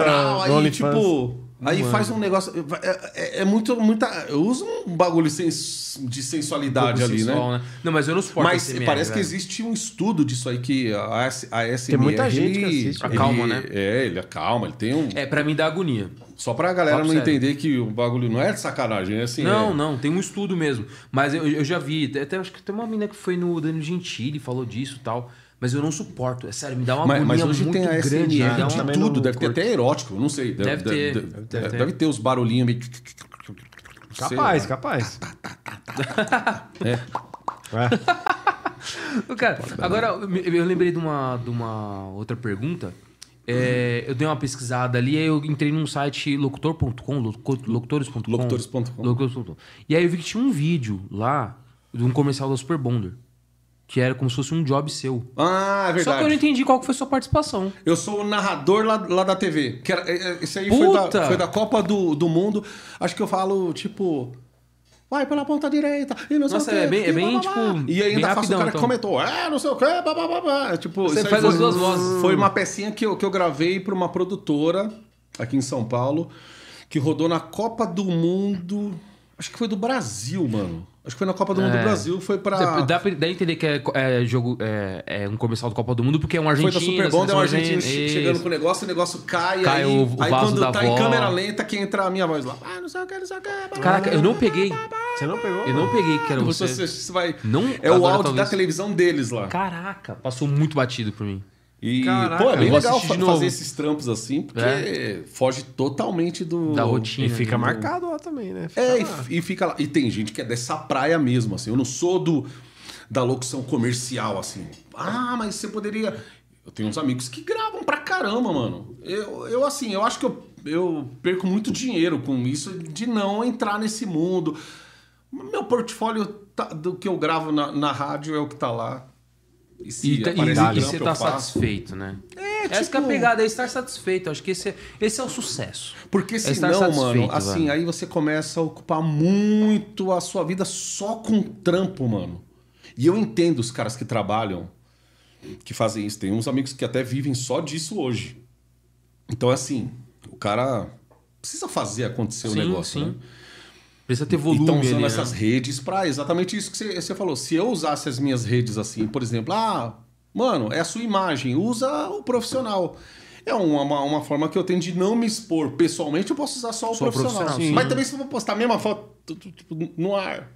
Speaker 3: aí tipo. Aí faz um negócio. É, é- é muito. Muita, eu uso um bagulho sens- de sensualidade ali, né?
Speaker 2: sensual, Não, mas eu não suporto
Speaker 3: Mas
Speaker 2: SMR,
Speaker 3: parece que
Speaker 2: velho.
Speaker 3: existe um estudo disso aí que a, S- a SMR...
Speaker 1: Tem muita gente que
Speaker 3: ele-
Speaker 1: assiste.
Speaker 2: Acalma,
Speaker 3: ele-
Speaker 2: né?
Speaker 3: É, ele acalma, ele tem um...
Speaker 2: É, pra mim dá agonia.
Speaker 3: Só pra galera não
Speaker 2: sério.
Speaker 3: entender que o bagulho não é de sacanagem, é assim...
Speaker 2: não,
Speaker 3: é-
Speaker 2: não, tem um estudo mesmo. Mas eu, eu já vi, até acho que tem uma menina que foi no Danilo Gentili, falou disso e tal. Mas eu não suporto, é sério, me dá uma
Speaker 3: Mas,
Speaker 2: agonia
Speaker 3: mas hoje
Speaker 2: muito
Speaker 3: tem a
Speaker 2: grande. dá
Speaker 3: de
Speaker 2: uma-
Speaker 1: também
Speaker 3: tudo, deve ter até erótico, não sei.
Speaker 2: Deve ter,
Speaker 3: Deve,
Speaker 2: deve
Speaker 3: deve-
Speaker 2: ter.
Speaker 3: deve ter os barulhinhos meio...
Speaker 1: Capaz, capaz.
Speaker 3: É.
Speaker 1: É.
Speaker 2: Cara, agora eu lembrei de uma, de uma outra pergunta. É, eu dei uma pesquisada ali, aí eu entrei num site locutor.com, locu- locutores.com.
Speaker 3: Locutores.com.
Speaker 2: locutores.com. E aí eu vi que tinha um vídeo lá de um comercial da Super Bonder. Que era como se fosse um job seu.
Speaker 3: Ah, é
Speaker 2: Só que eu não
Speaker 3: verdade.
Speaker 2: entendi qual que foi a sua participação.
Speaker 3: Eu sou o narrador lá, lá da TV. Que era, é, é, esse aí foi da, foi da Copa do, do Mundo. Acho que eu falo, tipo. Vai pela ponta direita. E não sei
Speaker 2: Nossa,
Speaker 3: o quê,
Speaker 2: é bem- é bem,
Speaker 3: blá,
Speaker 2: tipo,
Speaker 3: E ainda faço
Speaker 2: rapidão,
Speaker 3: o cara
Speaker 2: então.
Speaker 3: que comentou. É, não sei o quê. Blá, blá, blá. Tipo,
Speaker 2: Você
Speaker 3: isso
Speaker 2: faz
Speaker 3: foi,
Speaker 2: as duas vozes.
Speaker 3: Foi uma pecinha que eu, que eu gravei pra uma produtora aqui em São Paulo. Que rodou na Copa do Mundo. Acho que foi do Brasil, mano. Acho que foi na Copa do Mundo
Speaker 2: É.
Speaker 3: do Brasil. Foi pra.
Speaker 2: Dá, pra dá pra entender que é, é jogo, é, é um comercial do Copa do Mundo, porque é um
Speaker 3: Foi
Speaker 2: argentino.
Speaker 3: da Super Bowl, é um argentino
Speaker 2: Isso.
Speaker 3: che- chegando com o negócio, o negócio cai,
Speaker 2: Cai
Speaker 3: aí,
Speaker 2: o- o
Speaker 3: aí
Speaker 2: vaso
Speaker 3: quando
Speaker 2: da
Speaker 3: tá em
Speaker 2: avó.
Speaker 3: câmera lenta que entra a minha voz lá. Ah, não sei o que, não sei o que.
Speaker 2: Caraca, eu não peguei.
Speaker 1: Você não pegou?
Speaker 2: Eu não peguei que era
Speaker 3: Você,
Speaker 2: você.
Speaker 3: você- vai...
Speaker 2: Não,
Speaker 3: é o áudio
Speaker 2: talvez.
Speaker 3: da televisão deles lá.
Speaker 2: Caraca, passou muito batido por mim.
Speaker 3: E,
Speaker 1: Caraca,
Speaker 3: pô, é bem legal fa-
Speaker 2: novo.
Speaker 3: fazer esses trampos assim, porque
Speaker 2: É.
Speaker 3: foge totalmente do...
Speaker 2: Da rotina.
Speaker 1: E fica
Speaker 2: né?
Speaker 1: marcado lá também, né? Fica
Speaker 3: É, e,
Speaker 1: lá.
Speaker 3: f- e fica lá. E tem gente que é dessa praia mesmo, assim. Eu não sou do da locução comercial, assim. Ah, mas você poderia. Eu tenho uns amigos que gravam pra caramba, mano. Eu, eu assim, eu acho que eu, eu perco muito dinheiro com isso de não entrar nesse mundo. Meu portfólio tá- do que eu gravo na, na rádio é o que tá lá. E se
Speaker 2: E, tá- e- e você tá satisfeito, né?
Speaker 3: É,
Speaker 2: Essa
Speaker 3: tipo-
Speaker 2: que é a pegada, é estar satisfeito. Acho que esse é, esse é o sucesso.
Speaker 3: Porque
Speaker 2: É
Speaker 3: senão, mano, assim,
Speaker 2: velho.
Speaker 3: aí você começa a ocupar muito a sua vida só com trampo, mano. E eu entendo os caras que trabalham, que fazem isso. Tem uns amigos que até vivem só disso hoje. Então, assim, o cara precisa fazer acontecer o
Speaker 2: Sim,
Speaker 3: negócio,
Speaker 2: sim.
Speaker 3: né?
Speaker 2: Precisa ter
Speaker 3: E
Speaker 2: volume
Speaker 3: estão usando
Speaker 2: ali,
Speaker 3: essas
Speaker 2: né?
Speaker 3: redes pra exatamente isso que você, você falou. Se eu usasse as minhas redes assim, por exemplo, ah, mano, é a sua imagem, usa o profissional. É uma, uma, uma forma que eu tenho de não me expor pessoalmente, eu posso usar só o
Speaker 2: Só
Speaker 3: profissional.
Speaker 2: profissional.
Speaker 3: Mas também se eu vou postar a mesma foto tipo, no ar.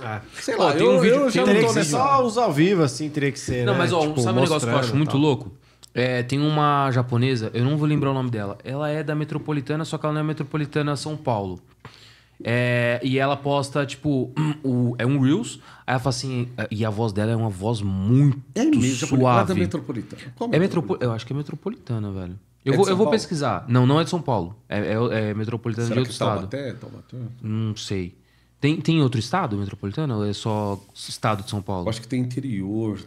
Speaker 1: Ah.
Speaker 3: Sei lá,
Speaker 2: tem
Speaker 3: eu,
Speaker 2: um vídeo-
Speaker 3: eu já não
Speaker 1: Teria
Speaker 3: tô nessa.
Speaker 1: só os ao vivo, assim, teria que ser.
Speaker 2: Não,
Speaker 1: né?
Speaker 2: mas ó,
Speaker 1: Tipo,
Speaker 2: sabe um negócio que eu acho muito louco? É, tem uma japonesa, eu não vou lembrar o nome dela. Ela é da Metropolitana, só que ela não é Metropolitana São Paulo. É, e ela posta, tipo, o, é um Reels. Aí ela fala assim, e a voz dela é uma voz muito
Speaker 3: É mesmo, da
Speaker 2: suave.
Speaker 3: metropolitana. Qual
Speaker 2: É metropo... Eu acho que é metropolitana, velho. Eu
Speaker 3: É
Speaker 2: vou, eu vou pesquisar. Não, não é de São Paulo. É, é, é metropolitana
Speaker 3: Será
Speaker 2: de
Speaker 3: que
Speaker 2: outro estado.
Speaker 3: Taubaté? Taubaté?
Speaker 2: Não sei. Tem, tem outro estado metropolitano ou é só estado de São Paulo?
Speaker 3: Eu acho que tem interior.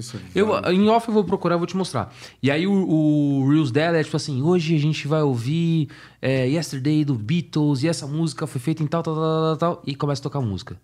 Speaker 3: Se
Speaker 2: Eu, em off eu vou procurar, eu vou te mostrar. E aí o, o Reels dela é tipo assim, hoje a gente vai ouvir é, Yesterday do Beatles e essa música foi feita em tal, tal, tal, tal, tal, e começa a tocar música.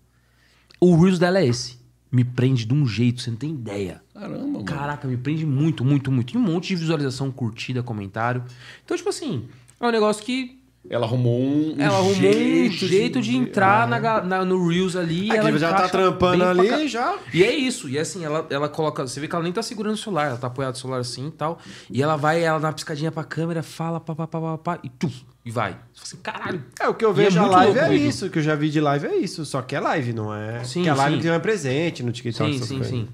Speaker 2: O Reels dela é esse. Me prende de um jeito, você não tem ideia.
Speaker 3: Caramba, mano.
Speaker 2: Caraca, me prende muito, muito, muito. E um monte de visualização, curtida, comentário. Então, tipo assim, é um negócio que
Speaker 3: Ela arrumou um, um
Speaker 2: ela arrumou
Speaker 3: jeito,
Speaker 2: um jeito de, entrar na, na- no Reels ali.
Speaker 1: É
Speaker 2: ela
Speaker 1: já tá trampando ali,
Speaker 2: ca-
Speaker 1: já-
Speaker 2: E é isso. E assim, ela, ela coloca. Você vê que ela nem tá segurando o celular, ela tá apoiada no celular assim e tal. E ela vai, ela dá uma piscadinha pra câmera, fala, pá, pá, pá, pá, pá, e tu, e vai. Você fala assim, caralho.
Speaker 1: É, o que eu
Speaker 2: E
Speaker 1: vejo
Speaker 2: é
Speaker 1: live é isso. O que eu já vi de live é isso. Só que é live, não é.
Speaker 2: Sim,
Speaker 1: que a live
Speaker 2: sim.
Speaker 1: tem mais presente no TikTok.
Speaker 2: Sim, sim, sim.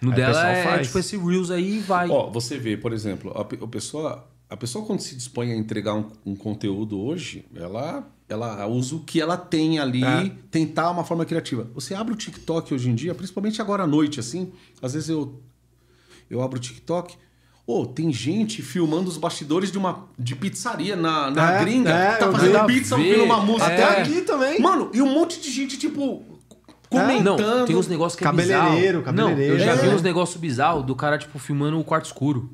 Speaker 2: No
Speaker 1: Aí o
Speaker 2: dela é
Speaker 1: faz.
Speaker 2: tipo esse Reels aí e vai.
Speaker 3: Ó, você vê, por exemplo, a, a pessoa, a pessoa quando se dispõe a entregar um, um conteúdo hoje, ela, ela usa o que ela tem ali,
Speaker 1: É.
Speaker 3: tentar uma forma criativa. Você abre o TikTok hoje em dia, principalmente agora à noite, assim, às vezes eu, eu abro o TikTok. Ô, tem gente filmando os bastidores de uma de pizzaria na, na
Speaker 1: É,
Speaker 3: gringa.
Speaker 1: é,
Speaker 3: tá fazendo pizza, ouvindo uma música.
Speaker 2: É.
Speaker 1: Até aqui também.
Speaker 3: Mano, e um monte de gente, tipo, comentando.
Speaker 2: Não, tem uns negócios que é
Speaker 1: Cabeleireiro,
Speaker 2: bizarro.
Speaker 1: cabeleireiro.
Speaker 2: Não, eu já vi
Speaker 3: É.
Speaker 2: uns negócios bizarros do cara, tipo, filmando o quarto escuro.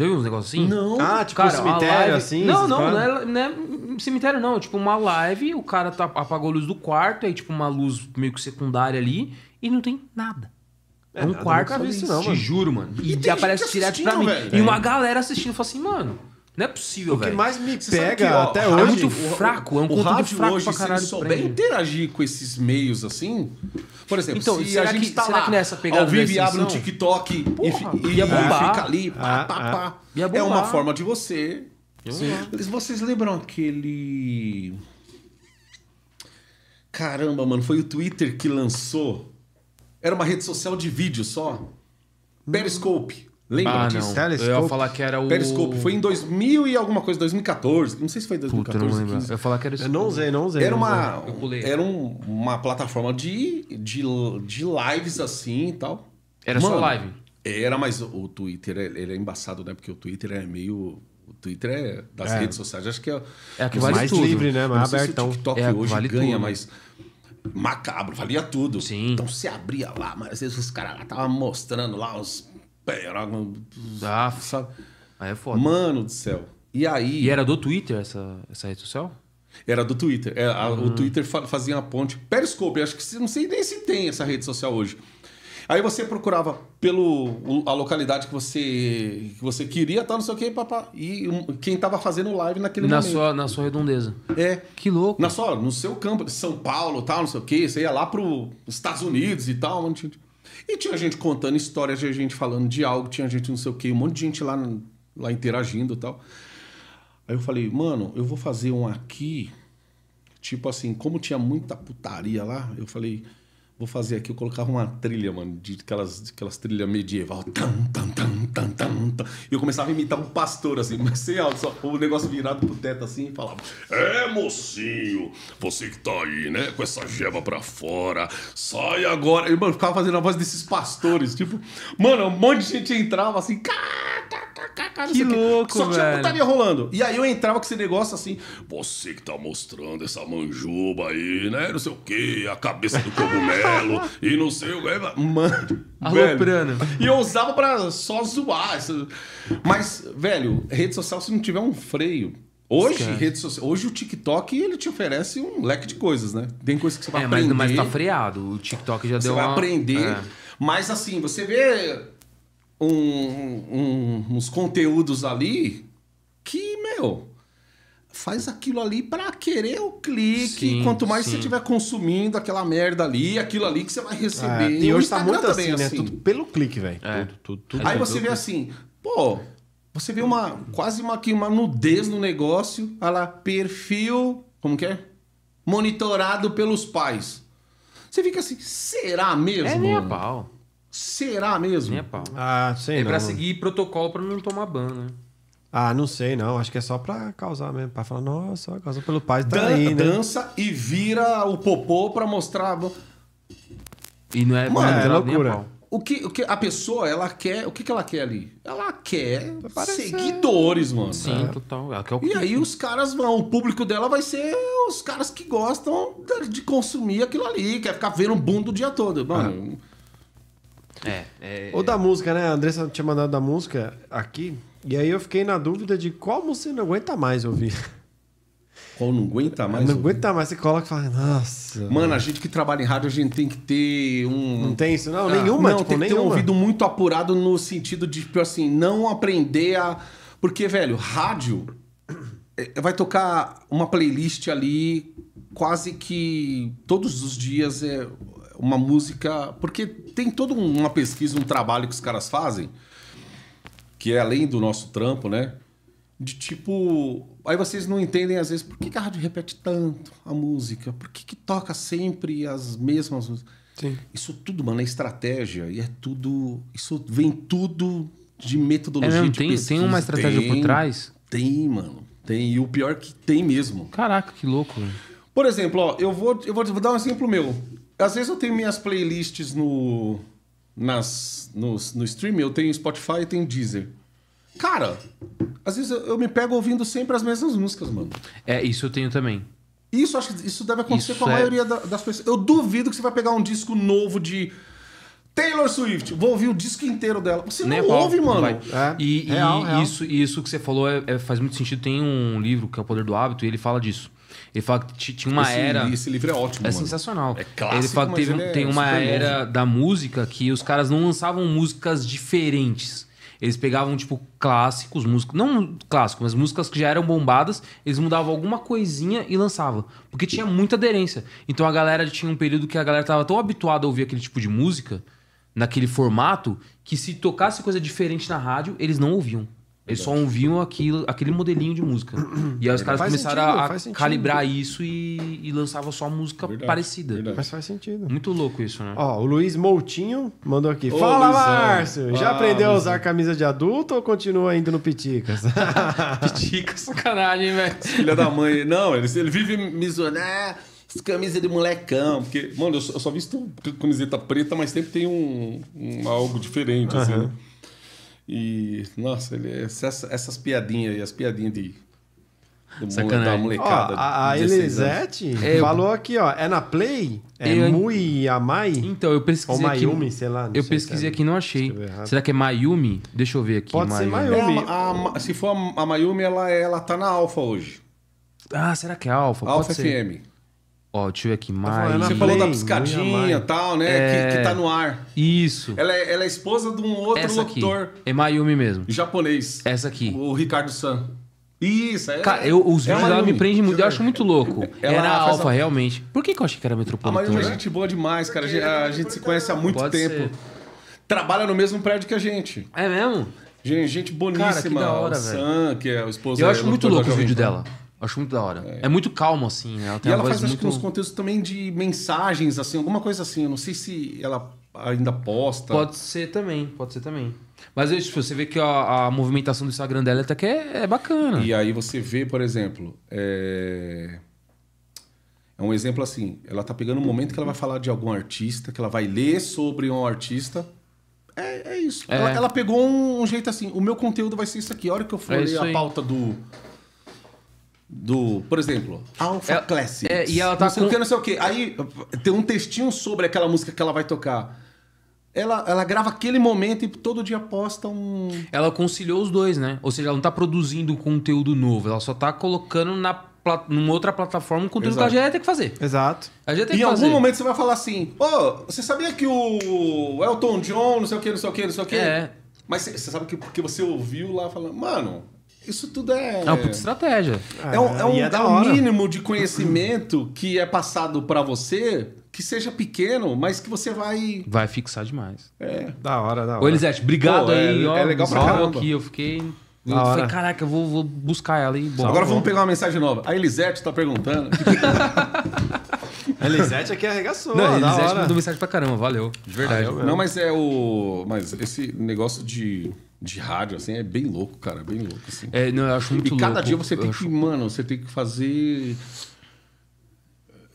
Speaker 2: Já viu uns negócios assim?
Speaker 3: Não.
Speaker 1: Ah, tipo
Speaker 2: Cara,
Speaker 1: um cemitério,
Speaker 2: live-
Speaker 1: assim?
Speaker 2: Não, não, não é, não é cemitério, não. É tipo uma live, o cara tá, apagou a luz do quarto, aí tipo uma luz meio que secundária ali, e não tem nada. É,
Speaker 1: É,
Speaker 2: um
Speaker 1: nada,
Speaker 2: quarto,
Speaker 1: nunca vi isso não,
Speaker 2: te
Speaker 1: mano.
Speaker 2: juro, mano. E,
Speaker 3: E
Speaker 2: aparece
Speaker 3: gente
Speaker 2: direto pra mim.
Speaker 3: velho.
Speaker 2: E uma galera assistindo, fala assim, mano, não é possível,
Speaker 1: O que
Speaker 2: velho.
Speaker 1: mais me pega
Speaker 3: que, ó,
Speaker 1: até
Speaker 3: é
Speaker 1: hoje.
Speaker 2: muito fraco, é um
Speaker 3: o
Speaker 2: conteúdo fraco
Speaker 3: hoje,
Speaker 2: pra caralho
Speaker 3: se souber interagir com esses meios assim, por exemplo,
Speaker 2: Então,
Speaker 3: se a gente
Speaker 2: que-
Speaker 3: tá
Speaker 2: será
Speaker 3: lá
Speaker 2: que nessa pegada
Speaker 3: ao vivo e abre um? TikTok e,
Speaker 2: Porra,
Speaker 3: e,
Speaker 2: ia bombar.
Speaker 3: fica ali, pá,
Speaker 1: Ah,
Speaker 3: pá,
Speaker 1: ah.
Speaker 3: pá. É uma forma de você...
Speaker 2: Bombar.
Speaker 3: Vocês lembram aquele... Caramba, mano, foi o Twitter que lançou... Era uma rede social de vídeo só. Periscope. Lembra
Speaker 2: Ah,
Speaker 3: disso?
Speaker 1: Telescope.
Speaker 2: Eu ia falar que era o...
Speaker 3: Periscope. Foi em 2000 e alguma coisa, 2014. Não sei se foi
Speaker 2: Puta, eu não
Speaker 3: 2014,
Speaker 2: lembro.
Speaker 3: 15.
Speaker 2: Eu ia falar que era isso.
Speaker 1: Eu não usei, não usei.
Speaker 3: Era uma,
Speaker 2: Eu pulei.
Speaker 3: era um- uma plataforma de, de, de lives assim e tal.
Speaker 2: Era só live?
Speaker 3: Era, mas o, Twitter ele é embaçado, né? Porque o Twitter é meio. O Twitter é das
Speaker 1: É.
Speaker 3: redes sociais. Acho que é,
Speaker 2: É a que vale
Speaker 1: mais
Speaker 2: tudo.
Speaker 1: livre, né? Mais
Speaker 3: sei se o
Speaker 1: abertão.
Speaker 3: TikTok
Speaker 2: É a que
Speaker 3: hoje
Speaker 2: vale
Speaker 3: ganha,
Speaker 2: tudo.
Speaker 3: mas macabro, valia tudo.
Speaker 2: Sim.
Speaker 3: Então você abria lá, mas às vezes os caras lá estavam mostrando lá os.
Speaker 2: Ah,
Speaker 3: sabe?
Speaker 2: aí é foda.
Speaker 3: Mano do céu. E aí.
Speaker 2: E era do Twitter essa, essa rede social?
Speaker 3: Era do Twitter. É, a-
Speaker 2: Uhum.
Speaker 3: O Twitter fa- fazia a ponte. Periscope, acho que não sei nem se tem essa rede social hoje. Aí você procurava pelo a localidade que você que você queria, tal, não sei o que, papá. E quem tava fazendo live naquele
Speaker 2: Na
Speaker 3: momento.
Speaker 2: sua, na sua redondeza.
Speaker 3: É.
Speaker 2: Que louco.
Speaker 3: Na sua, no seu campo, São Paulo, tal, não sei o que, você ia lá para Estados Unidos e tal. um monte de- E tinha gente contando histórias, tinha gente falando de algo, tinha gente não sei o que, um monte de gente lá, lá interagindo e tal. Aí eu falei, mano, eu vou fazer um aqui, tipo assim, como tinha muita putaria lá, eu falei, vou fazer aqui, eu colocava uma trilha, mano, de aquelas, de aquelas trilhas medieval. Tam, tam, tam, tam, tam, tam. E eu começava a imitar um pastor, assim, mas sem alto, só o negócio virado pro teto assim e falava: É, mocinho, você que tá aí, né, com essa gema pra fora, sai agora. E, mano, ficava fazendo a voz desses pastores, tipo, mano, um monte de gente entrava assim, cá, cá, não
Speaker 2: Que louco,
Speaker 3: Só tinha
Speaker 2: velho.
Speaker 3: putaria rolando. E aí eu entrava com esse negócio assim, você que tá mostrando essa manjuba aí, né? Não sei o quê, a cabeça do cogumelo e não sei o quê. Mano.
Speaker 2: Aloprando.
Speaker 3: E eu usava pra só zoar. isso. Mas, velho, rede social, se não tiver um freio. Hoje, rede social, hoje o TikTok ele te oferece um leque de coisas, né? Tem coisas que você vai
Speaker 2: É, mas,
Speaker 3: aprender.
Speaker 2: mas tá freado. O TikTok já
Speaker 3: Você
Speaker 2: deu
Speaker 3: vai
Speaker 2: uma...
Speaker 3: aprender.
Speaker 2: É.
Speaker 3: Mas assim, você vê um- um- uns conteúdos ali que, meu, faz aquilo ali pra querer o clique.
Speaker 2: Sim,
Speaker 3: Quanto mais
Speaker 2: sim.
Speaker 3: você estiver consumindo aquela merda ali, aquilo ali que você vai
Speaker 1: É,
Speaker 3: receber.
Speaker 1: e
Speaker 3: o
Speaker 1: hoje tá
Speaker 3: Instagram
Speaker 1: muito
Speaker 3: também
Speaker 1: assim,
Speaker 3: é
Speaker 1: né? Tudo pelo clique, velho.
Speaker 2: É.
Speaker 1: Tudo, tudo, tudo.
Speaker 3: Aí
Speaker 2: É,
Speaker 3: você
Speaker 2: tudo
Speaker 3: vê assim, pô, você vê uma quase uma, uma nudez no negócio, olha lá, perfil, como que é? Monitorado pelos pais. Você fica assim, será mesmo?
Speaker 2: É nem a
Speaker 3: mano?
Speaker 2: pau.
Speaker 3: Será mesmo?
Speaker 2: Nem a pau.
Speaker 1: Ah, sei
Speaker 2: É
Speaker 1: não.
Speaker 2: pra seguir protocolo pra não tomar ban, né?
Speaker 1: Ah, não sei não. Acho que é só pra causar mesmo. Pra falar, nossa, causou pelo pai, tá
Speaker 3: Dan-
Speaker 1: aí, né?
Speaker 3: dança e vira o popô pra mostrar
Speaker 2: E não é,
Speaker 3: Mano,
Speaker 1: é loucura.
Speaker 3: o que, o que a pessoa ela quer. O que, que ela quer ali? Ela quer
Speaker 1: Aparecer.
Speaker 3: seguidores, mano.
Speaker 2: Sim, total. Ela quer o
Speaker 3: E aí os caras vão, o público dela vai ser os caras que gostam de- consumir aquilo ali, quer ficar vendo bundo o dia todo. Mano,
Speaker 2: É, é...
Speaker 1: Ou da música, né? A Andressa tinha mandado da música aqui. E aí eu fiquei na dúvida de qual você não aguenta mais ouvir.
Speaker 3: qual não aguenta mais?
Speaker 1: não
Speaker 3: ouvir?
Speaker 1: aguenta mais. Você coloca e fala, nossa.
Speaker 3: Mano, a gente que trabalha em rádio, a gente tem que ter um.
Speaker 1: Não tem isso, não? nenhuma,
Speaker 3: não,
Speaker 1: tipo,
Speaker 3: tem que ter um
Speaker 1: nenhuma.
Speaker 3: ouvido muito apurado no sentido de, tipo assim, não aprender a. Porque, velho, rádio é, vai tocar uma playlist ali quase que todos os dias é uma música. Porque tem toda uma pesquisa, um trabalho que os caras fazem, que é além do nosso trampo, né? De tipo. Aí vocês não entendem, às vezes, por que que a rádio repete tanto a música? Por que, que toca sempre as mesmas músicas?
Speaker 1: Sim.
Speaker 3: Isso tudo, mano, é estratégia. E é tudo. Isso vem tudo de
Speaker 2: É
Speaker 3: metodologia.
Speaker 2: mesmo?
Speaker 3: de
Speaker 2: Tem,
Speaker 3: pesquisa.
Speaker 2: tem uma estratégia por
Speaker 3: Tem,
Speaker 2: trás?
Speaker 3: Tem, mano. Tem. E o pior é que tem mesmo.
Speaker 2: Caraca, que louco. velho.
Speaker 3: Por exemplo, ó, eu vou, eu vou vou dar um exemplo meu. Às vezes eu tenho minhas playlists no. Nas, no, no stream, eu tenho Spotify e tenho Deezer. Cara, às vezes eu, eu me pego ouvindo sempre as mesmas músicas, mano.
Speaker 2: É, isso eu tenho também.
Speaker 3: Isso acho que isso deve acontecer
Speaker 2: Isso
Speaker 3: com a
Speaker 2: é-
Speaker 3: maioria da- das pessoas. Eu duvido que você vai pegar um disco novo de Taylor Swift. Vvou ouvir o disco inteiro dela. Você
Speaker 2: Nem
Speaker 3: não
Speaker 2: a pau,
Speaker 3: ouve,
Speaker 2: não
Speaker 3: mano.
Speaker 2: vai.
Speaker 1: É,
Speaker 2: E, e
Speaker 1: real, real.
Speaker 2: Isso, e isso que você falou é- é- faz muito sentido. Tem um livro que é O Poder do Hábito e ele fala disso. Ele fala que ti- tinha uma
Speaker 3: esse,
Speaker 2: era.
Speaker 3: Esse livro é ótimo,
Speaker 2: É
Speaker 3: mano.
Speaker 2: sensacional.
Speaker 3: É clássico,
Speaker 2: ele fala que teve,
Speaker 3: ele é
Speaker 2: tem uma era da música que os caras não lançavam músicas diferentes. Eles pegavam, tipo, clássicos, músicos. Não clássicos, mas músicas que já eram bombadas, eles mudavam alguma coisinha e lançavam. Porque tinha muita aderência. Então a galera tinha um período que a galera tava tão habituada a ouvir aquele tipo de música, naquele formato, que se tocasse coisa diferente na rádio, eles não ouviam. Eles só ouviam aquilo, aquele modelinho de música. E aí os caras
Speaker 1: Faz
Speaker 2: começaram
Speaker 1: sentido,
Speaker 2: a- a
Speaker 1: sentido.
Speaker 2: calibrar isso e, e lançavam só música
Speaker 3: Verdade,
Speaker 2: parecida.
Speaker 3: verdade.
Speaker 1: Mas faz sentido.
Speaker 2: Muito louco isso, né?
Speaker 1: Ó, o Luiz Moutinho mandou aqui.
Speaker 3: Ô,
Speaker 1: Fala,
Speaker 3: Luizão.
Speaker 1: Márcio! Já
Speaker 3: Ah,
Speaker 1: aprendeu a
Speaker 3: Luizão.
Speaker 1: usar camisa de adulto ou continua indo no Piticas?
Speaker 2: Pitica, sacanagem, velho.
Speaker 3: Filha da mãe. Não, ele, ele vive me zoando. Ah, as camisas de molecão. Porque, mano, eu só, eu só visto camiseta preta, mas sempre tem um, um algo diferente, assim. né? E, nossa, ele, essa- essas piadinhas aí, as piadinhas de. Da
Speaker 1: Ó,
Speaker 3: molecada.
Speaker 1: a, a
Speaker 3: de 16 anos.
Speaker 1: Elisete
Speaker 2: É, eu-
Speaker 1: falou aqui, ó. É na Play? É
Speaker 2: Eu-
Speaker 1: Mui Amai?
Speaker 2: Então, eu
Speaker 1: Ou
Speaker 2: pesquisei aqui.
Speaker 1: Mayumi, sei lá. não
Speaker 2: Eu
Speaker 1: sei
Speaker 2: pesquisei
Speaker 1: se é-
Speaker 2: aqui e não achei. Será que é Mayumi? Deixa eu ver aqui.
Speaker 1: Pode ser
Speaker 3: É,
Speaker 1: Mayumi.
Speaker 3: a- a Ma- se for a, a Mayumi, ela, ela tá na Alfa hoje.
Speaker 2: Ah, será que é Alpha? Pode
Speaker 3: Alfa
Speaker 2: ser. Ó, deixa eu ver aqui. Mayumi.
Speaker 1: na
Speaker 3: Você falou da piscadinha e tal, né?
Speaker 2: É.
Speaker 3: Que, que tá no ar.
Speaker 2: Isso.
Speaker 3: Ela é, ela é esposa de um outro
Speaker 2: Essa aqui.
Speaker 3: locutor
Speaker 2: É Mayumi mesmo.
Speaker 3: japonês.
Speaker 2: Essa aqui.
Speaker 3: O Ricardo San. Isso, é.
Speaker 2: Cara, eu, os
Speaker 3: é a
Speaker 2: vídeos dela me prendem muito. Eu acho muito louco.
Speaker 3: Ela
Speaker 2: Era Alpha,
Speaker 3: a-
Speaker 2: realmente. Por que, que eu achei que era
Speaker 3: A
Speaker 2: Metropolitana?
Speaker 3: Mayumi é gente boa demais, cara. A gente, a gente se conhece há muito
Speaker 2: Pode
Speaker 3: tempo.
Speaker 2: ser.
Speaker 3: Trabalha no mesmo prédio que a gente.
Speaker 2: É mesmo?
Speaker 3: Gente, gente boníssima.
Speaker 2: Cara, que da hora,
Speaker 3: o. Sam, que é o esposo
Speaker 2: Eu acho muito louco o vídeo dela. Acho muito da hora. É, muito calmo, assim. né? Ela
Speaker 3: E ela faz,
Speaker 2: voz
Speaker 3: acho que
Speaker 2: muito...
Speaker 3: uns conteúdos também de mensagens, assim, alguma coisa assim. Eu não sei se ela ainda posta.
Speaker 2: Pode ser também, pode ser também. Mas é isso, você vê que a, a movimentação do Instagram dela até que é, é bacana.
Speaker 3: E aí você vê, por exemplo, é... é um exemplo assim, ela tá pegando um momento que ela vai falar de algum artista, que ela vai ler sobre um artista. É, é isso.
Speaker 2: É.
Speaker 3: Ela, ela pegou um, um jeito assim, o meu conteúdo vai ser isso aqui. A hora que eu for
Speaker 2: É
Speaker 3: ler a pauta do... Do, por exemplo, Alpha
Speaker 2: É-
Speaker 3: Classics.
Speaker 2: é, e ela tá
Speaker 3: não sei o
Speaker 2: com-
Speaker 3: que, não sei o que. Aí tem um textinho sobre aquela música que ela vai tocar. Ela, ela grava aquele momento e todo dia posta um.
Speaker 2: Ela conciliou os dois, né? Ou seja, ela não tá produzindo conteúdo novo, ela só tá colocando na numa outra plataforma um conteúdo
Speaker 3: Exato.
Speaker 2: que ela já ia ter que fazer.
Speaker 1: Exato.
Speaker 2: Ela já ia ter
Speaker 3: Em
Speaker 2: que
Speaker 3: algum
Speaker 2: fazer.
Speaker 3: momento você vai falar assim: Ô, você sabia que o Elton John, não sei o que, não sei o que, não sei o que?
Speaker 2: É.
Speaker 3: Mas você você sabe que porque você ouviu lá falando, mano, isso tudo é.
Speaker 2: É uma puta estratégia.
Speaker 3: É um, é um- é
Speaker 1: da
Speaker 3: um mínimo de conhecimento que é passado pra você, que seja pequeno, mas que você vai.
Speaker 2: Vai fixar demais.
Speaker 3: É.
Speaker 1: Da hora, da hora.
Speaker 2: Ô, Elisete, obrigado
Speaker 3: Pô, é-
Speaker 2: aí. ó,
Speaker 3: é legal pra
Speaker 2: só
Speaker 3: caramba.
Speaker 2: aqui, eu fiquei... Eu
Speaker 1: Da
Speaker 2: falei,
Speaker 1: hora.
Speaker 2: caraca, eu vou, vou buscar ela aí. Bom,
Speaker 3: Agora
Speaker 2: bom.
Speaker 3: vamos pegar uma mensagem nova. A Elisete tá perguntando.
Speaker 1: A Elisete aqui arregaçou.
Speaker 2: Não,
Speaker 1: da
Speaker 2: Elisete mandou mensagem pra caramba, valeu. De verdade.
Speaker 1: Valeu.
Speaker 3: Não, mas é o. Mas esse negócio de, de rádio, assim, é bem louco, cara. Bem louco, assim.
Speaker 2: É, não, eu acho muito
Speaker 3: e cada
Speaker 2: louco.
Speaker 3: dia você
Speaker 2: Eu
Speaker 3: tem
Speaker 2: acho-
Speaker 3: que, mano, você tem que fazer.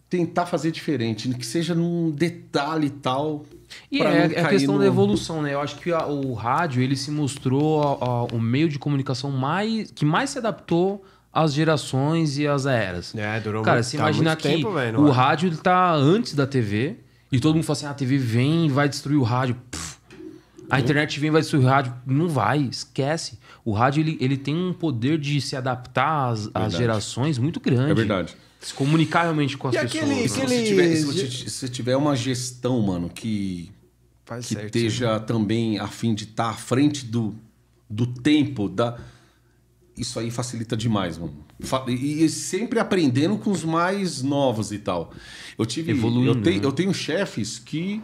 Speaker 3: Tentar fazer diferente, que seja num detalhe e tal.
Speaker 2: E
Speaker 3: pra
Speaker 2: é, é a questão
Speaker 3: no-
Speaker 2: da evolução, né? Eu acho que a- o rádio ele se mostrou a- a- o meio de comunicação mais que mais se adaptou às gerações e às eras.
Speaker 1: É, durou
Speaker 2: Cara,
Speaker 1: muito-
Speaker 2: se
Speaker 1: tá
Speaker 2: imaginar
Speaker 1: muito
Speaker 2: que
Speaker 1: tempo, no
Speaker 2: o
Speaker 1: ar.
Speaker 2: rádio ele tá antes da TV e todo mundo fala assim: ah, a TV vem e vai destruir o rádio. Pff. A internet vem e vai destruir o rádio. Não vai, esquece. O rádio ele, ele tem um poder de se adaptar às, às gerações muito grande.
Speaker 3: É verdade.
Speaker 2: Se comunicar realmente com as
Speaker 1: E
Speaker 2: pessoas.
Speaker 1: aquele-
Speaker 3: se
Speaker 1: aquele-
Speaker 3: você tiver, se você, se você tiver uma gestão, mano, que,
Speaker 1: Faz
Speaker 3: que
Speaker 1: certo.
Speaker 3: esteja também a fim de estar à frente do, do tempo, da... isso aí facilita demais, mano. E, sempre aprendendo com os mais novos e tal. Eu tive.
Speaker 2: Evoluindo,
Speaker 3: eu, tenho,
Speaker 2: né?
Speaker 3: eu tenho chefes que.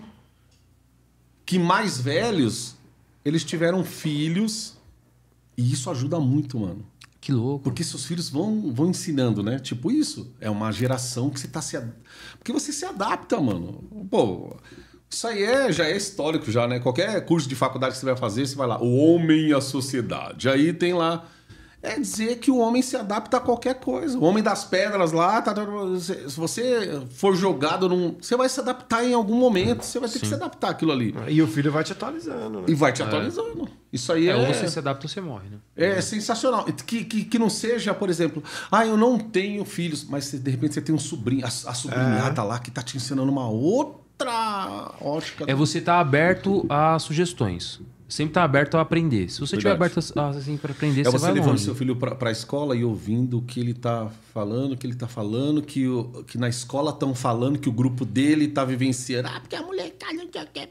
Speaker 3: Que mais velhos, eles tiveram filhos. E isso ajuda muito, mano.
Speaker 2: Que louco.
Speaker 3: Porque seus filhos vão, vão ensinando, né? Tipo isso. É uma geração que você tá se. ad- Porque você se adapta, mano. Pô, isso aí é, já é histórico, já, né? Qualquer curso de faculdade que você vai fazer, você vai lá. O homem e a sociedade. Aí tem lá. É dizer que o homem se adapta a qualquer coisa. O homem das pedras lá, tá, tá, tá, se você for jogado num. Você vai se adaptar em algum momento. Você vai ter que se adaptar àquilo ali.
Speaker 1: E o filho vai te atualizando, né?
Speaker 3: E vai te atualizando. Isso aí
Speaker 2: É,
Speaker 3: é.
Speaker 2: ou você se adapta ou você morre, né?
Speaker 3: É sensacional. Que, que, que não seja, por exemplo, ah, eu não tenho filhos, mas de repente você tem um sobrinho, a, a sobrinhada lá que tá te ensinando uma outra ótica.
Speaker 2: É você estar aberto a sugestões. Sempre estar aberto a aprender. Se você estiver aberto a- assim para aprender,
Speaker 3: É
Speaker 2: você
Speaker 3: você
Speaker 2: vai
Speaker 3: levando
Speaker 2: longe.
Speaker 3: seu filho pra, pra escola e ouvindo o que ele tá falando, o que ele tá falando, que, o, que na escola estão falando, que o grupo dele tá vivenciando. Ah, porque a molecada não sei o que.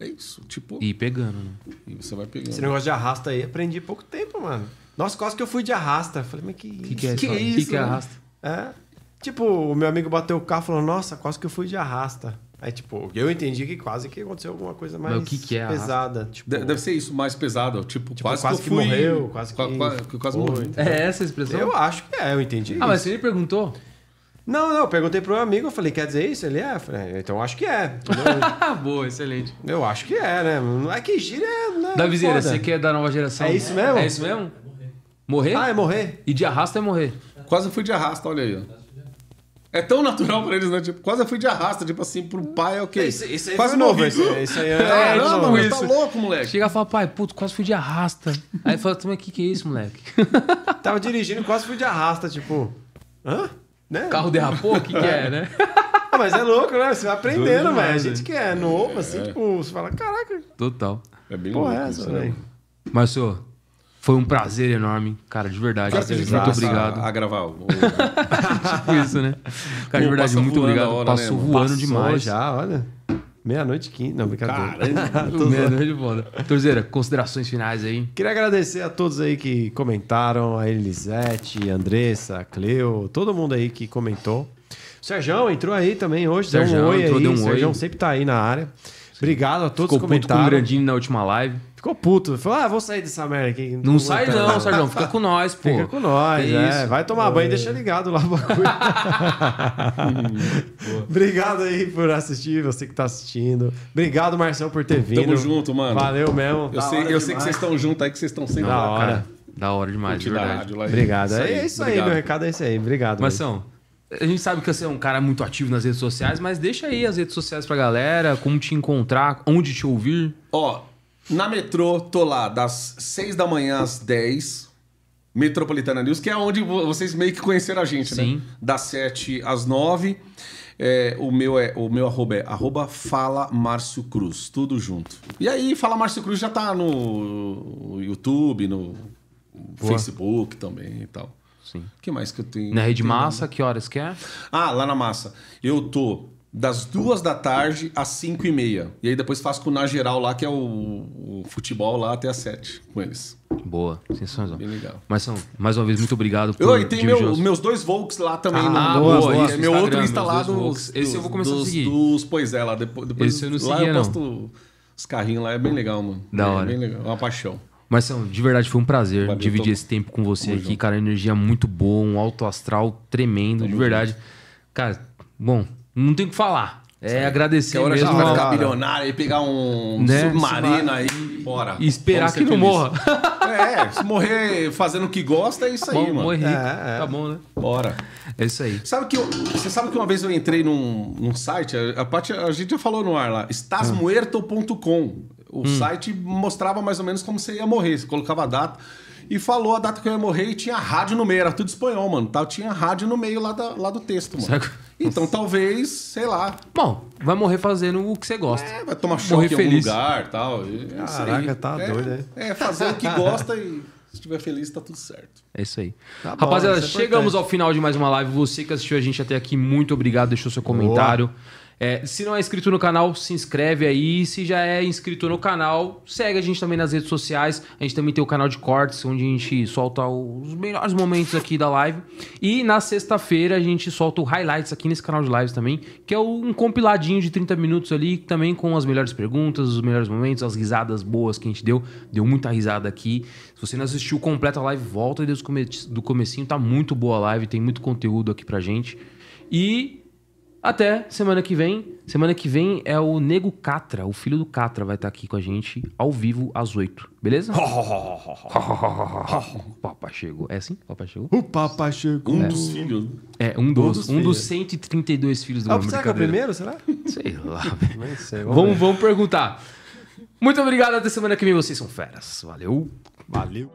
Speaker 3: É isso, tipo.
Speaker 2: E pegando, né?
Speaker 3: E você vai pegando.
Speaker 1: Esse negócio de arrasta aí, aprendi há pouco tempo, mano. Nossa, quase que eu fui de arrasta. Falei, mas que
Speaker 2: O que, que é
Speaker 3: Que
Speaker 2: isso? O
Speaker 3: isso,
Speaker 2: que, que é arrasta?
Speaker 1: É. Tipo, o meu amigo bateu o carro e falou, nossa, quase que eu fui de arrasta. Aí, tipo, eu entendi que quase que aconteceu alguma coisa mais
Speaker 2: Mas o que que é
Speaker 1: pesada. Tipo,
Speaker 3: De- Deve ser isso, mais pesado. Tipo,
Speaker 1: tipo,
Speaker 3: quase,
Speaker 1: quase,
Speaker 3: que, fui...
Speaker 1: morreu, quase que,
Speaker 3: Qua- qua- que quase
Speaker 1: foi,
Speaker 3: morreu.
Speaker 1: entendeu?
Speaker 2: É essa a expressão?
Speaker 1: Eu acho que é, eu entendi
Speaker 2: Ah,
Speaker 1: isso.
Speaker 2: mas você me perguntou?
Speaker 1: Não, não, eu perguntei pro meu amigo, eu falei, quer dizer isso? Ele é? Falei, "É, então eu acho que é.
Speaker 2: Ah, boa, excelente.
Speaker 1: eu acho que é, né? Não é que gira, é. Né,
Speaker 2: Davizeira,
Speaker 1: foda.
Speaker 2: você que é da nova geração.
Speaker 1: É isso mesmo?
Speaker 2: É isso mesmo? Morrer?
Speaker 1: Ah, é morrer?
Speaker 2: E de arrasta é morrer.
Speaker 3: Quase fui de arrasta, olha aí. ó. É tão natural pra eles, né? Tipo, quase eu fui de arrasta, tipo assim, pro pai é o quê?
Speaker 1: Esse, esse aí
Speaker 3: quase
Speaker 1: novo. Esse, esse aí é,
Speaker 3: É,
Speaker 1: é
Speaker 3: tá louco, moleque.
Speaker 2: Chega e fala, pai, puto, quase fui de arrasta. Aí fala, mas o que, que é isso, moleque?
Speaker 1: Tava dirigindo, quase fui de arrasta, tipo. Hã? Né?
Speaker 2: Carro derrapou? O que, que é, né?
Speaker 1: Ah, mas é louco, né? Você vai aprendendo, velho. A gente que é novo, assim, tipo, você fala, caraca,
Speaker 2: Total.
Speaker 3: É bem
Speaker 1: porra é
Speaker 3: louco
Speaker 1: essa,
Speaker 3: isso, né?
Speaker 1: velho?
Speaker 2: Mas, senhor, foi um prazer enorme. Cara, de verdade.
Speaker 3: A
Speaker 2: muito obrigado.
Speaker 3: A gravar. o-
Speaker 2: Tipo isso, né? Cara, de verdade, muito obrigado.
Speaker 3: a hora,
Speaker 2: Passou
Speaker 3: né,
Speaker 2: voando
Speaker 1: Passou
Speaker 2: demais.
Speaker 1: já, olha. Meia-noite quinze. Não, brincadeira.
Speaker 2: Meia-noite de foda. Torzeira, considerações finais aí.
Speaker 1: Queria agradecer a todos aí que comentaram, a Elisete, a Andressa, a Cleo, todo mundo aí que comentou. O Serjão entrou aí também hoje, deu um
Speaker 2: Serjão
Speaker 1: oi
Speaker 2: entrou,
Speaker 1: aí.
Speaker 2: deu um
Speaker 1: o Serjão
Speaker 2: oi.
Speaker 1: sempre tá aí na área. Obrigado a todos
Speaker 2: Ficou
Speaker 1: que
Speaker 2: puto com o
Speaker 1: comentaram.
Speaker 2: Grandini na última live.
Speaker 1: Ficou puto. Falou, ah, vou sair dessa merda aqui.
Speaker 2: Não sai não, Sérgio. Fica com nós, pô.
Speaker 1: Fica com nós, é.
Speaker 2: isso.
Speaker 1: Vai tomar banho e deixa ligado lá o bagulho. Obrigado aí por assistir, você que tá assistindo. Obrigado, Marcelo, por ter vindo.
Speaker 3: Tamo junto, mano.
Speaker 1: Valeu mesmo.
Speaker 3: Eu sei, eu sei que vocês estão juntos aí, que vocês estão sempre
Speaker 1: Da
Speaker 3: lá,
Speaker 1: hora.
Speaker 3: cara.
Speaker 2: Da hora demais, de verdade.
Speaker 3: rádio lá.
Speaker 1: Obrigado. é isso aí,
Speaker 3: obrigado.
Speaker 1: meu recado é esse aí. Obrigado.
Speaker 2: São, a gente sabe que você é um cara muito ativo nas redes sociais, mas deixa aí as redes sociais pra galera, como te encontrar, onde te ouvir.
Speaker 3: Ó, na metrô, tô lá das 6 da manhã às 10. Metropolitana News, que é onde vo- vocês meio que conheceram a gente,
Speaker 2: Sim.
Speaker 3: né? Das 7 às 9. É, o meu é o meu arroba é arroba Fala Márcio Cruz, tudo junto. E aí, Fala Márcio Cruz já tá no YouTube, no Facebook também e tal.
Speaker 2: Sim.
Speaker 3: O que mais que eu tenho?
Speaker 2: Na Rede
Speaker 3: Tem-
Speaker 2: Massa, que horas que é?
Speaker 3: Ah, lá na massa. Eu tô das duas da tarde às 5 e meia. E aí depois faço com o Na Geral lá, que é o, o futebol lá até às 7 com eles.
Speaker 2: Boa, sensacional.
Speaker 3: Bem legal.
Speaker 2: Mas são, mais uma vez, muito obrigado por
Speaker 3: Eu, e tem meu, meus dois Volks lá também.
Speaker 2: Ah,
Speaker 3: no,
Speaker 2: boa, boa,
Speaker 3: é meu outro
Speaker 2: meus
Speaker 3: Insta lá
Speaker 2: dois
Speaker 3: dos.
Speaker 2: Esse eu vou começar a
Speaker 3: dos,
Speaker 2: seguir.
Speaker 3: Dos Pois é, lá. Depois, depois
Speaker 2: Esse eu não
Speaker 3: lá
Speaker 2: seguia,
Speaker 3: eu
Speaker 2: não.
Speaker 3: posto os carrinhos lá, é bem legal, mano.
Speaker 2: Da
Speaker 3: é,
Speaker 2: hora.
Speaker 3: bem legal, é uma paixão.
Speaker 2: Mas são, de verdade, foi um prazer
Speaker 3: Valeu,
Speaker 2: dividir
Speaker 3: tô-
Speaker 2: esse tempo com você
Speaker 3: Tamo
Speaker 2: aqui,
Speaker 3: junto.
Speaker 2: cara. Energia muito boa, um alto astral tremendo, de verdade. Cara, bom, não tem o que falar. É agradecer
Speaker 3: Que a hora
Speaker 2: mesmo.
Speaker 3: já vai ficar bilionário e pegar um
Speaker 2: Né?
Speaker 3: submarino aí bora.
Speaker 2: E esperar que não morra.
Speaker 3: É, se morrer fazendo o que gosta, é isso aí,
Speaker 2: Bom,
Speaker 3: mano.
Speaker 2: morrer.
Speaker 1: É, é.
Speaker 2: Tá bom, né?
Speaker 3: Bora.
Speaker 2: É isso aí.
Speaker 3: Sabe que eu- você sabe que uma vez eu entrei num, num site, a, a, Paty- a gente já falou no ar lá, estasmuerto.com. O site mostrava mais ou menos como você ia morrer. Você colocava a data e falou a data que eu ia morrer e tinha rádio no meio. Era tudo espanhol, mano. Tá? Tinha rádio no meio lá, da- lá do texto, mano.
Speaker 2: Saca?
Speaker 3: Então talvez, sei lá,
Speaker 2: Bom, vai morrer fazendo o que você gosta.
Speaker 3: é, vai tomar
Speaker 2: Morrer
Speaker 3: choque em algum
Speaker 2: feliz.
Speaker 3: lugar tal. e é isso
Speaker 1: Caraca, tá
Speaker 3: é,
Speaker 1: doido, hein?
Speaker 3: É, fazer o que gosta e se estiver feliz, tá tudo certo.
Speaker 2: É isso aí.
Speaker 1: Tá bom,
Speaker 2: Rapaziada,
Speaker 1: isso é
Speaker 2: chegamos
Speaker 1: importante.
Speaker 2: ao final de mais uma live. Você que assistiu a gente até aqui, muito obrigado. Deixou seu comentário. É, se não é inscrito no canal, se inscreve aí. Se já é inscrito no canal, segue a gente também nas redes sociais. A gente também tem o canal de cortes, onde a gente solta os melhores momentos aqui da live. E na sexta-feira a gente solta o highlights aqui nesse canal de lives também, que é um compiladinho de 30 minutos ali, também com as melhores perguntas, os melhores momentos, as risadas boas que a gente deu. Deu muita risada aqui. Se você não assistiu completa a live, volta desde o come- do comecinho. Tá muito boa a live, tem muito conteúdo aqui pra gente. E até semana que vem. Semana que vem é o Nego Catra, o filho do Catra, vai estar aqui com a gente ao vivo às 8. Beleza? Papai chegou. É assim? Papai chegou?
Speaker 1: O papai chegou.
Speaker 3: Um dos filhos.
Speaker 2: É, um dos,
Speaker 1: dos
Speaker 2: um dos
Speaker 1: filhos.
Speaker 2: 132 filhos do
Speaker 1: Ah,
Speaker 2: homem.
Speaker 1: será que é o primeiro, será?
Speaker 2: Sei lá.
Speaker 1: Nem sei.
Speaker 2: Vamos, vamos perguntar. Muito obrigado. Até semana que vem. Vocês são feras. Valeu.
Speaker 1: Valeu.